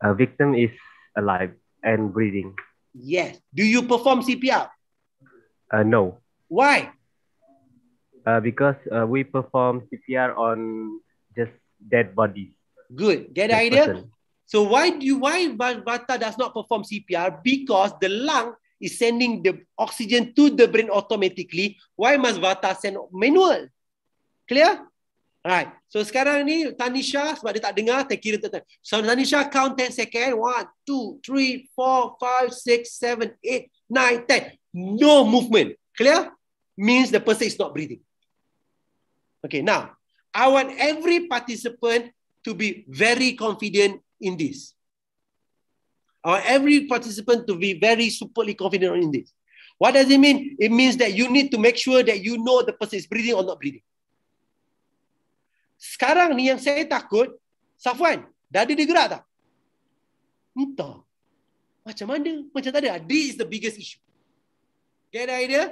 uh, victim is alive and breathing. Yes. Do you perform CPR? Uh, no, Why? uh, because uh, we perform CPR on just dead bodies. Good. Get the idea? person. So why do you, why Va- Vata does not perform CPR? Because the lung is sending the oxygen to the brain automatically. Why must Vata send manual? Clear? Alright. So sekarang ni Tanisha sebab dia tak dengar, tak kira tak. So Tanisha count 10 second. 1, 2, 3, 4, 5, 6, 7, 8, 9, 10. No movement. Clear? Means the person is not breathing. Okay, now I want every participant to be very confident in this. I want every participant to be very superly confident in this. What does it mean? It means that you need to make sure that you know the person is breathing or not breathing. Sekarang ni yang saya takut, Safwan, dada dia gerak tak? Entah. Macam mana? Macam tak ada. This is the biggest issue. Get the idea?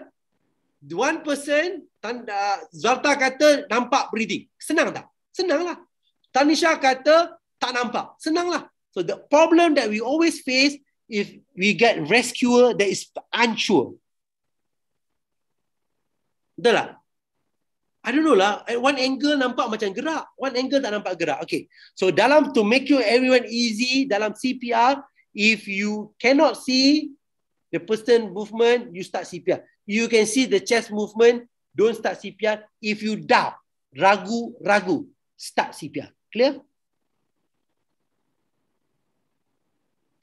One person, tanda, Zarta kata nampak breathing. Senang tak? Senang lah. Tanisha kata tak nampak. Senang lah. So the problem that we always face if we get rescuer that is unsure. Betul tak? I don't know lah. At one angle nampak macam gerak. One angle tak nampak gerak. Okay. So dalam to make you everyone easy dalam CPR, if you cannot see the person movement, you start CPR. You can see the chest movement, don't start CPR. If you doubt, ragu, ragu, start CPR. Clear?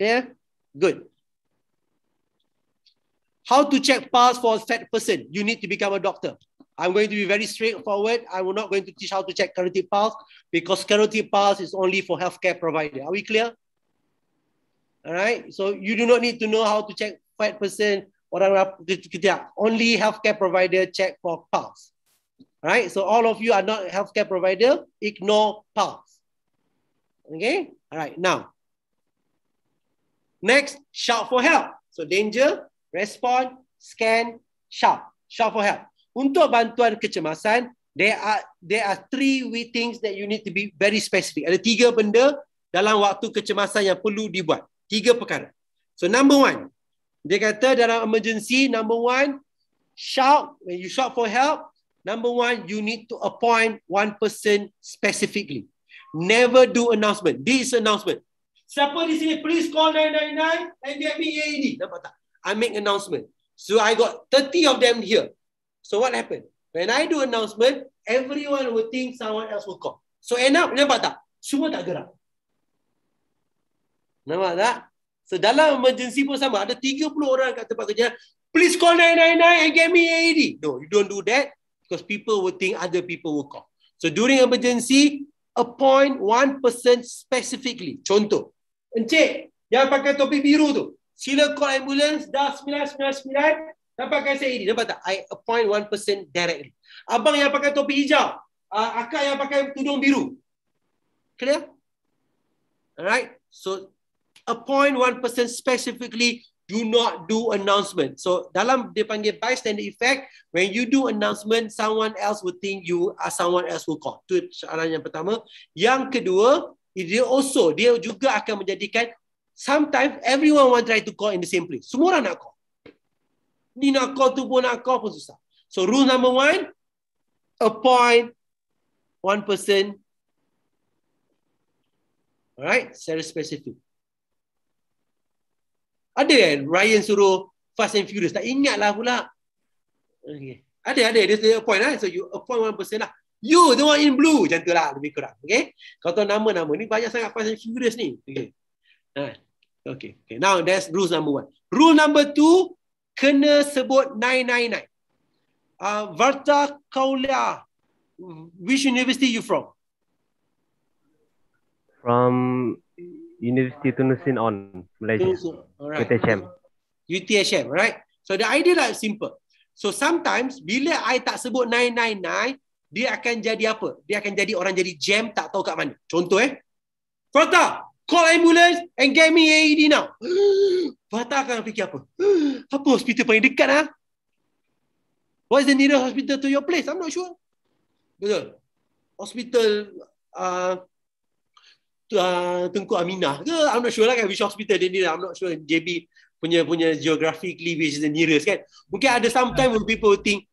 Clear? Good. How to check pulse for a fat person? You need to become a doctor. I'm going to be very straightforward. I'm not going to teach how to check carotid pulse because carotid pulse is only for healthcare provider. Are we clear? All right. So you do not need to know how to check fat person. Orang tidak. Only healthcare provider check for pulse. All right. So all of you are not healthcare provider. Ignore pulse. Okay. All right. Now, next, shout for help. So danger, respond, scan, shout. Shout for help. Untuk bantuan kecemasan, there are there are three way things that you need to be very specific. Ada tiga benda dalam waktu kecemasan yang perlu dibuat. Tiga perkara. So number one, dia kata dalam emergency, number one, shout, when you shout for help, number one, you need to appoint one person specifically. Never do announcement. This is announcement. Siapa di sini, please call 999 and get me AED. Nampak tak? I make announcement. So I got 30 of them here. So what happened? When I do announcement, everyone will think someone else will call. So end up, nampak tak? Semua tak gerak. Nampak tak? So dalam emergency pun sama. Ada 30 orang kat tempat kerja. Please call 999 and get me AED. No, you don't do that because people will think other people will call. So during emergency, appoint one person specifically. Contoh, Encik yang pakai topi biru tu, sila call ambulance dah 999 dan pakai AED. Nampak tak? I appoint one person directly. Abang yang pakai topi hijau, uh, akak yang pakai tudung biru. Clear? Alright. So appoint one person specifically. Do not do announcement. So dalam dia panggil bystander effect, when you do announcement, someone else will think you are someone else will call. Itu soalan yang pertama. Yang kedua, dia also dia juga akan menjadikan sometimes everyone want try to call in the same place. Semua orang nak call. Ni nak call tu pun nak call pun susah. So rule number one, appoint one person. Alright, secara spesifik. Ada kan Ryan suruh Fast and Furious. Tak ingat lah pula. Okay. Ada, ada. Dia, dia appoint lah. So you appoint one person lah. You the one in blue. Macam tu lah lebih kurang. Okay. Kau tahu nama-nama ni banyak sangat Fast and Furious ni. Okay. Ha. Okay. okay. Now that's rules number one. Rule number two, kena sebut 999. Uh, Varta Kaulia, which university you from? From University Tunusin on Malaysia. Alright. UTHM. UTHM, right? So the idea lah simple. So sometimes bila I tak sebut 999, dia akan jadi apa? Dia akan jadi orang jadi jam tak tahu kat mana. Contoh eh. Fata, call ambulance and get me AED now. Fata akan fikir apa? Apa hospital paling dekat ah? What is the nearest hospital to your place? I'm not sure. Betul. Hospital uh, uh, Tengku Aminah ke? I'm not sure lah kan which hospital dia ni. I'm not sure JB punya punya geographically which is the nearest kan. Mungkin ada sometime when people think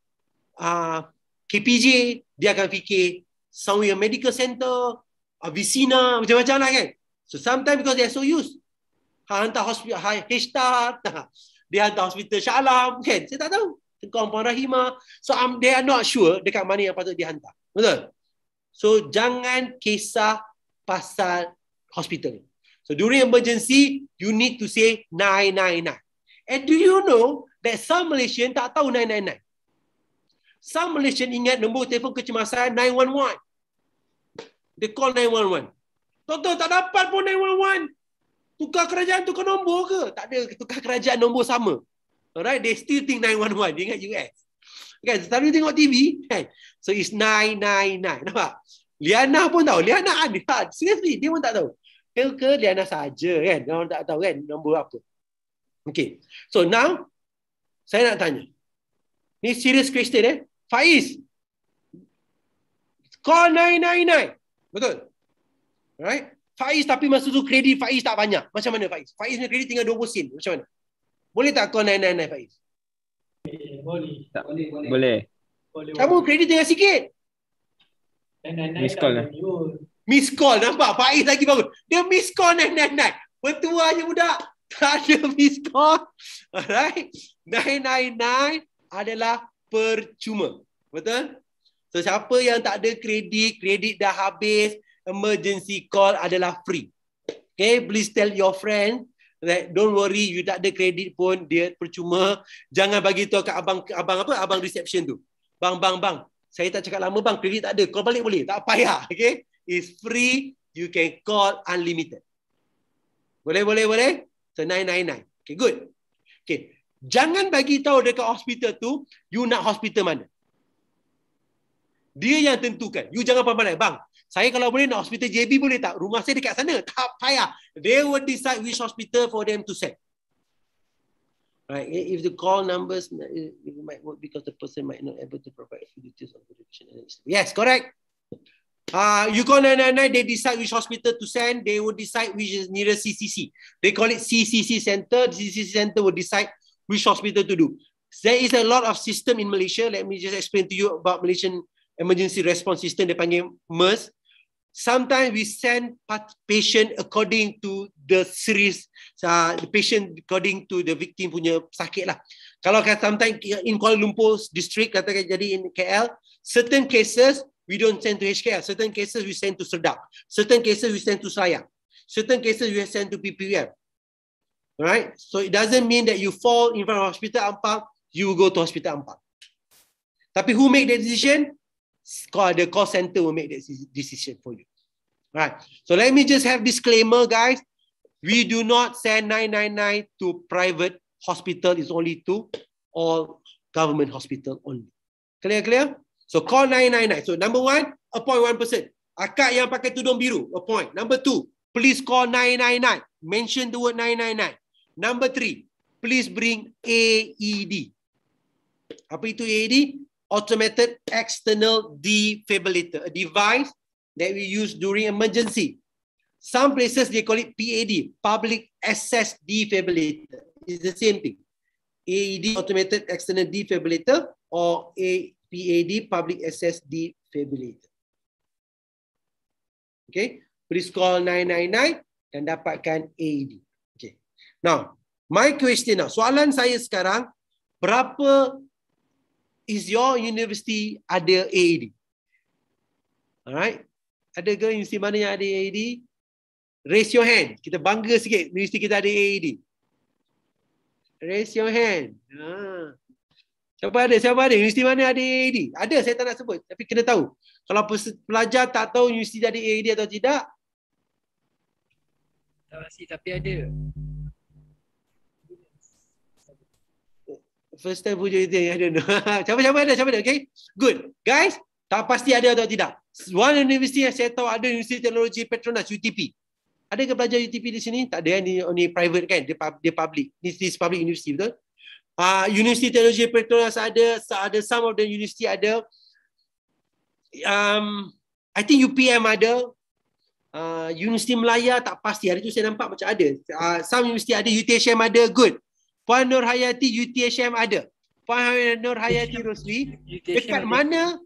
uh, KPJ dia akan fikir somewhere medical center, uh, Vicina macam-macam lah kan. So sometimes because they are so used. Ha, hantar hospital H-Star, dia hantar hospital Shah Alam kan. Saya tak tahu. Tengku Puan Rahimah. So um, they are not sure dekat mana yang patut dihantar. Betul? So jangan kisah pasal hospital. So during emergency, you need to say 999. And do you know that some Malaysian tak tahu 999? Some Malaysian ingat nombor telefon kecemasan 911. They call 911. Tonton tak dapat pun 911. Tukar kerajaan tukar nombor ke? Tak ada tukar kerajaan nombor sama. Alright, they still think 911. Dia ingat US. Kan, selalu tengok TV. Kan? So it's 999. Nampak? Liana pun tahu. Liana ada. Seriously, dia pun tak tahu. Ke, ke Liana saja kan? Orang tak tahu kan nombor apa. Okay. So now, saya nak tanya. Ni serious question eh. Faiz. Call 999. Betul? Right? Faiz tapi masa tu kredit Faiz tak banyak. Macam mana Faiz? Faiz punya kredit tinggal 20 sen. Macam mana? Boleh tak call 999 Faiz? Boleh. Tak. Boleh. Boleh. Boleh. boleh. Kamu kredit tinggal sikit. Miss call lah. Miss call nampak Faiz lagi bagus. Dia miss call 999. Bertuanya budak. Tak ada miss call. Alright. 999 adalah percuma. Betul? So siapa yang tak ada kredit, kredit dah habis, emergency call adalah free. Okay, please tell your friend that don't worry, you tak ada kredit pun, dia percuma. Jangan bagi tahu kat abang abang apa? Abang reception tu. Bang, bang, bang. Saya tak cakap lama bang, kredit tak ada. Call balik boleh. Tak payah. Okay? It's free. You can call unlimited. Boleh, boleh, boleh? So 999. Okay, good. Okay. Jangan bagi tahu dekat hospital tu, you nak hospital mana. Dia yang tentukan. You jangan pandai Bang, saya kalau boleh nak hospital JB boleh tak? Rumah saya dekat sana. Tak payah. They will decide which hospital for them to send. Right. If the call numbers it might work because the person might not able to provide details of the location. Yes, correct. Uh, you call 999, they decide which hospital to send. They will decide which is nearest CCC. They call it CCC center. The CCC center will decide which hospital to do. There is a lot of system in Malaysia. Let me just explain to you about Malaysian emergency response system. They panggil MERS. Sometimes we send patient according to the series, uh, the patient according to the victim punya sakit lah. Kalau kata sometimes in Kuala Lumpur district, katakan jadi in KL, certain cases we don't send to HKL. Certain cases we send to Serdak. Certain cases we send to Sayang. Certain cases we send to PPM. Right? So it doesn't mean that you fall in front of hospital Ampang, you go to hospital Ampang. Tapi who make the decision? Call the call center will make that decision for you. Right. So let me just have disclaimer, guys. We do not send 999 to private hospital. It's only to all government hospital only. Clear, clear? So call 999. So number one, appoint one person. Akak yang pakai tudung biru, appoint. Number two, please call 999. Mention the word 999. Number three, please bring AED. Apa itu AED? Automated external defibrillator, a device that we use during emergency. Some places they call it PAD, public access defibrillator. It's the same thing. AED, automated external defibrillator, or a PAD, public access defibrillator. Okay, please call 999 dan dapatkan AED. Okay. Now, my question now, soalan saya sekarang, berapa is your university ada AED? Alright. Ada ke universiti mana yang ada AED? Raise your hand. Kita bangga sikit universiti kita ada AED. Raise your hand. Ha. Siapa ada? Siapa ada? Universiti mana ada AED? Ada, saya tak nak sebut. Tapi kena tahu. Kalau pelajar tak tahu universiti ada AED atau tidak. Tak pasti, tapi ada. First time punya itu don't know. Siapa-siapa ada, siapa ada, okay? Good. Guys, tak pasti ada atau tidak. One university yang saya tahu ada Universiti Teknologi Petronas, UTP. Ada ke pelajar UTP di sini? Tak ada, ni only private kan? Dia, dia public. This is public university, betul? Uh, universiti Teknologi Petronas ada, ada some of the university ada. Um, I think UPM ada. Uh, Universiti Melaya tak pasti. Hari tu saya nampak macam ada. Uh, some universiti ada, UTHM ada, good. Puan Nur Hayati, UTHM ada. Puan Nur Hayati Rosli, dekat mana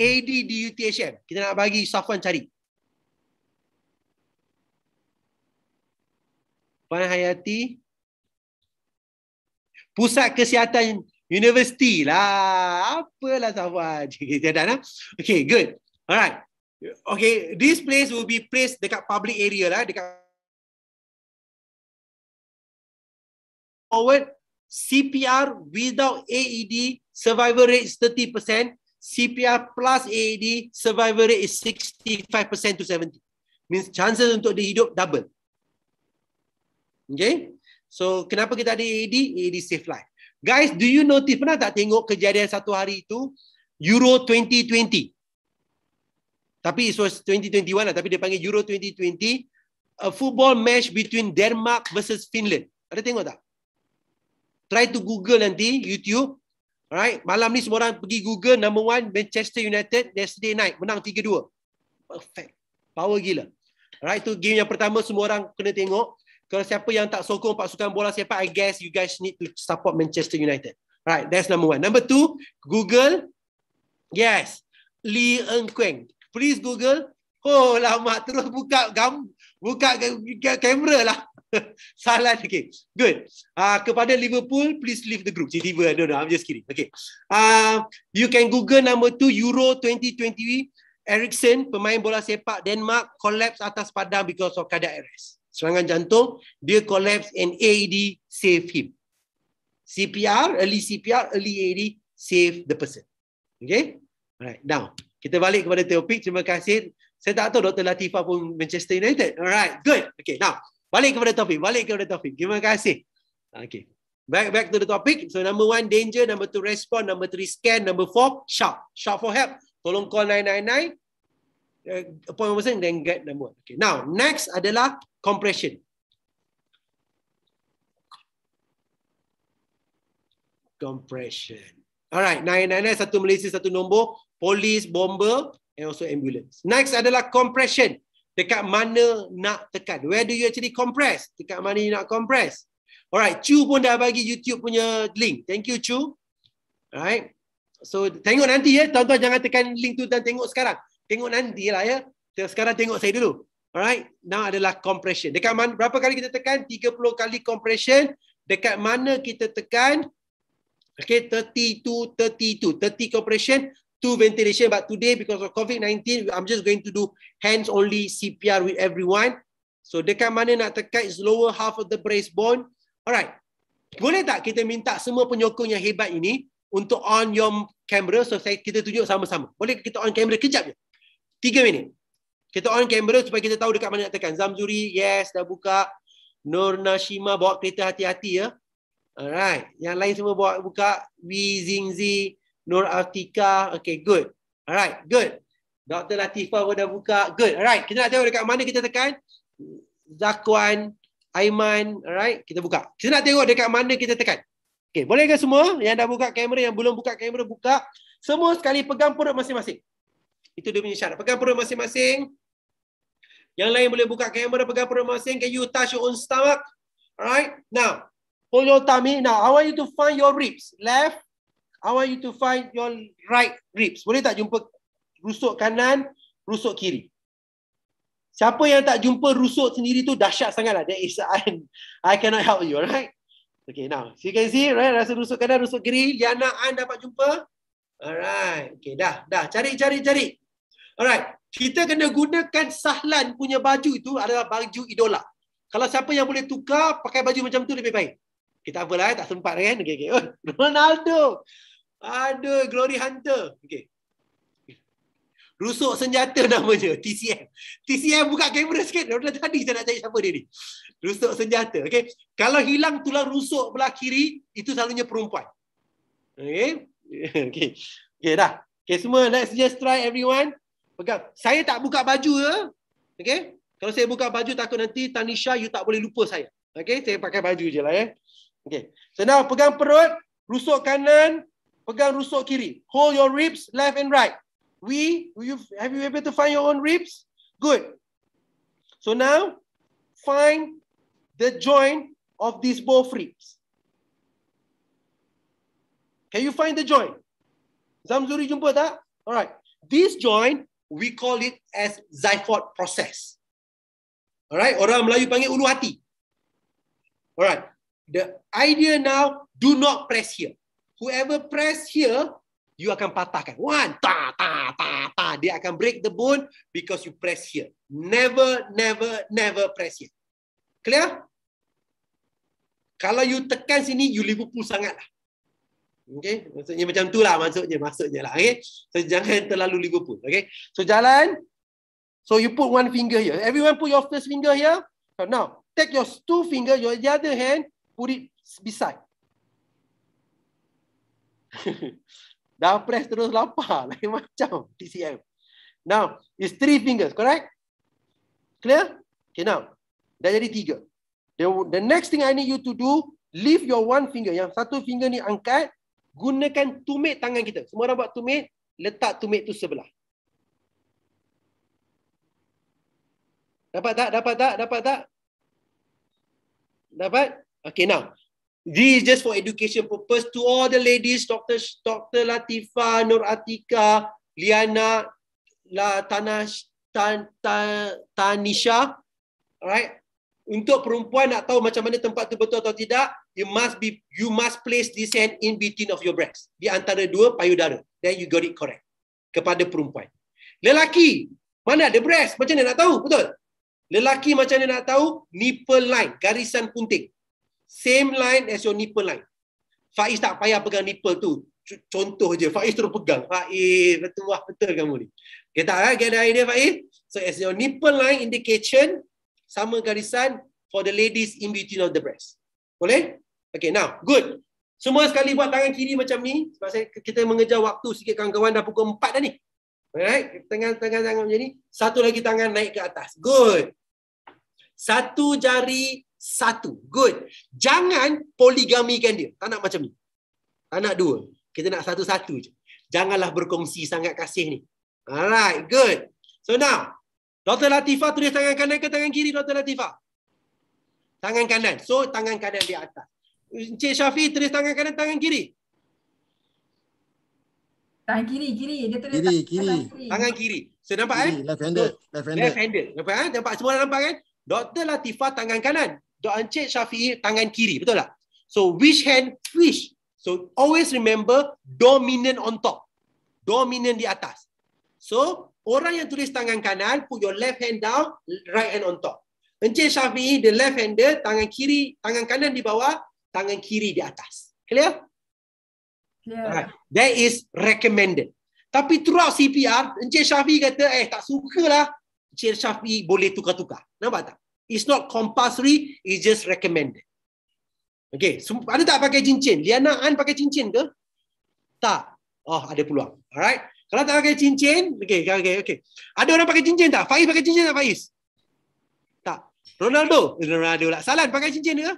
AD di UTHM? Kita nak bagi Safwan cari. Puan Hayati. Pusat Kesihatan Universiti lah. Apalah Safwan. Kita dah nak. Okay, good. Alright. Okay, this place will be placed dekat public area lah. Dekat forward, CPR without AED, survival rate is 30%. CPR plus AED, survival rate is 65% to 70. Means chances untuk dia hidup double. Okay. So, kenapa kita ada AED? AED save life. Guys, do you notice, pernah tak tengok kejadian satu hari itu? Euro 2020. Tapi it was 2021 lah, tapi dia panggil Euro 2020. A football match between Denmark versus Finland. Ada tengok tak? Try to Google nanti, YouTube. Alright, malam ni semua orang pergi Google, number one, Manchester United, yesterday night, menang 3-2. Perfect. Power gila. Alright, tu game yang pertama semua orang kena tengok. Kalau siapa yang tak sokong pasukan bola siapa, I guess you guys need to support Manchester United. Alright, that's number one. Number two, Google. Yes, Lee Eng Queng please Google. Oh lama terus buka gam buka kamera lah. Salah okay. Good. Uh, kepada Liverpool, please leave the group. Tiba-tiba, no, no, I'm just kidding. Okay. Uh, you can Google number two Euro 2020. Ericsson, pemain bola sepak Denmark, collapse atas padang because of cardiac arrest. Serangan jantung, dia collapse and AED save him. CPR, early CPR, early AED save the person. Okay? Alright, now. Kita balik kepada topik. Terima kasih. Saya tak tahu Dr. Latifah pun Manchester United. Alright, good. Okay, now. Balik kepada topik. Balik kepada topik. Terima kasih. Okay. Back back to the topic. So number one, danger. Number two, respond. Number three, scan. Number four, shout. Shout for help. Tolong call 999. Uh, appointment person, then get number one. Okay. Now, next adalah compression. Compression. Alright, 999 satu Malaysia satu nombor police, bomber and also ambulance. Next adalah compression. Dekat mana nak tekan? Where do you actually compress? Dekat mana you nak compress? Alright, Chu pun dah bagi YouTube punya link. Thank you Chu. Alright. So tengok nanti ya, tuan-tuan jangan tekan link tu dan tengok sekarang. Tengok nanti lah ya. Sekarang tengok saya dulu. Alright, now adalah compression. Dekat mana, berapa kali kita tekan? 30 kali compression. Dekat mana kita tekan? Okay, 30 to 32. 30 compression, to ventilation. But today, because of COVID-19, I'm just going to do hands-only CPR with everyone. So dekat mana nak tekan is lower half of the breastbone. Alright. Boleh tak kita minta semua penyokong yang hebat ini untuk on your camera so saya kita tunjuk sama-sama. Boleh kita on camera kejap je. Tiga minit. Kita on camera supaya kita tahu dekat mana nak tekan. Zamzuri, yes, dah buka. Nur Nashima bawa kereta hati-hati ya. Alright. Yang lain semua bawa buka. Wee Zingzi, Nur Atika. Okay, good. Alright, good. Dr. Latifah pun dah buka. Good. Alright, kita nak tengok dekat mana kita tekan. Zakwan, Aiman. Alright, kita buka. Kita nak tengok dekat mana kita tekan. Okay, boleh ke semua yang dah buka kamera, yang belum buka kamera, buka. Semua sekali pegang perut masing-masing. Itu dia punya syarat. Pegang perut masing-masing. Yang lain boleh buka kamera, pegang perut masing. Can you touch your own stomach? Alright, now. Hold your tummy. Now, I want you to find your ribs. Left, I want you to find your right ribs. Boleh tak jumpa rusuk kanan, rusuk kiri? Siapa yang tak jumpa rusuk sendiri tu dahsyat sangatlah. That is I, I cannot help you, right? Okay, now. So you can see, right? Rasa rusuk kanan, rusuk kiri. Liana An dapat jumpa? Alright. Okay, dah. Dah. Cari, cari, cari. Alright. Kita kena gunakan Sahlan punya baju itu adalah baju idola. Kalau siapa yang boleh tukar, pakai baju macam tu lebih baik. Kita apalah, tak sempat kan? Okay, okay. Oh, Ronaldo. Aduh, Glory Hunter. Okay. Rusuk senjata namanya, TCM. TCM buka kamera sikit. Dah tadi saya nak cari siapa dia ni. Rusuk senjata. Okay. Kalau hilang tulang rusuk belah kiri, itu selalunya perempuan. Okay. Okay. Okay, dah. Okay, semua. Let's just try everyone. Pegang. Saya tak buka baju ya. Okay. Kalau saya buka baju, takut nanti Tanisha, you tak boleh lupa saya. Okay, saya pakai baju je lah ya. Okay. So now, pegang perut. Rusuk kanan, pegang rusuk kiri. Hold your ribs left and right. We, you, have you able to find your own ribs? Good. So now, find the joint of these both ribs. Can you find the joint? Zamzuri jumpa tak? Alright. This joint, we call it as zyphoid process. Alright. Orang Melayu panggil ulu hati. Alright. The idea now, do not press here. Whoever press here, you akan patahkan. One, ta, ta, ta, ta. Dia akan break the bone because you press here. Never, never, never press here. Clear? Kalau you tekan sini, you Liverpool sangat lah. Okay, maksudnya macam tu lah maksudnya, maksudnya lah. Okay, so jangan terlalu Liverpool. Okay, so jalan. So you put one finger here. Everyone put your first finger here. So now, take your two finger, your the other hand, put it beside. Dah press terus lapar. Lain macam TCM. Now, it's three fingers, correct? Clear? Okay, now. Dah jadi tiga. The, the next thing I need you to do, leave your one finger. Yang satu finger ni angkat. Gunakan tumit tangan kita. Semua orang buat tumit. Letak tumit tu sebelah. Dapat tak? Dapat tak? Dapat tak? Dapat? Okay, now. This is just for education purpose to all the ladies, Dr. Dr. Latifa, Nur Atika, Liana, La Tanash, Tan, Tan, Tanisha. Alright. Untuk perempuan nak tahu macam mana tempat tu betul atau tidak, you must be you must place this hand in between of your breast. Di antara dua payudara. Then you got it correct. Kepada perempuan. Lelaki, mana ada breast? Macam mana nak tahu? Betul? Lelaki macam mana nak tahu? Nipple line, garisan punting. Same line as your nipple line. Faiz tak payah pegang nipple tu. Contoh je, Faiz terus pegang. Faiz, betul wah betul kamu ni. Okay tak kan? Get idea Faiz? So as your nipple line indication, sama garisan for the ladies in between of the breast. Boleh? Okay, now, good. Semua sekali buat tangan kiri macam ni. Sebab saya, kita mengejar waktu sikit kawan-kawan dah pukul 4 dah ni. Alright, tangan-tangan tangan macam ni. Satu lagi tangan naik ke atas. Good. Satu jari satu. Good. Jangan poligamikan dia. Tak nak macam ni. Tak nak dua. Kita nak satu-satu je. Janganlah berkongsi sangat kasih ni. Alright, good. So now, Dr. Latifah tulis tangan kanan ke tangan kiri Dr. Latifah? Tangan kanan. So, tangan kanan di atas. Encik Syafi tulis tangan kanan, tangan kiri. Tangan kiri, kiri. Dia tulis Kiri, tangan kiri. kiri. Tangan kiri. So, nampak Kiri, eh? left handed, left handed. Left handed. Nampak eh? Nampak semua orang nampak kan? Dr. Latifah tangan kanan. Dr. Encik Syafi'i tangan kiri. Betul tak? So which hand which? So always remember dominant on top. Dominant di atas. So orang yang tulis tangan kanan put your left hand down, right hand on top. Encik Syafi'i the left hander, tangan kiri, tangan kanan di bawah, tangan kiri di atas. Clear? Clear. Alright. That is recommended. Tapi throughout CPR, Encik Syafi'i kata, eh tak sukalah. Encik Syafi'i boleh tukar-tukar. Nampak tak? It's not compulsory, it's just recommended. Okay, sem- ada tak pakai cincin? Liana An pakai cincin ke? Tak. Oh, ada peluang. Alright. Kalau tak pakai cincin, okay, okay, okay. Ada orang pakai cincin tak? Faiz pakai cincin tak Faiz? Tak. Ronaldo? Ronaldo lah. Salan pakai cincin ke?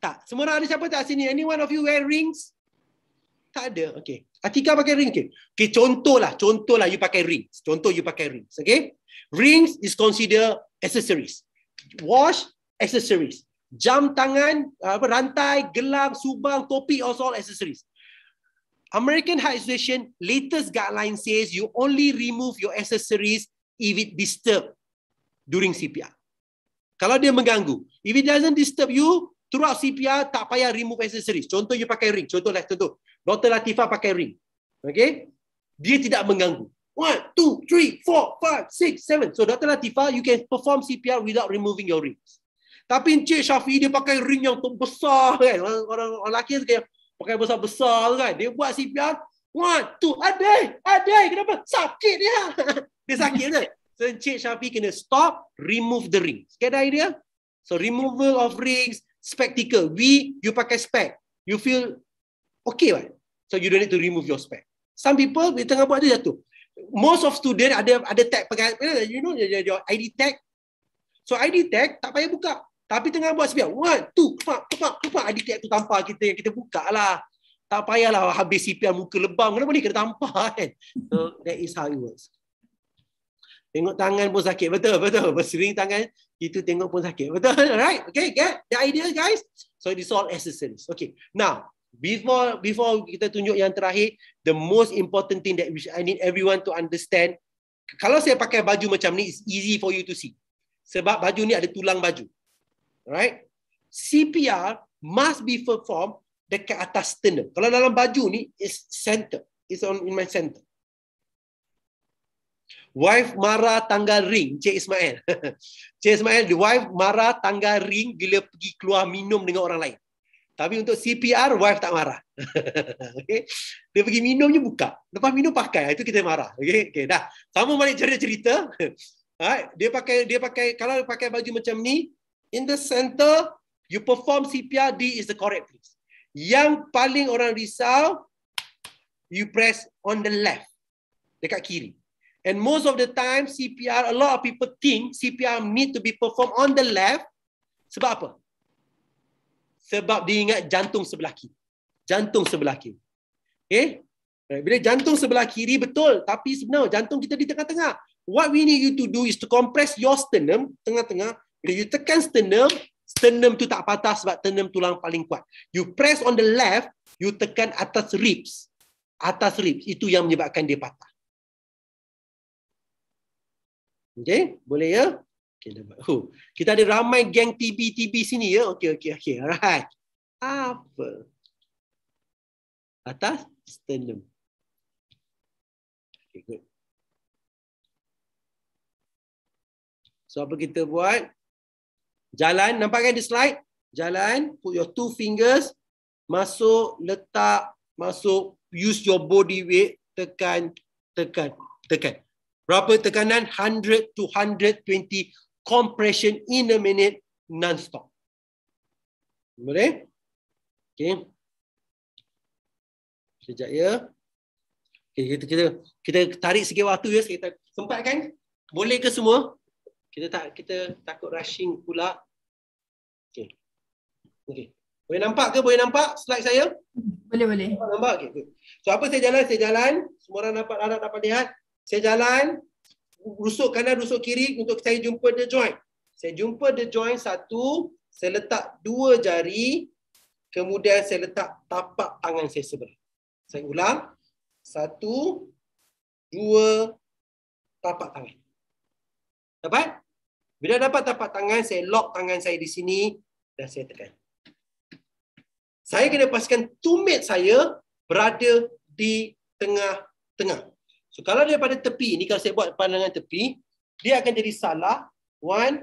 Tak. Semua orang ada siapa tak sini? Any one of you wear rings? Tak ada. Okay. Atika pakai ring ke? Okay, contohlah. Contohlah you pakai rings. Contoh you pakai rings. Okay. Rings is consider accessories. Watch, accessories. Jam tangan, apa, rantai, gelang, subang, topi, also all accessories. American Heart Association latest guideline says you only remove your accessories if it disturb during CPR. Kalau dia mengganggu. If it doesn't disturb you, throughout CPR, tak payah remove accessories. Contoh you pakai ring. Contoh lah, contoh. Dr. Latifah pakai ring. Okay? Dia tidak mengganggu. One, two, three, four, five, six, seven. So Dr. Latifah, you can perform CPR without removing your rings. Tapi Encik Syafiq dia pakai ring yang besar kan. Orang, orang, orang lelaki kayak pakai besar-besar kan. Dia buat CPR. One, two, adai, adai. Kenapa? Sakit dia. dia sakit kan? So Encik Syafiq kena stop, remove the rings. Get the idea? So removal of rings, spectacle. We, you pakai spec. You feel okay right? So you don't need to remove your spec. Some people, di tengah buat tu jatuh. Most of student ada ada tag pakai, you know your, your ID tag. So ID tag tak payah buka. Tapi tengah buat sebiar. One, two, kepak, kepak, kepak. ID tag tu tampar kita yang kita buka lah. Tak payahlah habis CPR muka lebam. Kenapa ni kena tampar kan? So that is how it works. Tengok tangan pun sakit. Betul, betul. Bersering tangan, itu tengok pun sakit. Betul, right? Okay, get the idea guys? So this all accessories. Okay, now, before before kita tunjuk yang terakhir, the most important thing that which I need everyone to understand, kalau saya pakai baju macam ni, it's easy for you to see. Sebab baju ni ada tulang baju. Right? CPR must be performed dekat atas sternum. Kalau dalam baju ni, is center. It's on in my center. Wife marah tanggal ring, Cik Ismail. Cik Ismail, the wife marah tanggal ring bila pergi keluar minum dengan orang lain. Tapi untuk CPR, wife tak marah. okay. Dia pergi minum je buka. Lepas minum pakai, itu kita marah. Okay, okay dah. Sama balik cerita cerita. Right. Dia pakai dia pakai kalau dia pakai baju macam ni, in the center, you perform CPR, D is the correct place. Yang paling orang risau, you press on the left. Dekat kiri. And most of the time, CPR, a lot of people think CPR need to be performed on the left. Sebab apa? Sebab dia ingat jantung sebelah kiri. Jantung sebelah kiri. Okay? Bila jantung sebelah kiri, betul. Tapi sebenarnya jantung kita di tengah-tengah. What we need you to do is to compress your sternum, tengah-tengah. Bila you tekan sternum, sternum tu tak patah sebab sternum tulang paling kuat. You press on the left, you tekan atas ribs. Atas ribs. Itu yang menyebabkan dia patah. Okay, boleh ya? Okay, oh, kita ada ramai geng TB-TB sini ya. Okay, okay, okay. Alright. Apa? Atas sternum. Okay, good. So apa kita buat? Jalan, nampak kan di slide? Jalan, put your two fingers, masuk, letak, masuk, use your body weight, tekan, tekan, tekan. Berapa tekanan? 100 to 120 compression in a minute non-stop. Boleh? Okay. Sekejap ya. Okay, kita, kita, kita tarik sikit waktu ya. Kita sempat kan? Boleh ke semua? Kita tak kita takut rushing pula. Okey. Okey. Boleh nampak ke? Boleh nampak slide saya? Boleh, boleh. Nampak? nampak? Okay, good. So apa saya jalan? Saya jalan. Semua orang dapat harap dapat lihat. Saya jalan. Rusuk kanan, rusuk kiri untuk saya jumpa the joint. Saya jumpa the joint satu. Saya letak dua jari. Kemudian saya letak tapak tangan saya sebelah. Saya ulang. Satu, dua, tapak tangan. Dapat? Bila dapat tapak tangan, saya lock tangan saya di sini dan saya tekan. Saya kena pastikan tumit saya berada di tengah-tengah. So kalau daripada tepi ni, kalau saya buat pandangan tepi, dia akan jadi salah. One,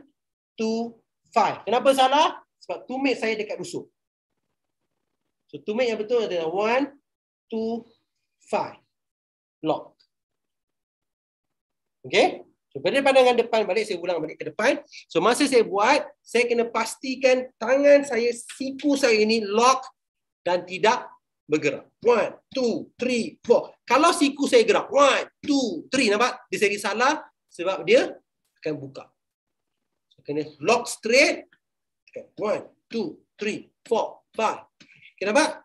two, five. Kenapa salah? Sebab tumit saya dekat rusuk. So tumit yang betul adalah one, two, five. Lock. Okay? So, pada pandangan depan balik, saya ulang balik ke depan. So, masa saya buat, saya kena pastikan tangan saya, siku saya ini lock dan tidak bergerak. One, two, three, four. Kalau siku saya gerak, one, two, three. Nampak? Dia segi salah sebab dia akan buka. So, kena lock straight. Okay. One, two, three, four, five. Okay, nampak?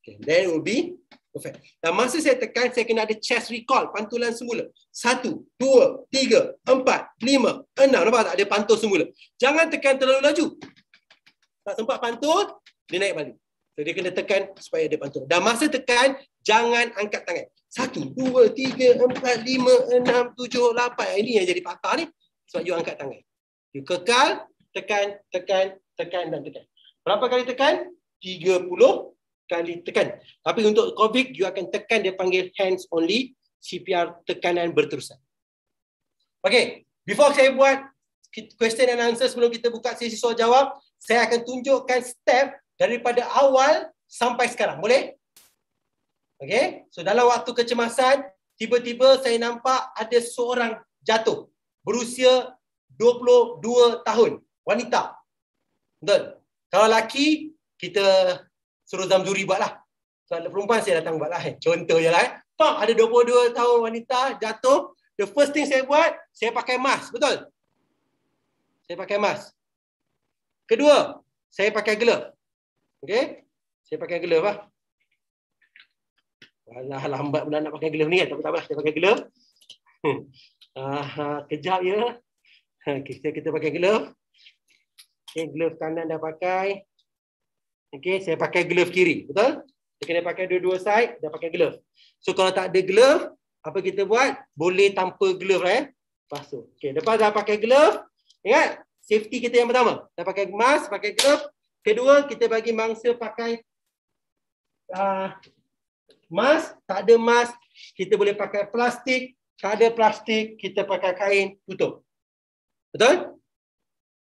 Okay. Then it will be Perfect. Dan masa saya tekan, saya kena ada chest recall, pantulan semula. Satu, dua, tiga, empat, lima, enam. Nampak tak? Ada pantul semula. Jangan tekan terlalu laju. Tak sempat pantul, dia naik balik. So, dia kena tekan supaya dia pantul. Dan masa tekan, jangan angkat tangan. Satu, dua, tiga, empat, lima, enam, tujuh, lapan. Ini yang jadi patah ni. Sebab you angkat tangan. You kekal, tekan, tekan, tekan dan tekan. Berapa kali tekan? 30 kali tekan. Tapi untuk COVID, you akan tekan dia panggil hands only CPR tekanan berterusan. Okay, before saya buat question and answer sebelum kita buka sesi soal jawab, saya akan tunjukkan step daripada awal sampai sekarang. Boleh? Okay, so dalam waktu kecemasan, tiba-tiba saya nampak ada seorang jatuh berusia 22 tahun, wanita. Betul? Kalau laki, kita suruh Zamzuri buat lah. Kalau perempuan saya datang buat lah. Eh. Contoh je lah. Eh. Pak, ada 22 tahun wanita jatuh. The first thing saya buat, saya pakai mask. Betul? Saya pakai mask. Kedua, saya pakai glove. Okay? Saya pakai glove lah. Alah, lambat pula nak pakai glove ni kan. Tak apa-apa, saya pakai glove. Ah, kejap ya. Ha, kita kita pakai glove. Okay, glove kanan dah pakai. Okay, saya pakai glove kiri. Betul? Kita kena pakai dua-dua side, dah pakai glove. So kalau tak ada glove, apa kita buat? Boleh tanpa glove eh. Basuh. Okay, lepas dah pakai glove, ingat safety kita yang pertama. Dah pakai mask, pakai glove. Kedua, kita bagi mangsa pakai uh, mask. Tak ada mask, kita boleh pakai plastik. Tak ada plastik, kita pakai kain tutup. Betul?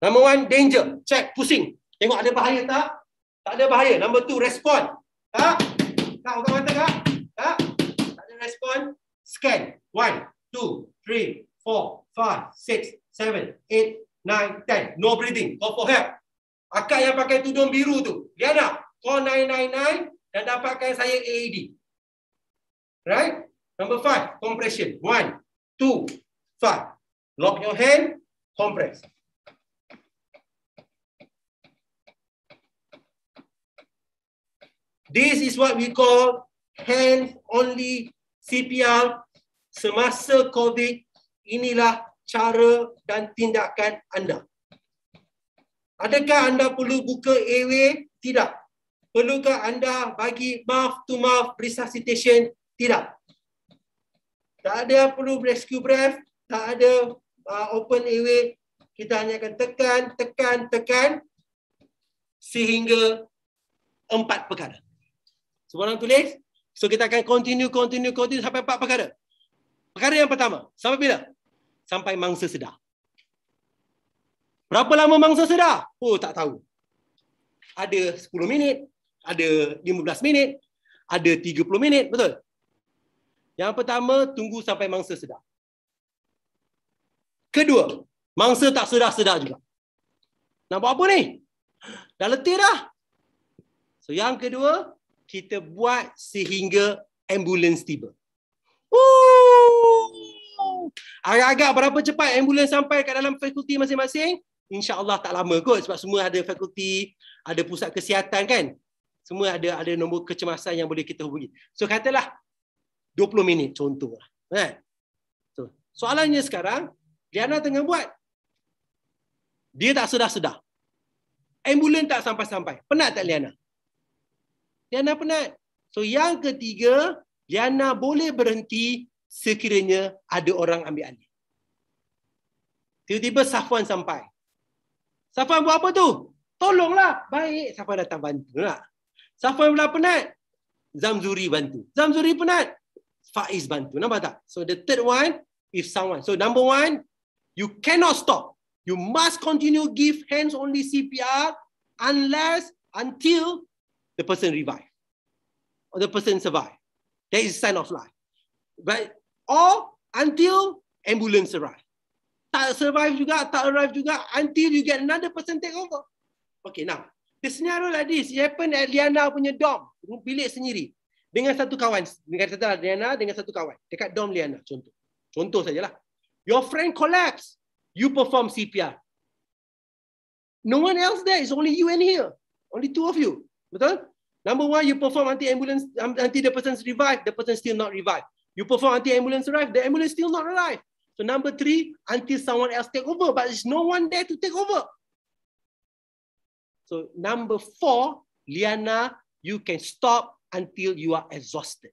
Number one, danger. Check, pusing. Tengok ada bahaya tak? Tak ada bahaya. Number two, respond. Tak? Tak, orang mata tak? Tak? Tak ada respon. Scan. One, two, three, four, five, six, seven, eight, nine, ten. No breathing. Call for help. Akak yang pakai tudung biru tu. Liana, call 999 dan dapatkan saya AED. Right? Number five, compression. One, two, five. Lock your hand, compress. This is what we call hand-only CPR semasa COVID. Inilah cara dan tindakan anda. Adakah anda perlu buka airway? Tidak. Perlukah anda bagi mouth-to-mouth resuscitation? Tidak. Tak ada perlu rescue breath. Tak ada uh, open airway. Kita hanya akan tekan, tekan, tekan sehingga empat perkara. Semua orang tulis. So kita akan continue, continue, continue sampai empat perkara. Perkara yang pertama. Sampai bila? Sampai mangsa sedar. Berapa lama mangsa sedar? Oh, tak tahu. Ada 10 minit, ada 15 minit, ada 30 minit, betul? Yang pertama, tunggu sampai mangsa sedar. Kedua, mangsa tak sedar-sedar juga. Nak buat apa ni? Dah letih dah. So yang kedua, kita buat sehingga ambulans tiba. Agak-agak berapa cepat ambulans sampai kat dalam fakulti masing-masing? InsyaAllah tak lama kot sebab semua ada fakulti, ada pusat kesihatan kan? Semua ada ada nombor kecemasan yang boleh kita hubungi. So katalah 20 minit contoh lah. Kan? So, soalannya sekarang, Liana tengah buat. Dia tak sedar-sedar. Ambulans tak sampai-sampai. Penat tak Liana? Liana penat. So yang ketiga, Liana boleh berhenti sekiranya ada orang ambil alih. Tiba-tiba Safwan sampai. Safwan buat apa tu? Tolonglah. Baik, Safwan datang bantu lah. Safwan pula penat. Zamzuri bantu. Zamzuri penat. Faiz bantu. Nampak tak? So the third one, if someone. So number one, you cannot stop. You must continue give hands only CPR unless until the person revive or the person survive. That is sign of life. But or until ambulance arrive. Tak survive juga, tak arrive juga until you get another person take over. Okay, now the scenario like this, it happen at Liana punya dom, bilik sendiri dengan satu kawan, dengan satu Liana dengan satu kawan dekat dom Liana contoh. Contoh sajalah. Your friend collapse, you perform CPR. No one else there, it's only you and here. Only two of you. Betul? Number one, you perform anti-ambulance until the person's revived, the person still not revived. You perform anti-ambulance arrive, the ambulance still not arrive. So number three, until someone else take over, but there's no one there to take over. So number four, Liana, you can stop until you are exhausted.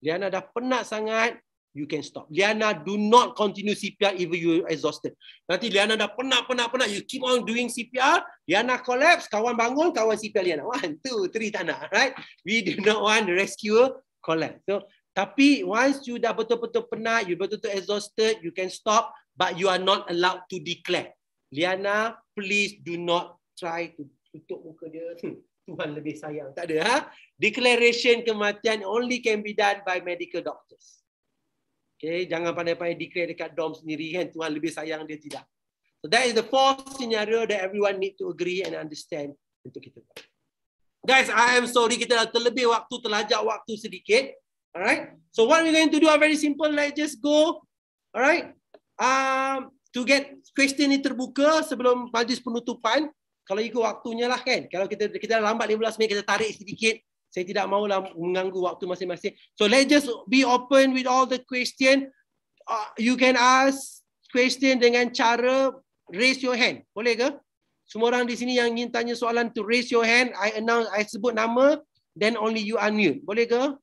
Liana dah penat sangat, you can stop. Liana, do not continue CPR even you are exhausted. Nanti Liana dah penat, penat, penat. You keep on doing CPR. Liana collapse, kawan bangun, kawan CPR Liana. One, two, three, tak nak. Right? We do not want the rescuer collapse. So, tapi once you dah betul-betul penat, you betul-betul exhausted, you can stop. But you are not allowed to declare. Liana, please do not try to tutup muka dia. Hmm, Tuhan lebih sayang. Tak ada. Ha? Declaration kematian only can be done by medical doctors. Okay, jangan pandai-pandai declare dekat dom sendiri kan Tuhan lebih sayang dia tidak. So that is the fourth scenario that everyone need to agree and understand untuk kita. Guys, I am sorry kita dah terlebih waktu, terlajak waktu sedikit. Alright. So what we're going to do are very simple. Let's just go. Alright. Um, to get question ni terbuka sebelum majlis penutupan. Kalau ikut waktunya lah kan. Kalau kita kita lambat 15 minit, kita tarik sedikit. Saya tidak maulah mengganggu waktu masing-masing. So let's just be open with all the question. uh, you can ask question dengan cara raise your hand. Boleh ke? Semua orang di sini yang ingin tanya soalan tu raise your hand. I announce, I sebut nama, then only you unmute. Boleh ke?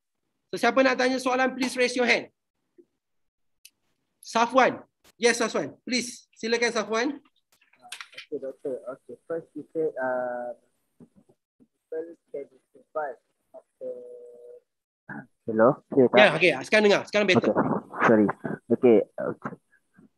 So siapa nak tanya soalan, please raise your hand. Safwan. Yes, Safwan. Please, silakan Safwan. Okay, doctor. Okay, first you said uh, people can survive after. Hello. Okay, yeah, okay. Sekarang dengar. Sekarang better. Okay. Sorry. Okay. okay.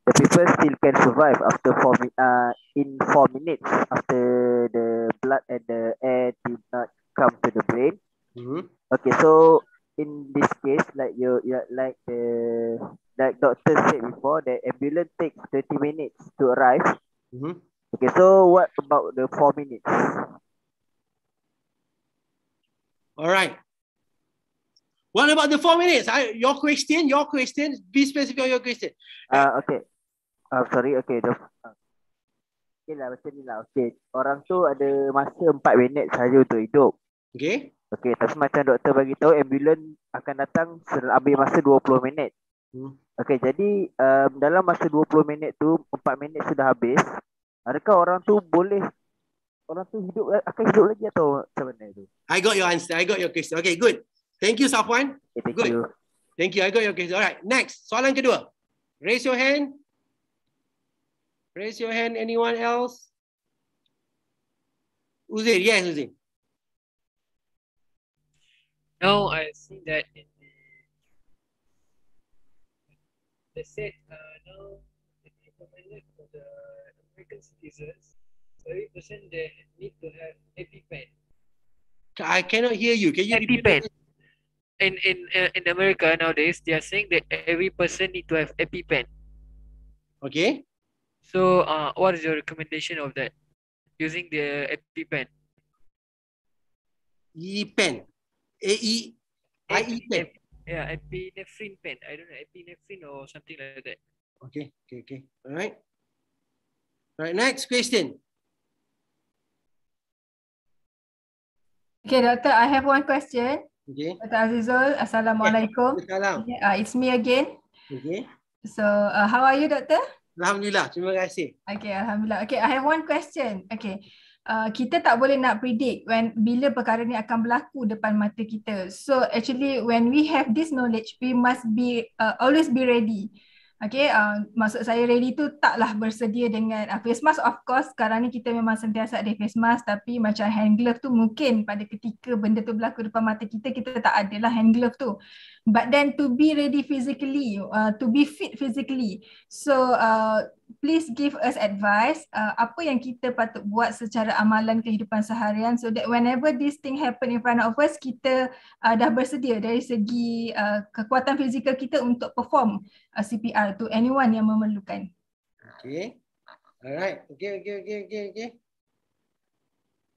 The people still can survive after four uh in four minutes after the blood and the air did not come to the brain. Mm-hmm. Okay, so in this case, like you, you like the like doctor said before, the ambulance takes thirty minutes to arrive. Mm-hmm. Okay, so what about the four minutes? All right. What about the four minutes? I, your question, your question. Be specific on your question. Uh, okay. Uh, sorry, okay. The, uh, okay lah, macam ni lah. Okay, orang tu ada masa empat minit saja untuk hidup. Okay. Okay, tapi macam doktor bagi tahu ambulans akan datang ambil masa 20 minit. Hmm. Okay, jadi um, dalam masa 20 minit tu, 4 minit sudah habis. Adakah orang tu boleh orang tu hidup akan hidup lagi atau macam mana tu? I got your answer. I got your question. Okay, good. Thank you, Safwan. Okay, thank Good. you. Thank you. I got your question. All right. Next. Soalan kedua. Raise your hand. Raise your hand. Anyone else? Uzair. Yes, Uzair. Now I see that in the they said uh, now it recommended for the American citizens, every person they need to have EpiPen. I cannot hear you. Can you repeat? EpiPen. In in uh, in America nowadays, they are saying that every person need to have EpiPen. Okay. So, uh, what is your recommendation of that? Using the EpiPen. E-pen. A-E. I-E Yeah, epinephrine pen. I don't know, epinephrine or something like that. Okay. Okay. Okay. All right. All right. Next question. Okay, doctor, I have one question. Okay. Dr. Azizul, Assalamualaikum. Salam. Okay, uh, it's me again. Okay. So, uh, how are you, doctor? Alhamdulillah. Terima kasih. Okay, Alhamdulillah. Okay, I have one question. Okay, uh, kita tak boleh nak predict when bila perkara ni akan berlaku depan mata kita. So actually when we have this knowledge, we must be uh, always be ready. Okay, uh, maksud saya ready tu taklah bersedia dengan uh, face mask of course sekarang ni kita memang sentiasa ada face mask tapi macam hand glove tu mungkin pada ketika benda tu berlaku depan mata kita kita tak ada lah hand glove tu. But then to be ready physically, uh, to be fit physically. So uh, please give us advice uh, apa yang kita patut buat secara amalan kehidupan seharian so that whenever this thing happen in front of us kita uh, dah bersedia dari segi uh, kekuatan fizikal kita untuk perform uh, CPR to anyone yang memerlukan. Okay. Alright. Okay, okay, okay, okay, okay.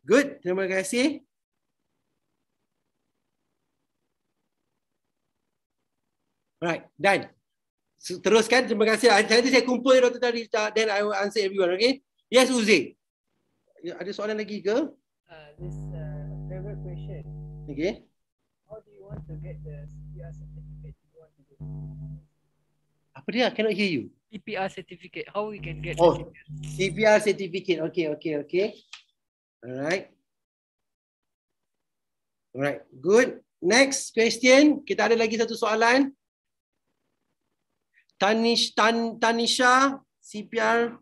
Good. Terima kasih. Alright, done. Teruskan. Terima kasih. Ah, Nanti saya kumpul Dr. tadi, then I will answer everyone, okay? Yes, Uzi. Ya, Ada soalan lagi ke? Uh, this uh, favorite question. Okay. How do you want to get the CPR certificate you want to do? Apa dia? I cannot hear you. CPR certificate. How we can get Oh. CPR certificate. Okay, okay, okay. Alright. Alright, good. Next question. Kita ada lagi satu soalan. Tanish, Tan, Tanisha, CPR,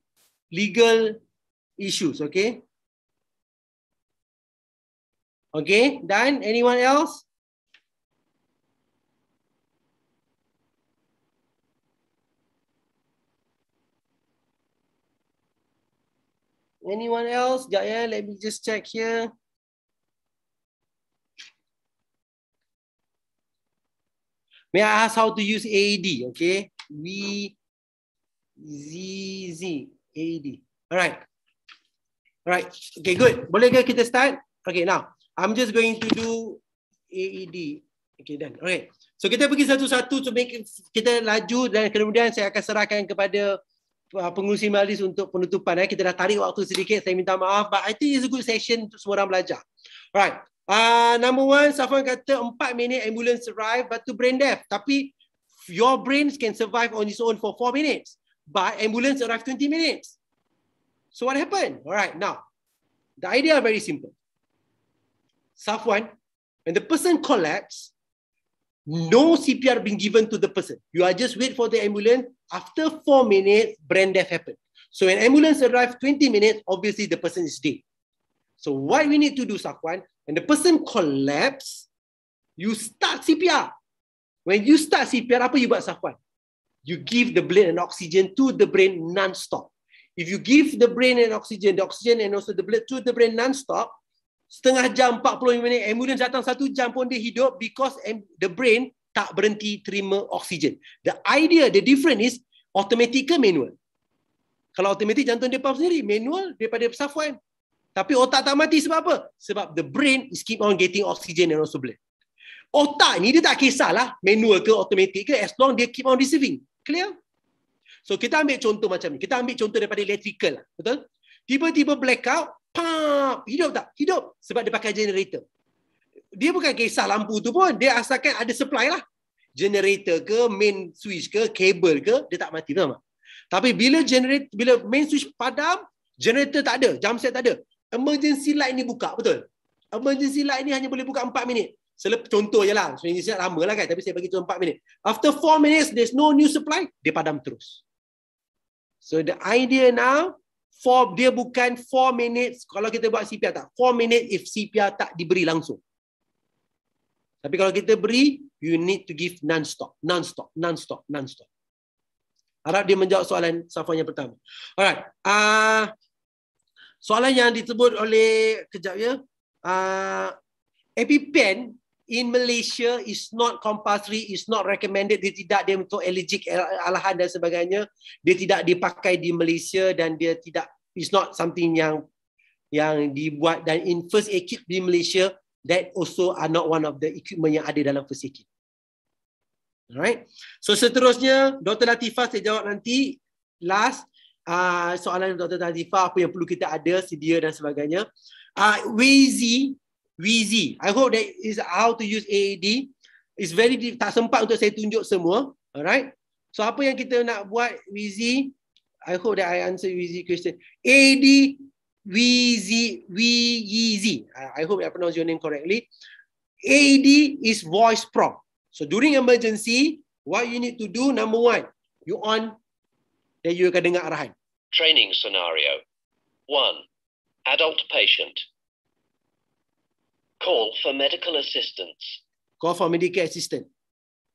legal issues. Okay. Okay, done. Anyone else? Anyone else? Sekejap ya, let me just check here. May I ask how to use AED? Okay, V Z Z AED. All right. All right. Okay, good. Boleh ke kita start? Okay, now I'm just going to do AED. Okay, done. Okay. So kita pergi satu-satu to make kita laju dan kemudian saya akan serahkan kepada uh, pengurusi majlis untuk penutupan. Eh. Kita dah tarik waktu sedikit. Saya minta maaf. But I think it's a good session untuk semua orang belajar. Alright. Uh, number one, Safwan kata 4 minit ambulance arrive but to brain death. Tapi your brain can survive on its own for four minutes, but ambulance arrive 20 minutes. So what happened? All right, now, the idea are very simple. Safwan, when the person collapse, no CPR being given to the person. You are just wait for the ambulance. After four minutes, brain death happened. So when ambulance arrive 20 minutes, obviously the person is dead. So what we need to do, Safwan, when the person collapse, you start CPR. When you start CPR, apa you buat Safwan? You give the blood and oxygen to the brain non-stop. If you give the brain and oxygen, the oxygen and also the blood to the brain non-stop, setengah jam, 40 minit, ambulance datang satu jam pun dia hidup because the brain tak berhenti terima oksigen. The idea, the difference is automatic ke manual? Kalau automatic jantung dia pump sendiri, manual daripada Safwan. Tapi otak tak mati sebab apa? Sebab the brain is keep on getting oxygen and also blood. Otak ni dia tak kisahlah manual ke automatic ke as long dia keep on receiving. Clear? So kita ambil contoh macam ni. Kita ambil contoh daripada electrical lah. Betul? Tiba-tiba blackout, pump, hidup tak? Hidup. Sebab dia pakai generator. Dia bukan kisah lampu tu pun. Dia asalkan ada supply lah. Generator ke, main switch ke, kabel ke, dia tak mati. Tak? Tapi bila generator, bila main switch padam, generator tak ada, jam set tak ada. Emergency light ni buka, betul? Emergency light ni hanya boleh buka 4 minit. Selep, contoh je lah. Sebenarnya siap lama lah kan. Tapi saya bagi contoh 4 minit. After 4 minutes, there's no new supply. Dia padam terus. So the idea now, for, dia bukan 4 minutes. Kalau kita buat CPR tak. 4 minutes if CPR tak diberi langsung. Tapi kalau kita beri, you need to give non-stop. Non-stop. Non-stop. Non-stop. Harap dia menjawab soalan Safwan yang pertama. Alright. Uh, soalan yang disebut oleh, kejap ya. Uh, EpiPen in Malaysia is not compulsory, is not recommended, dia tidak dia untuk allergic alahan dan sebagainya. Dia tidak dipakai di Malaysia dan dia tidak is not something yang yang dibuat dan in first aid kit di Malaysia that also are not one of the equipment yang ada dalam first aid kit. Alright. So seterusnya Dr. Latifah saya jawab nanti last uh, soalan Dr. Latifah apa yang perlu kita ada sedia dan sebagainya. Uh, Wazy Wheezy. I hope that is how to use AAD. It's very deep. tak sempat untuk saya tunjuk semua. Alright. So apa yang kita nak buat Wheezy? I hope that I answer Wheezy question. AAD Wheezy Wheezy. I hope I pronounce your name correctly. AAD is voice prompt. So during emergency, what you need to do number one, you on then you akan dengar arahan. Training scenario. One, adult patient. Call for medical assistance. Call for medical assistance.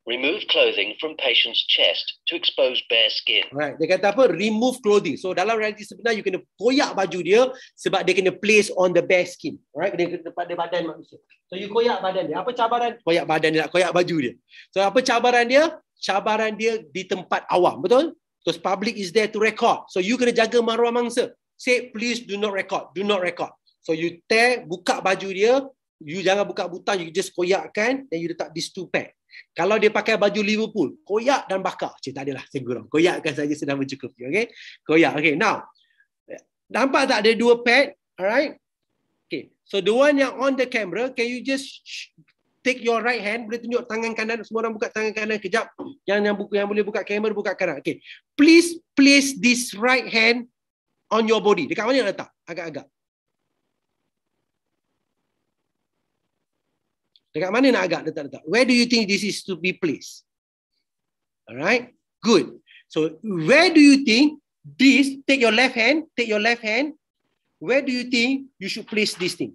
Remove clothing from patient's chest to expose bare skin. Right. Dia kata apa? Remove clothing. So dalam realiti sebenar, you kena koyak baju dia sebab dia kena place on the bare skin. Right. Dia kena pada badan manusia. So you koyak badan dia. Apa cabaran? Koyak badan dia koyak baju dia. So apa cabaran dia? Cabaran dia di tempat awam. Betul? Because public is there to record. So you kena jaga maruah mangsa. Say please do not record. Do not record. So you tear, buka baju dia, you jangan buka butang, you just koyakkan dan you letak this two pack. Kalau dia pakai baju Liverpool, koyak dan bakar. Cik, tak adalah, saya gurau. Koyakkan saja sudah mencukupi. Okay? Koyak. Okay, now. Nampak tak ada dua pad? Alright? Okay. So, the one yang on the camera, can you just take your right hand, boleh tunjuk tangan kanan, semua orang buka tangan kanan kejap. Yang yang buku yang boleh buka kamera, buka kanan. Okay. Please place this right hand on your body. Dekat mana letak? Agak-agak. Dekat mana nak agak letak-letak? Where do you think this is to be placed? Alright, good. So where do you think this, take your left hand, take your left hand, where do you think you should place this thing?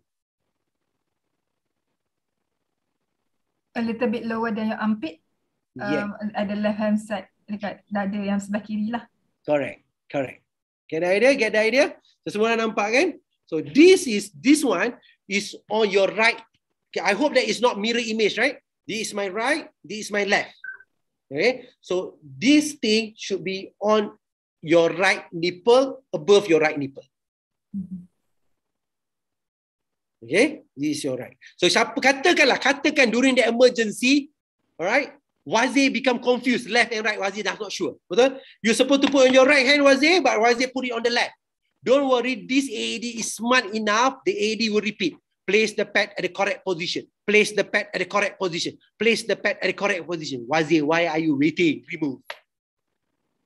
A little bit lower than your armpit. Yeah. Um, at the left hand side dekat dada yang sebelah kiri lah. Correct, correct. Get the idea? Get the idea? So semua orang nampak kan? So this is, this one is on your right Okay, I hope that is not mirror image, right? This is my right, this is my left. Okay, so this thing should be on your right nipple, above your right nipple. Mm-hmm. Okay, this is your right. So siapa katakanlah, katakan during the emergency, alright, Wazir become confused, left and right, Wazir dah not sure. Betul? You're supposed to put on your right hand, Wazir, but Wazir put it on the left. Don't worry, this AED is smart enough, the AED will repeat Place the pad at the correct position. Place the pad at the correct position. Place the pad at the correct position. Wazir, why are you waiting? Remove.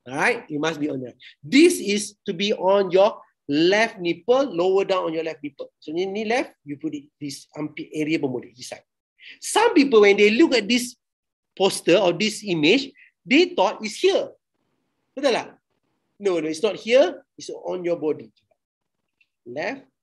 Alright, you must be on there. This is to be on your left nipple, lower down on your left nipple. So ni, ni left, you put it this area boleh, this side. Some people when they look at this poster or this image, they thought it's here. Betul tak? No, no, it's not here. It's on your body. Left, right.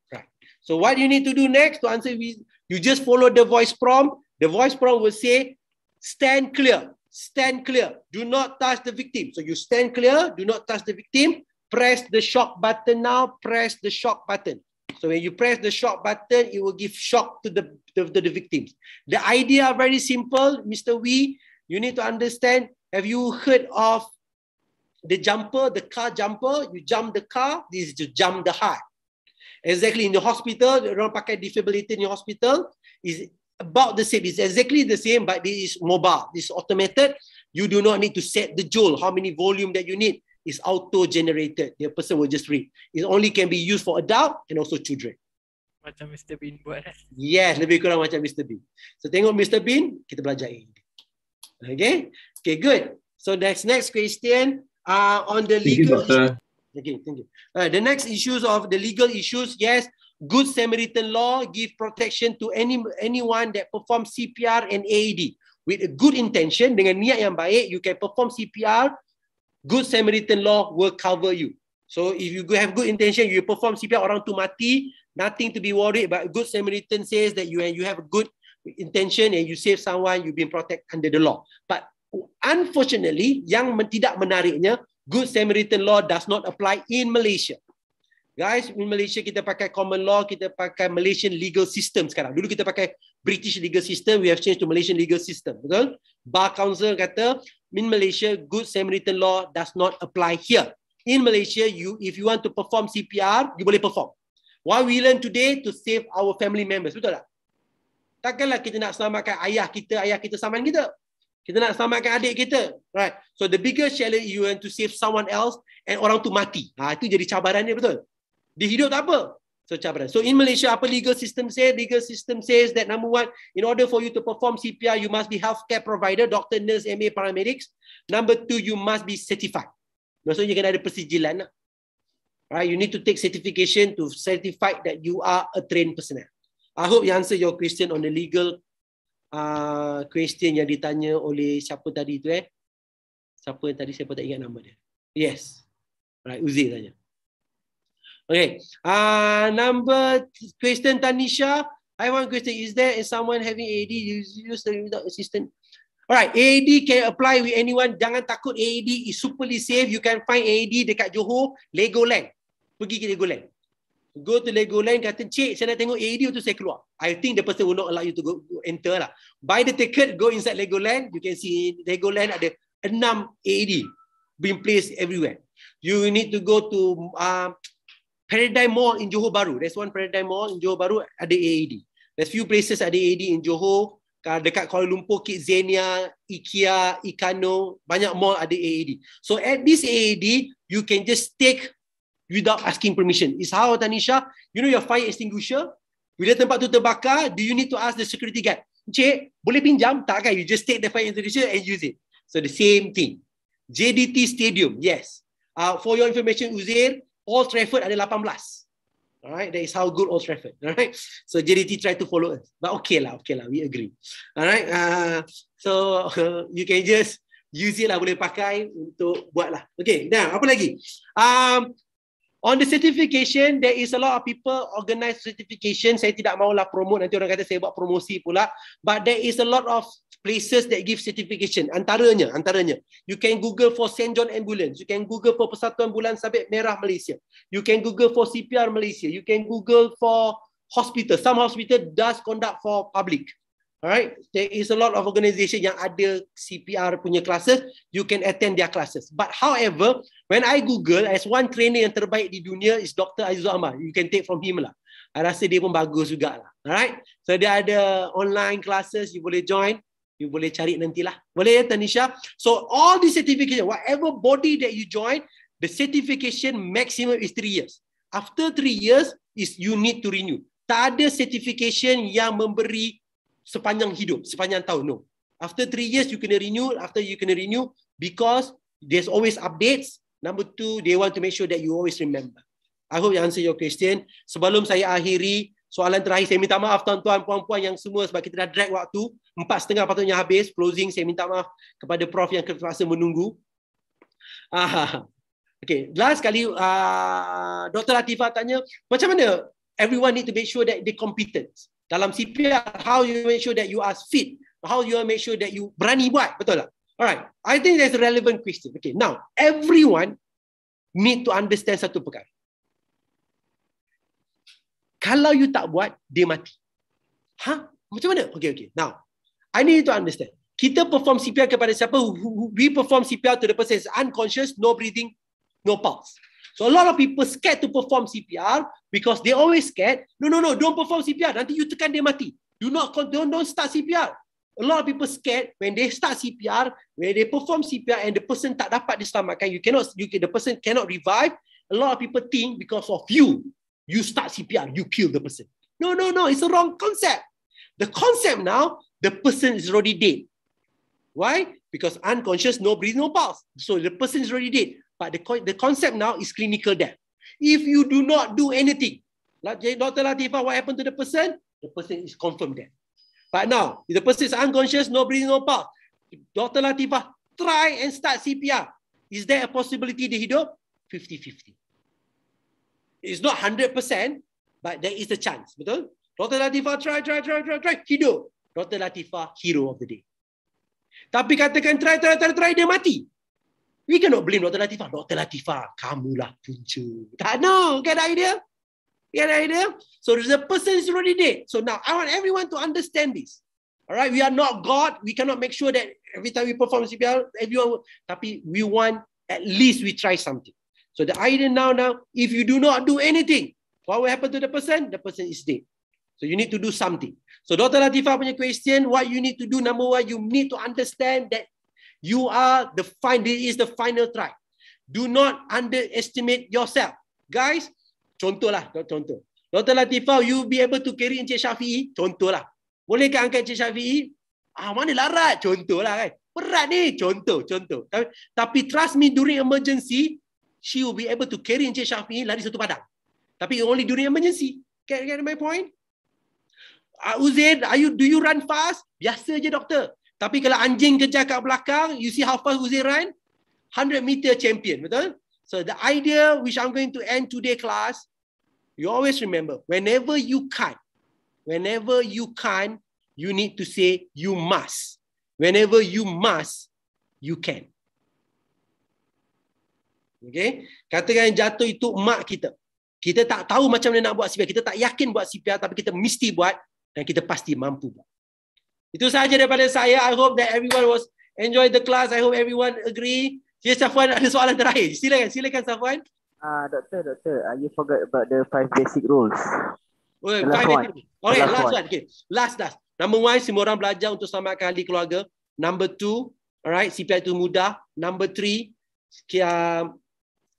So what you need to do next to answer you just follow the voice prompt. The voice prompt will say, stand clear, stand clear. Do not touch the victim. So you stand clear, do not touch the victim. Press the shock button now, press the shock button. So when you press the shock button, it will give shock to the, to, to the victims. The idea are very simple, Mr. Wee. You need to understand, have you heard of the jumper, the car jumper? You jump the car, this is to jump the heart. Exactly in the hospital, orang pakai defibrillator in the hospital is about the same. It's exactly the same, but this is mobile. This is automated. You do not need to set the joule, how many volume that you need. It's auto-generated. The person will just read. It only can be used for adult and also children. Macam Mr. Bean buat. Yes, lebih kurang macam Mr. Bean. So tengok Mr. Bean, kita belajar ini. Okay, okay, good. So next next question uh, on the Thank you, legal. Doctor. Okay, thank you. Uh, the next issues of the legal issues, yes, good Samaritan law give protection to any anyone that performs CPR and AED with a good intention dengan niat yang baik, you can perform CPR. Good Samaritan law will cover you. So if you have good intention, you perform CPR orang tu mati, nothing to be worried. But good Samaritan says that you you have a good intention and you save someone, you've been protected under the law. But unfortunately, yang tidak menariknya, Good Samaritan law does not apply in Malaysia. Guys, in Malaysia kita pakai common law, kita pakai Malaysian legal system sekarang. Dulu kita pakai British legal system, we have changed to Malaysian legal system. Betul? Bar Council kata, in Malaysia, Good Samaritan law does not apply here. In Malaysia, you if you want to perform CPR, you boleh perform. What we learn today to save our family members. Betul tak? Takkanlah kita nak selamatkan ayah kita, ayah kita saman kita. Kita nak selamatkan adik kita. Right. So the biggest challenge you want to save someone else and orang tu mati. Ha, itu jadi cabaran dia betul. Di hidup tak apa. So cabaran. So in Malaysia apa legal system say? Legal system says that number one, in order for you to perform CPR, you must be healthcare provider, doctor, nurse, MA, paramedics. Number two, you must be certified. Maksudnya kena ada persijilan lah. Right, you need to take certification to certify that you are a trained personnel. I hope you answer your question on the legal uh, question yang ditanya oleh siapa tadi tu eh. Siapa yang tadi pun tak ingat nama dia. Yes. Right, Uzi tanya. Okay. Uh, number question Tanisha. I want question. Is there someone having AD use, without assistant? Alright, AAD can apply with anyone. Jangan takut AAD is superly safe. You can find AAD dekat Johor, Legoland. Pergi ke Legoland. Go to Legoland, kata, cik, saya nak tengok AAD untuk saya keluar. I think the person will not allow you to go to enter lah. Buy the ticket, go inside Legoland. You can see Legoland ada enam AAD being placed everywhere. You need to go to uh, Paradigm Mall in Johor Bahru. There's one Paradigm Mall in Johor Bahru ada AAD. There's few places ada AAD in Johor. Ka- Dekat Kuala Lumpur, Kidzania, IKEA, Ikano, banyak mall ada AAD. So at this AAD, you can just take without asking permission. Is how Tanisha, you know your fire extinguisher? Bila tempat tu terbakar, do you need to ask the security guard? Cik, boleh pinjam? Tak kan? You just take the fire extinguisher and use it. So the same thing. JDT Stadium, yes. Uh, for your information, Uzair, Old Trafford ada 18. Alright, that is how good Old Trafford. Alright, so JDT try to follow us, but okay lah, okay lah, we agree. Alright, uh, so uh, you can just use it lah, boleh pakai untuk buat lah. Okay, now apa lagi? Um, on the certification, there is a lot of people organize certification. Saya tidak maulah promote, nanti orang kata saya buat promosi pula. But there is a lot of places that give certification. Antaranya, antaranya, you can Google for St. John Ambulance. You can Google for Persatuan Bulan Sabit Merah Malaysia. You can Google for CPR Malaysia. You can Google for hospital. Some hospital does conduct for public. Alright, there is a lot of organisation yang ada CPR punya classes. You can attend their classes. But however, when I Google, as one trainer yang terbaik di dunia is Dr. Aizul Ahmad. You can take from him lah. I rasa dia pun bagus jugalah. Alright, so dia ada online classes. You boleh join. You boleh cari nantilah. Boleh ya Tanisha? So all the certification, whatever body that you join, the certification maximum is three years. After three years, is you need to renew. tak ada certification yang memberi sepanjang hidup, sepanjang tahun. No. After three years, you kena renew. After you kena renew because there's always updates. Number two, they want to make sure that you always remember. I hope you answer your question. Sebelum saya akhiri, soalan terakhir, saya minta maaf tuan-tuan, puan-puan yang semua sebab kita dah drag waktu. Empat setengah patutnya habis. Closing, saya minta maaf kepada Prof yang terpaksa menunggu. Ah, okay, last kali uh, Dr. Latifah tanya, macam mana everyone need to make sure that they competent. Dalam CPR, how you make sure that you are fit how you make sure that you berani buat betul tak? Alright i think that's a relevant question. Okay now everyone need to understand satu perkara. Kalau you tak buat dia mati. Ha macam mana? Okay okay. Now i need to understand. Kita perform CPR kepada siapa? We perform CPR to the person is unconscious no breathing no pulse So a lot of people scared to perform CPR because they always scared. No, no, no, don't perform CPR. Nanti you tekan dia mati. Do not don't don't start CPR a lot of people scared when they start CPR, when they perform CPR and the person tak dapat diselamatkan, you cannot, you, the person cannot revive. A lot of people think because of you, you start CPR, you kill the person. No, no, no, it's a wrong concept. The concept now, the person is already dead. Why? Because unconscious, no breathing, no pulse. So the person is already dead. But the, the concept now is clinical death. If you do not do anything, like Dr. Latifah, what happened to the person? The person is confirmed dead. But now, if the person is unconscious, no breathing, no pulse, Dr. Latifah, try and start CPR. Is there a possibility dia hidup? 50-50. It's not 100%, but there is a chance. Betul? Dr. Latifah, try, try, try, try, try, hidup. Dr. Latifah, hero of the day. Tapi katakan try, try, try, try, dia mati. We cannot blame Dr. Latifah. Dr. Latifah, kamulah punca. Tak, no, get idea? Get idea? So the person is already dead. So now I want everyone to understand this. All right, we are not God. We cannot make sure that every time we perform CPR, everyone. Tapi we want at least we try something. So the idea now, now, if you do not do anything, what will happen to the person? The person is dead. So you need to do something. So Dr. Latifah punya question, what you need to do, number one, you need to understand that you are the final, is the final try. Do not underestimate yourself. Guys, Contohlah, contoh. Dr. Latifah, you be able to carry Encik Syafi'i? Contohlah. Bolehkah angkat Encik Syafi'i? Ah, mana larat? Contohlah kan. Berat ni. Contoh, contoh. Tapi, tapi trust me, during emergency, she will be able to carry Encik Syafi'i lari satu padang. Tapi only during emergency. Get, get my point? Uh, Uzair, are you, do you run fast? Biasa je doktor. Tapi kalau anjing kejar kat belakang, you see how fast Uzair run? 100 meter champion, betul? So the idea which I'm going to end today class you always remember whenever you can, whenever you can, you need to say you must. Whenever you must, you can. Okay? Katakan jatuh itu mak kita. Kita tak tahu macam mana nak buat CPR. Kita tak yakin buat CPR tapi kita mesti buat dan kita pasti mampu buat. Itu sahaja daripada saya. I hope that everyone was enjoy the class. I hope everyone agree. Cik Safwan ada soalan terakhir. Silakan, silakan Safwan. Ah, uh, doctor, doctor, uh, you forgot about the five basic rules. Oh, five one. Okay, last, last one. one. Okay, last, last. Number one, semua orang belajar untuk selamatkan ahli keluarga. Number two, alright, CPR itu mudah. Number three, kia,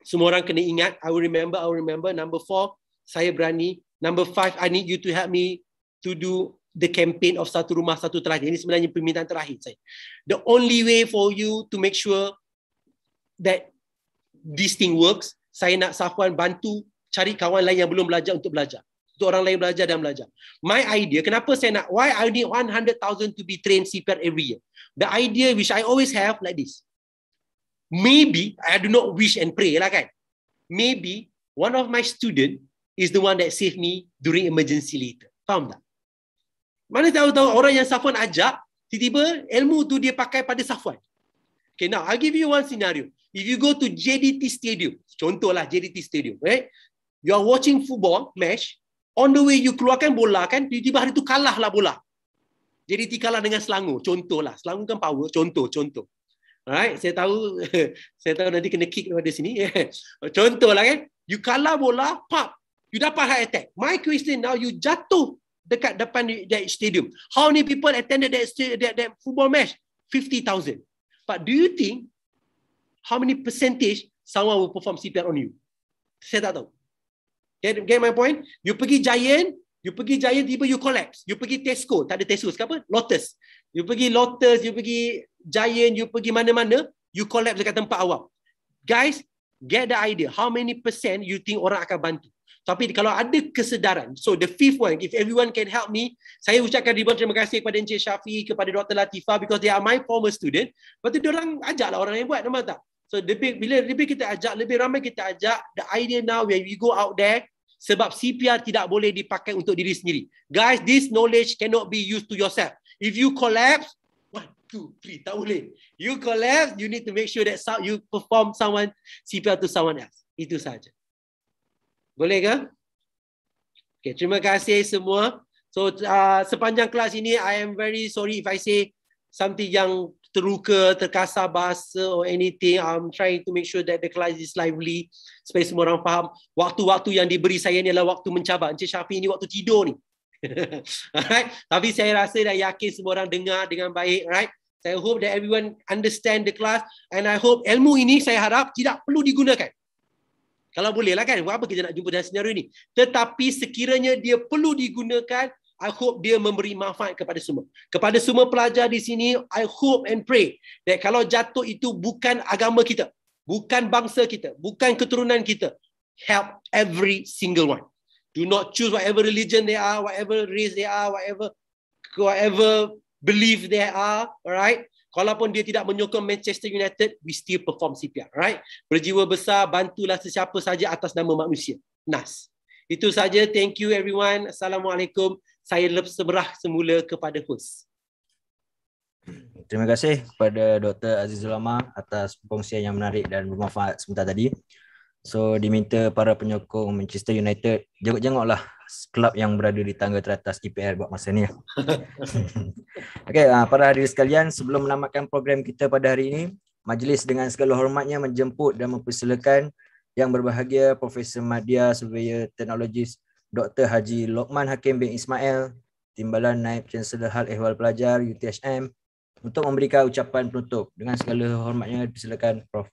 semua orang kena ingat. I will remember, I will remember. Number four, saya berani. Number five, I need you to help me to do the campaign of satu rumah satu terakhir. Ini sebenarnya permintaan terakhir saya. The only way for you to make sure that this thing works saya nak Safwan bantu cari kawan lain yang belum belajar untuk belajar. Untuk orang lain belajar dan belajar. My idea, kenapa saya nak, why I need 100,000 to be trained CPR every year? The idea which I always have like this. Maybe, I do not wish and pray lah kan. Maybe, one of my student is the one that save me during emergency later. Faham tak? Mana tahu-tahu orang yang Safwan ajak, tiba-tiba ilmu tu dia pakai pada Safwan. Okay, now I'll give you one scenario. If you go to JDT Stadium, contohlah JDT Stadium, right? You are watching football match, on the way you keluarkan bola kan, tiba-tiba hari tu kalah lah bola. JDT kalah dengan Selangor, contohlah. Selangor kan power, contoh, contoh. Alright, saya tahu saya tahu nanti kena kick daripada sini. contohlah kan, you kalah bola, pop, you dapat heart attack. My question now, you jatuh dekat depan that stadium. How many people attended that, that, that football match? 50,000. But do you think how many percentage someone will perform CPR on you? Saya tak tahu. Get, get my point? You pergi Giant, You pergi Giant tiba you collapse. You pergi Tesco, tak ada Tesco, apa? Lotus. You pergi Lotus, you pergi Giant, you pergi mana-mana, you collapse dekat tempat awam. Guys, get the idea. How many percent you think orang akan bantu? Tapi kalau ada kesedaran, so the fifth one, if everyone can help me, saya ucapkan ribuan terima kasih kepada Encik Syafi, kepada Dr. Latifah because they are my former student. Lepas tu diorang ajaklah orang yang buat, nampak tak? So lebih, bila lebih kita ajak, lebih ramai kita ajak, the idea now when we go out there, sebab CPR tidak boleh dipakai untuk diri sendiri. Guys, this knowledge cannot be used to yourself. If you collapse, two, three, tak boleh. You collapse, you need to make sure that you perform someone CPR to someone else. Itu saja. Boleh ke? Okay, terima kasih semua. So uh, sepanjang kelas ini, I am very sorry if I say something yang terluka, terkasar bahasa or anything. I'm trying to make sure that the class is lively supaya semua orang faham. Waktu-waktu yang diberi saya ni adalah waktu mencabar. Encik Syafi ni waktu tidur ni. Alright. Tapi saya rasa dah yakin semua orang dengar dengan baik. Right? Saya hope that everyone understand the class and I hope ilmu ini saya harap tidak perlu digunakan. Kalau boleh lah kan, apa kita nak jumpa dalam senario ni. Tetapi sekiranya dia perlu digunakan, I hope dia memberi manfaat kepada semua. Kepada semua pelajar di sini, I hope and pray that kalau jatuh itu bukan agama kita, bukan bangsa kita, bukan keturunan kita. Help every single one. Do not choose whatever religion they are, whatever race they are, whatever whatever belief they are, alright? Kalaupun dia tidak menyokong Manchester United, we still perform CPR. Right? Berjiwa besar, bantulah sesiapa saja atas nama manusia. Nas. Itu saja. Thank you everyone. Assalamualaikum. Saya seberah semula kepada host. Terima kasih kepada Dr. Azizul Amar atas perkongsian yang menarik dan bermanfaat sebentar tadi. So diminta para penyokong Manchester United jenguk-jenguklah kelab yang berada di tangga teratas EPL buat masa ni. Okey, uh, para hadirin sekalian, sebelum menamatkan program kita pada hari ini, majlis dengan segala hormatnya menjemput dan mempersilakan yang berbahagia Profesor Madya Surveyor Teknologis Dr. Haji Lokman Hakim bin Ismail, Timbalan Naib Chancellor Hal Ehwal Pelajar UTHM untuk memberikan ucapan penutup. Dengan segala hormatnya dipersilakan Prof.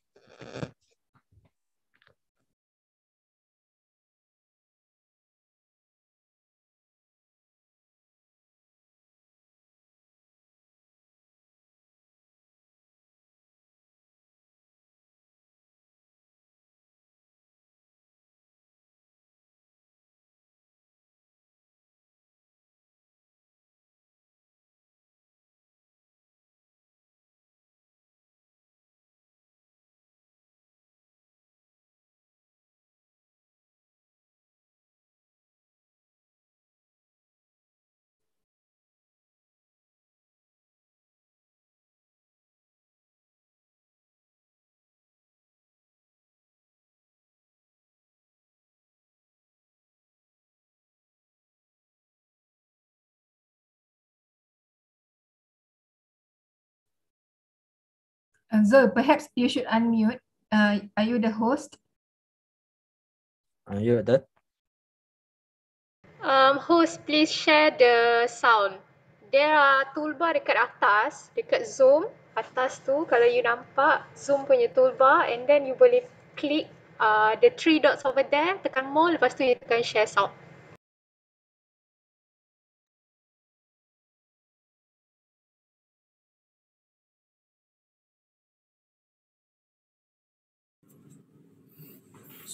Uh, Zul, perhaps you should unmute. Uh, are you the host? Uh, you that? Um, host, please share the sound. There are toolbar dekat atas, dekat Zoom. Atas tu, kalau you nampak Zoom punya toolbar and then you boleh click uh, the three dots over there, tekan more, lepas tu you tekan share sound.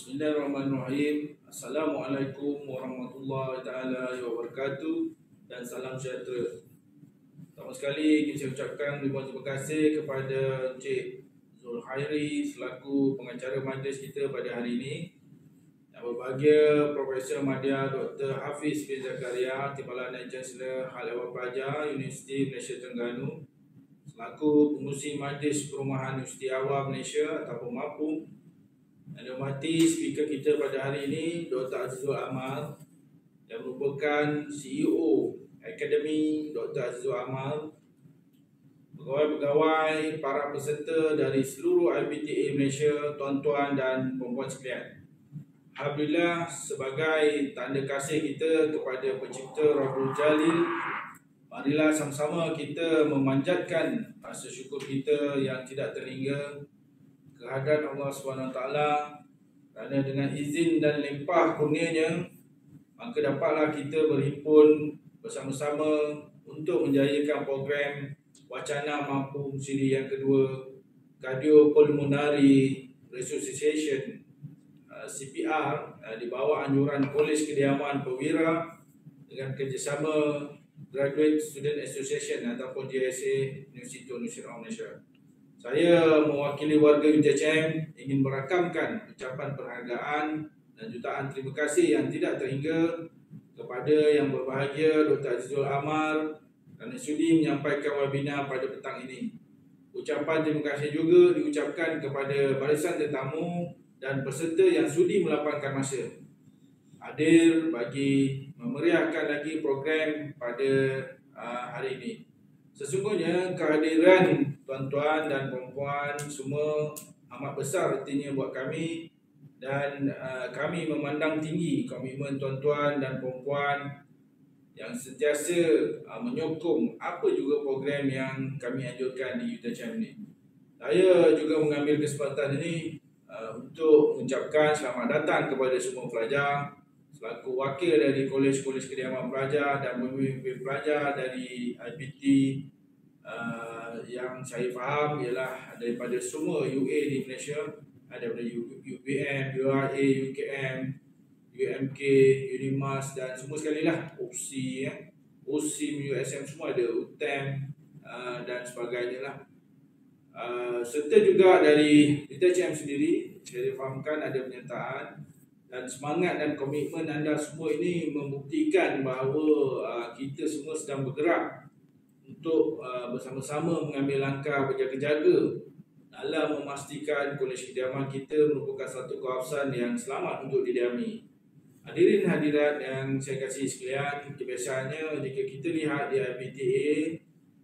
Bismillahirrahmanirrahim. Assalamualaikum warahmatullahi taala wabarakatuh dan salam sejahtera. Pertama sekali kita ucapkan ribuan terima kasih kepada Encik Zul Khairi selaku pengacara majlis kita pada hari ini. Yang berbahagia Profesor Madya Dr. Hafiz bin Zakaria, Timbalan dan Chancellor Hal Ehwal Pelajar Universiti Malaysia Terengganu selaku pengurusi majlis perumahan Universiti Awam Malaysia ataupun MAPU yang dihormati speaker kita pada hari ini Dr. Azizul Amal yang merupakan CEO Akademi Dr. Azizul Amal pegawai-pegawai, para peserta dari seluruh IPTA Malaysia, tuan-tuan dan perempuan sekalian. Alhamdulillah sebagai tanda kasih kita kepada pencipta Rabbul Jalil Marilah sama-sama kita memanjatkan rasa syukur kita yang tidak terhingga kehadiran Allah SWT kerana dengan izin dan limpah kurnianya maka dapatlah kita berhimpun bersama-sama untuk menjayakan program wacana mampu siri yang kedua Cardiopulmonary Resuscitation uh, CPR uh, di bawah anjuran Kolej Kediaman Perwira dengan kerjasama Graduate Student Association ataupun JSA Universiti Nasional Malaysia. Saya mewakili warga UTHM ingin merakamkan ucapan penghargaan dan jutaan terima kasih yang tidak terhingga kepada yang berbahagia Dr. Azizul Amar kerana sudi menyampaikan webinar pada petang ini. Ucapan terima kasih juga diucapkan kepada barisan tetamu dan peserta yang sudi melapangkan masa hadir bagi memeriahkan lagi program pada uh, hari ini. Sesungguhnya kehadiran tuan-tuan dan puan-puan semua amat besar artinya buat kami dan uh, kami memandang tinggi komitmen tuan-tuan dan puan-puan yang sentiasa uh, menyokong apa juga program yang kami anjurkan di UTHM ini. Saya juga mengambil kesempatan ini uh, untuk mengucapkan selamat datang kepada semua pelajar selaku wakil dari Kolej-Kolej Kediaman Pelajar dan pemimpin pelajar dari IPT uh, yang saya faham ialah daripada semua UA di Malaysia ada daripada UPM, URA, UKM, UMK, Unimas dan semua sekali lah OC ya. OSIM, USM semua ada UTM uh, dan sebagainya lah. Uh, serta juga dari UTHM sendiri saya fahamkan ada penyertaan dan semangat dan komitmen anda semua ini membuktikan bahawa uh, kita semua sedang bergerak untuk uh, bersama-sama mengambil langkah berjaga-jaga dalam memastikan kolej kediaman kita merupakan satu kawasan yang selamat untuk didiami. Hadirin hadirat yang saya kasih sekalian, kebiasaannya jika kita lihat di IPTA,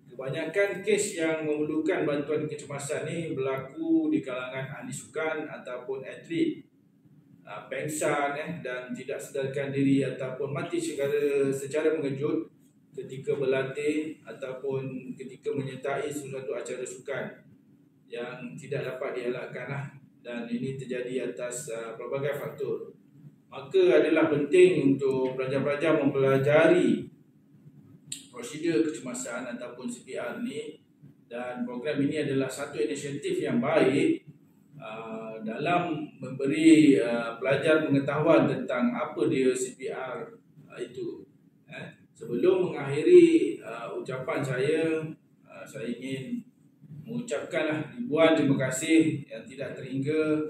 kebanyakan kes yang memerlukan bantuan kecemasan ni berlaku di kalangan ahli sukan ataupun atlet. Uh, pengsan eh, dan tidak sedarkan diri ataupun mati secara, secara mengejut ketika berlatih ataupun ketika menyertai sesuatu acara sukan yang tidak dapat dielakkan lah. dan ini terjadi atas uh, pelbagai faktor maka adalah penting untuk pelajar-pelajar mempelajari prosedur kecemasan ataupun CPR ni dan program ini adalah satu inisiatif yang baik uh, dalam memberi uh, pelajar pengetahuan tentang apa dia CPR uh, itu. Sebelum mengakhiri uh, ucapan saya, uh, saya ingin mengucapkanlah ribuan terima kasih yang tidak terhingga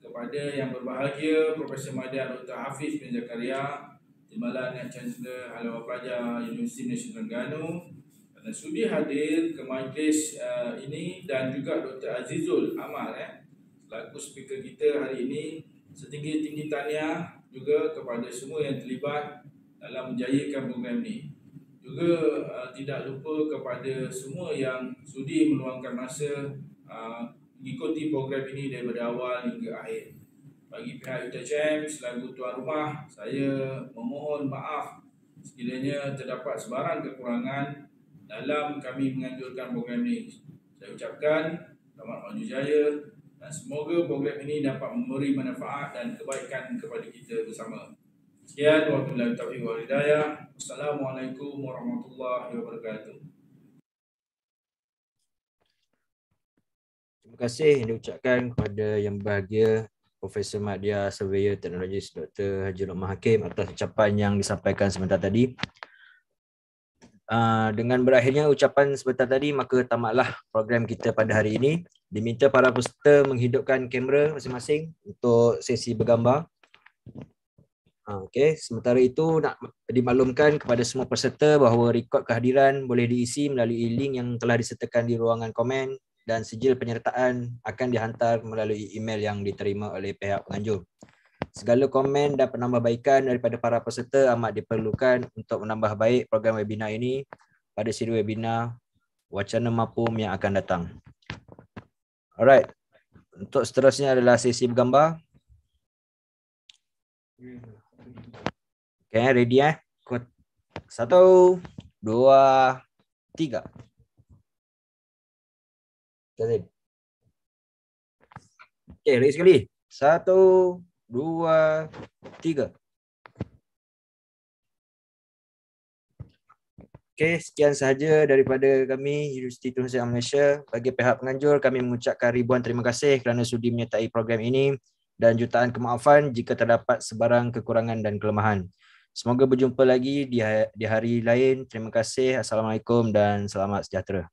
kepada yang berbahagia Profesor Madian Dr. Hafiz bin Zakaria Timbalan yang Chancellor Halawan Pelajar Universiti Malaysia Terengganu kerana sudi hadir ke majlis uh, ini dan juga Dr. Azizul Amal eh, selaku speaker kita hari ini setinggi-tinggi tahniah juga kepada semua yang terlibat dalam menjayakan program ini juga uh, tidak lupa kepada semua yang sudi meluangkan masa uh, mengikuti program ini daripada awal hingga akhir. Bagi pihak UTHM selaku tuan rumah, saya memohon maaf sekiranya terdapat sebarang kekurangan dalam kami menganjurkan program ini. Saya ucapkan selamat maju jaya dan semoga program ini dapat memberi manfaat dan kebaikan kepada kita bersama. Sekian, wabillahi taufiq wal hidayah. Assalamualaikum warahmatullahi wabarakatuh. Terima kasih yang diucapkan kepada yang berbahagia Profesor Madya Surveyor Teknologis Dr. Haji Lokman Hakim atas ucapan yang disampaikan sebentar tadi. Uh, dengan berakhirnya ucapan sebentar tadi, maka tamatlah program kita pada hari ini. Diminta para peserta menghidupkan kamera masing-masing untuk sesi bergambar. Uh, okay. Sementara itu nak dimaklumkan kepada semua peserta bahawa rekod kehadiran boleh diisi melalui link yang telah disertakan di ruangan komen dan sijil penyertaan akan dihantar melalui email yang diterima oleh pihak penganjur. Segala komen dan penambahbaikan daripada para peserta amat diperlukan untuk menambah baik program webinar ini pada siri webinar Wacana Mapum yang akan datang. Alright. Untuk seterusnya adalah sesi bergambar. Okay, ready eh? Satu, dua, tiga. Kazim. Okay, ready sekali. Satu, dua, tiga. Okey, sekian sahaja daripada kami Universiti Tun Sri Malaysia. Bagi pihak penganjur, kami mengucapkan ribuan terima kasih kerana sudi menyertai program ini dan jutaan kemaafan jika terdapat sebarang kekurangan dan kelemahan. Semoga berjumpa lagi di, ha- di hari lain. Terima kasih. Assalamualaikum dan selamat sejahtera.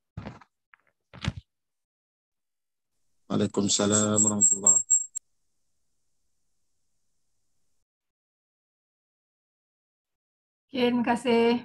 Waalaikumsalam warahmatullahi Okay, terima kasih.